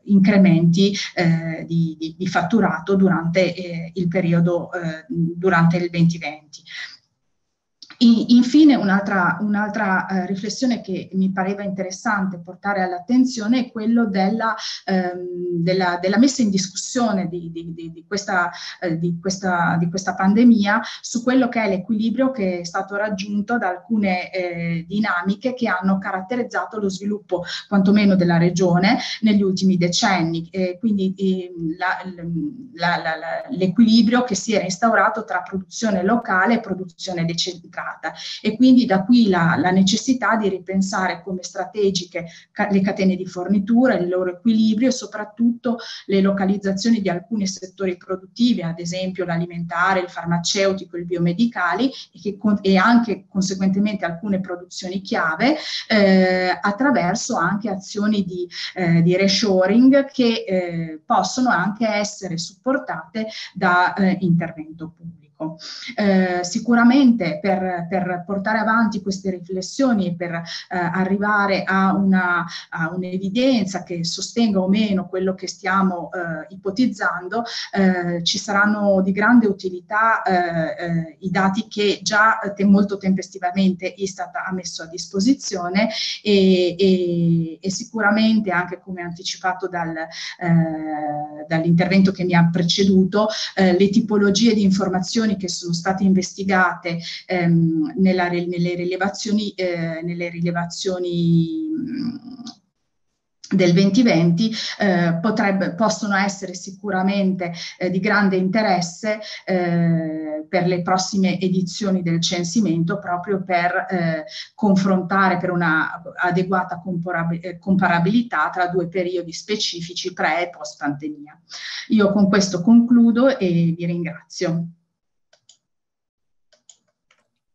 incrementi eh, di, di, di, fatturato durante eh, il periodo, eh, durante il 2020. Infine un'altra, un'altra eh, riflessione che mi pareva interessante portare all'attenzione è quello della, ehm, della, della messa in discussione di, di, di, questa, eh, questa, di, questa, pandemia su quello che è l'equilibrio che è stato raggiunto da alcune eh, dinamiche che hanno caratterizzato lo sviluppo quantomeno della regione negli ultimi decenni. quindi ehm, la, la, l'equilibrio che si è instaurato tra produzione locale e produzione decentrata complicata e quindi da qui la, la necessità di ripensare come strategiche ca le catene di fornitura, il loro equilibrio e soprattutto le localizzazioni di alcuni settori produttivi, ad esempio l'alimentare, il farmaceutico, il biomedicali e, che, e anche conseguentemente alcune produzioni chiave eh, attraverso anche azioni di, eh, di reshoring che eh, possono anche essere supportate da eh, intervento pubblico. Eh, sicuramente per, per, portare avanti queste riflessioni e per eh, arrivare a, una, a, un'evidenza che sostenga o meno quello che stiamo eh, ipotizzando, eh, ci saranno di grande utilità eh, eh, i dati che già te, molto tempestivamente Istat ha messo a disposizione e, e, e sicuramente anche come anticipato dal, dall'intervento che mi ha preceduto, le tipologie di informazioni informazioni che sono state investigate ehm, nella, nelle rilevazioni, eh, nelle rilevazioni del 2020 eh, potrebbe, possono essere sicuramente eh, di grande interesse eh, per le prossime edizioni del censimento proprio per eh, confrontare per una adeguata eh, comparabilità tra due periodi specifici pre e post pandemia. Io con questo concludo e vi ringrazio.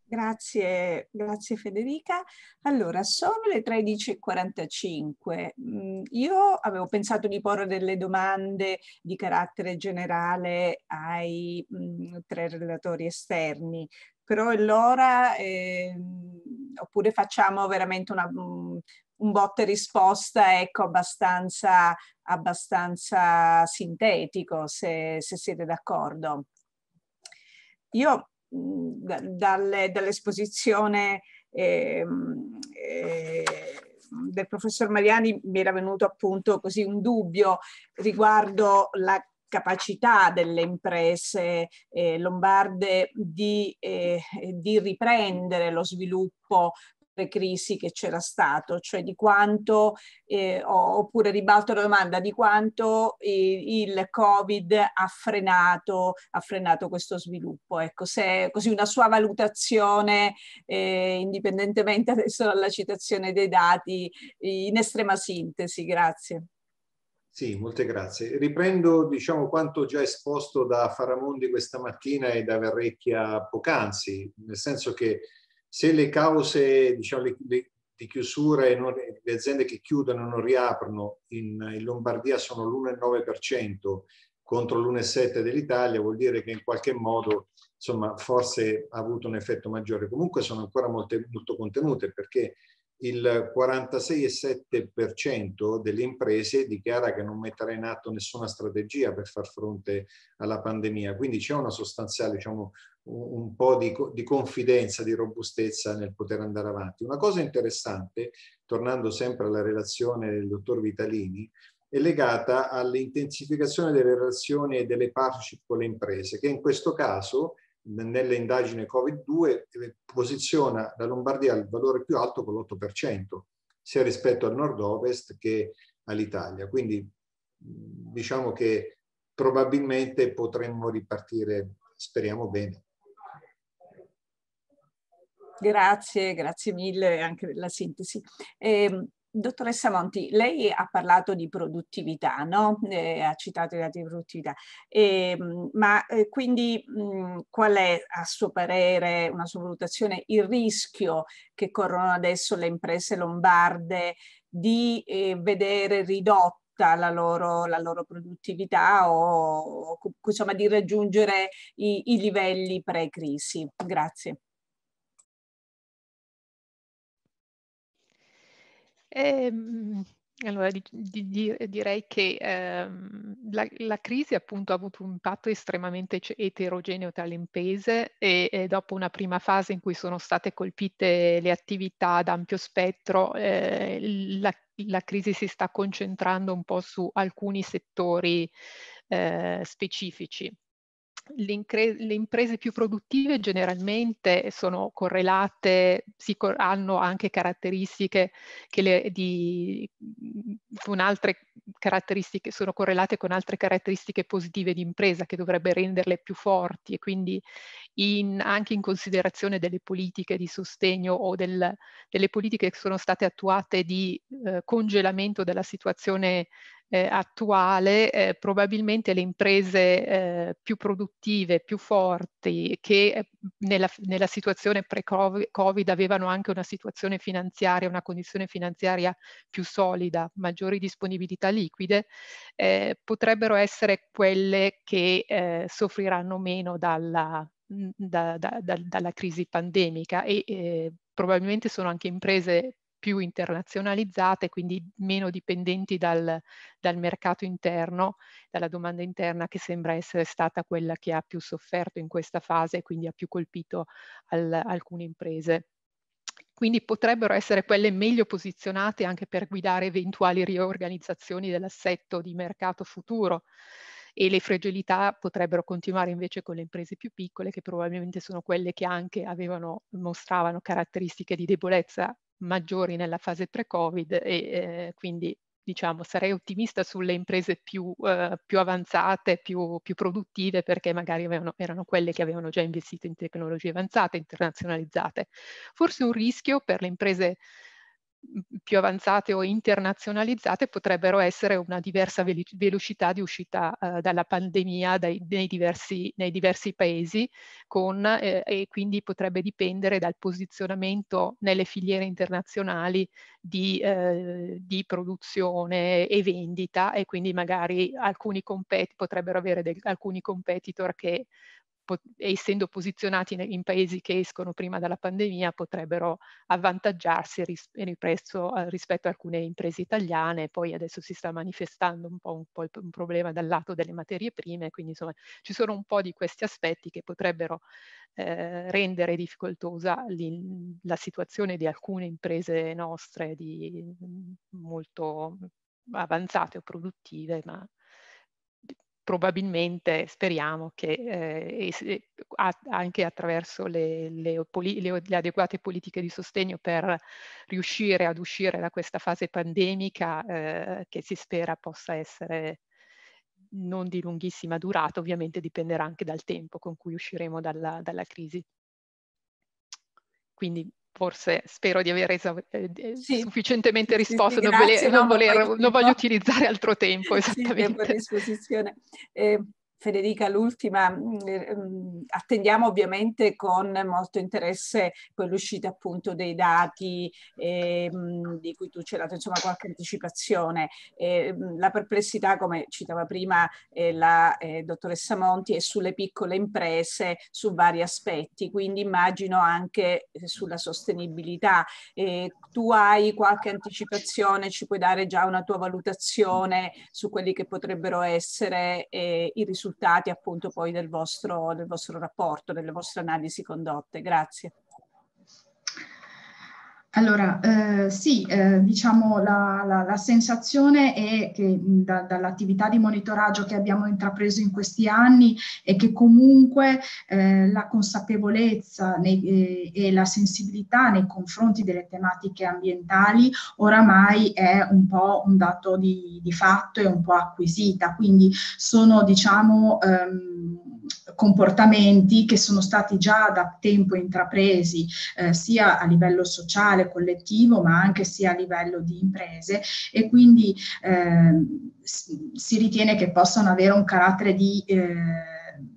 Grazie, grazie Federica. Allora, sono le 13.45. Mm, io avevo pensato di porre delle domande di carattere generale ai mm, tre relatori esterni, però è l'ora, eh, oppure facciamo veramente una, mm, un botte risposta, ecco, abbastanza, abbastanza sintetico, se, se siete d'accordo. Io dalle, dall'esposizione eh, eh, del professor Mariani mi era venuto appunto così un dubbio riguardo la capacità delle imprese eh, lombarde di, eh, di, riprendere lo sviluppo crisi che c'era stato, cioè di quanto, eh, oppure ribalto la domanda, di quanto eh, il Covid ha frenato, ha frenato questo sviluppo. Ecco, se così una sua valutazione, eh, indipendentemente adesso dalla citazione dei dati, in estrema sintesi, grazie.
Sì, molte grazie. Riprendo diciamo, quanto già esposto da Faramondi questa mattina e da Verrecchia poc'anzi, nel senso che se le cause diciamo, le, le, di chiusura e non, le aziende che chiudono e non riaprono in, in Lombardia sono l'1,9% contro l'1,7% dell'Italia, vuol dire che in qualche modo insomma, forse ha avuto un effetto maggiore. Comunque sono ancora molte, molto contenute perché il 46,7% delle imprese dichiara che non metterà in atto nessuna strategia per far fronte alla pandemia, quindi c'è una sostanziale diciamo, un po' di, di, confidenza, di robustezza nel poter andare avanti. Una cosa interessante, tornando sempre alla relazione del dottor Vitalini, è legata all'intensificazione delle relazioni e delle partnership con le imprese, che in questo caso, nelle indagini Covid-2, eh, posiziona la Lombardia al valore più alto con l'8%, sia rispetto al nord-ovest che all'Italia. Quindi diciamo che probabilmente potremmo ripartire, speriamo bene.
Grazie, grazie mille anche della sintesi. Eh, dottoressa Monti, lei ha parlato di produttività, no? Eh, ha citato i dati di produttività, eh, ma quindi mh, qual è a suo parere, una sua valutazione, il rischio che corrono adesso le imprese lombarde di eh, vedere ridotta la loro, la loro, produttività o, o insomma di raggiungere i, i livelli pre-crisi? Grazie.
Ehm, allora, di, di, direi che ehm, la, la, crisi appunto ha avuto un impatto estremamente eterogeneo tra le imprese e, e, dopo una prima fase in cui sono state colpite le attività ad ampio spettro, eh, la, la, crisi si sta concentrando un po' su alcuni settori eh, specifici le imprese più produttive generalmente sono correlate, si, hanno anche caratteristiche che le, di, con altre caratteristiche, sono correlate con altre caratteristiche positive di impresa che dovrebbe renderle più forti e quindi in, anche in considerazione delle politiche di sostegno o del, delle politiche che sono state attuate di eh, congelamento della situazione eh, attuale, eh, probabilmente le imprese eh, più produttive, più forti, che eh, nella, nella situazione pre-Covid avevano anche una situazione finanziaria, una condizione finanziaria più solida, maggiori disponibilità liquide, eh, potrebbero essere quelle che eh, soffriranno meno dalla, da, da, da, dalla crisi pandemica e probabilmente sono anche imprese più internazionalizzate, quindi meno dipendenti dal, dal, mercato interno, dalla domanda interna che sembra essere stata quella che ha più sofferto in questa fase e quindi ha più colpito al, alcune imprese. Quindi potrebbero essere quelle meglio posizionate anche per guidare eventuali riorganizzazioni dell'assetto di mercato futuro e le fragilità potrebbero continuare invece con le imprese più piccole che probabilmente sono quelle che anche avevano, mostravano caratteristiche di debolezza maggiori nella fase pre-Covid e eh, quindi diciamo sarei ottimista sulle imprese più, eh, più avanzate, più, più, produttive perché magari avevano, erano quelle che avevano già investito in tecnologie avanzate, internazionalizzate. Forse un rischio per le imprese più avanzate o internazionalizzate potrebbero essere una diversa velocità di uscita eh, dalla pandemia dai, nei, diversi, nei, diversi, paesi con, eh, e quindi potrebbe dipendere dal posizionamento nelle filiere internazionali di, eh, di produzione e vendita e quindi magari alcuni potrebbero avere alcuni competitor che essendo posizionati in paesi che escono prima dalla pandemia, potrebbero avvantaggiarsi ris ripresso, rispetto a alcune imprese italiane. Poi adesso si sta manifestando un po' un, po un problema dal lato delle materie prime, quindi insomma ci sono un po' di questi aspetti che potrebbero eh, rendere difficoltosa la situazione di alcune imprese nostre di, molto avanzate o produttive, ma probabilmente speriamo che eh, anche attraverso le, le, le, le, adeguate politiche di sostegno per riuscire ad uscire da questa fase pandemica eh, che si spera possa essere non di lunghissima durata, ovviamente dipenderà anche dal tempo con cui usciremo dalla, dalla crisi. Quindi forse spero di aver eh, sì. sufficientemente risposto, sì, sì, non, voler, non, voler, non, voglio utilizzare altro tempo esattamente.
A disposizione. Eh, Federica, l'ultima, mm, eh, mm, attendiamo ovviamente con molto interesse quell'uscita appunto dei dati eh, mm, di cui tu hai dato insomma qualche anticipazione. Eh, la perplessità, come citava prima eh, la eh, dottoressa Monti, è sulle piccole imprese su vari aspetti, quindi immagino anche eh, sulla sostenibilità. tu hai qualche anticipazione, ci puoi dare già una tua valutazione su quelli che potrebbero essere i risultati risultati appunto poi del vostro, del vostro rapporto, delle vostre analisi condotte. Grazie.
Allora, eh, sì, eh, diciamo la, la, la, sensazione è che da, dall'attività di monitoraggio che abbiamo intrapreso in questi anni è che comunque eh, la consapevolezza nei, eh, e la sensibilità nei confronti delle tematiche ambientali oramai è un po' un dato di, di fatto e un po' acquisita, quindi sono diciamo... Ehm, comportamenti che sono stati già da tempo intrapresi eh, sia a livello sociale, collettivo, ma anche sia a livello di imprese. E quindi eh, si ritiene che possano avere un carattere di eh,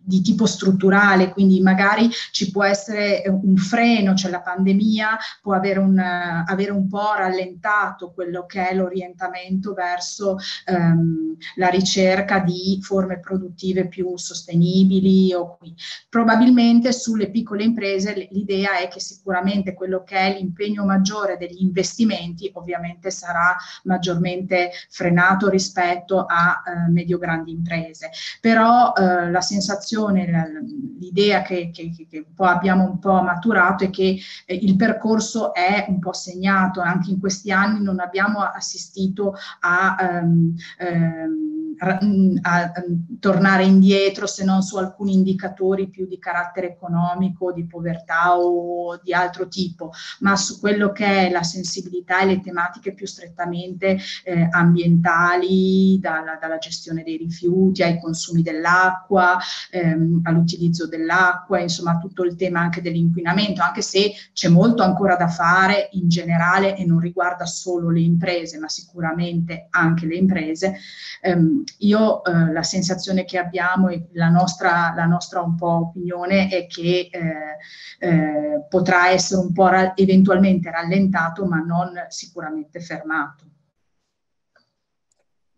di tipo strutturale, quindi magari ci può essere un freno, cioè la pandemia può avere un, avere un po' rallentato quello che è l'orientamento verso ehm, la ricerca di forme produttive più sostenibili. O qui. Probabilmente sulle piccole imprese l'idea è che sicuramente quello che è l'impegno maggiore degli investimenti ovviamente sarà maggiormente frenato rispetto a eh, medio-grandi imprese, però eh, la sensazione sensazione, l'idea che, che, che un abbiamo un po' maturato è che eh, il percorso è un po' segnato, anche in questi anni non abbiamo assistito a, um, um, a, a tornare indietro se non su alcuni indicatori più di carattere economico, di povertà o di altro tipo, ma su quello che è la sensibilità e le tematiche più strettamente eh, ambientali, dalla, dalla, gestione dei rifiuti ai consumi dell'acqua, eh, ehm, all'utilizzo dell'acqua, insomma tutto il tema anche dell'inquinamento, anche se c'è molto ancora da fare in generale e non riguarda solo le imprese, ma sicuramente anche le imprese. Ehm, io eh, la sensazione che abbiamo e la nostra, la nostra un po' opinione è che eh, eh, potrà essere un po' ra- eventualmente rallentato, ma non sicuramente fermato.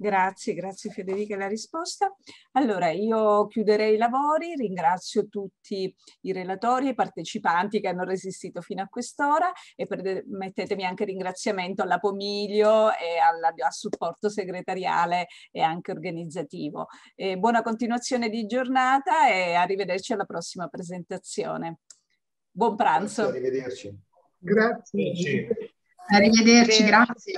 Grazie, grazie Federica la risposta. Allora, io chiuderei i lavori, ringrazio tutti i relatori e i partecipanti che hanno resistito fino a quest'ora e permettetemi anche ringraziamento alla Pomiglio e alla, al supporto segretariale e anche organizzativo. E buona continuazione di giornata e arrivederci alla prossima presentazione. Buon pranzo.
Grazie, arrivederci.
Grazie.
Arrivederci, grazie.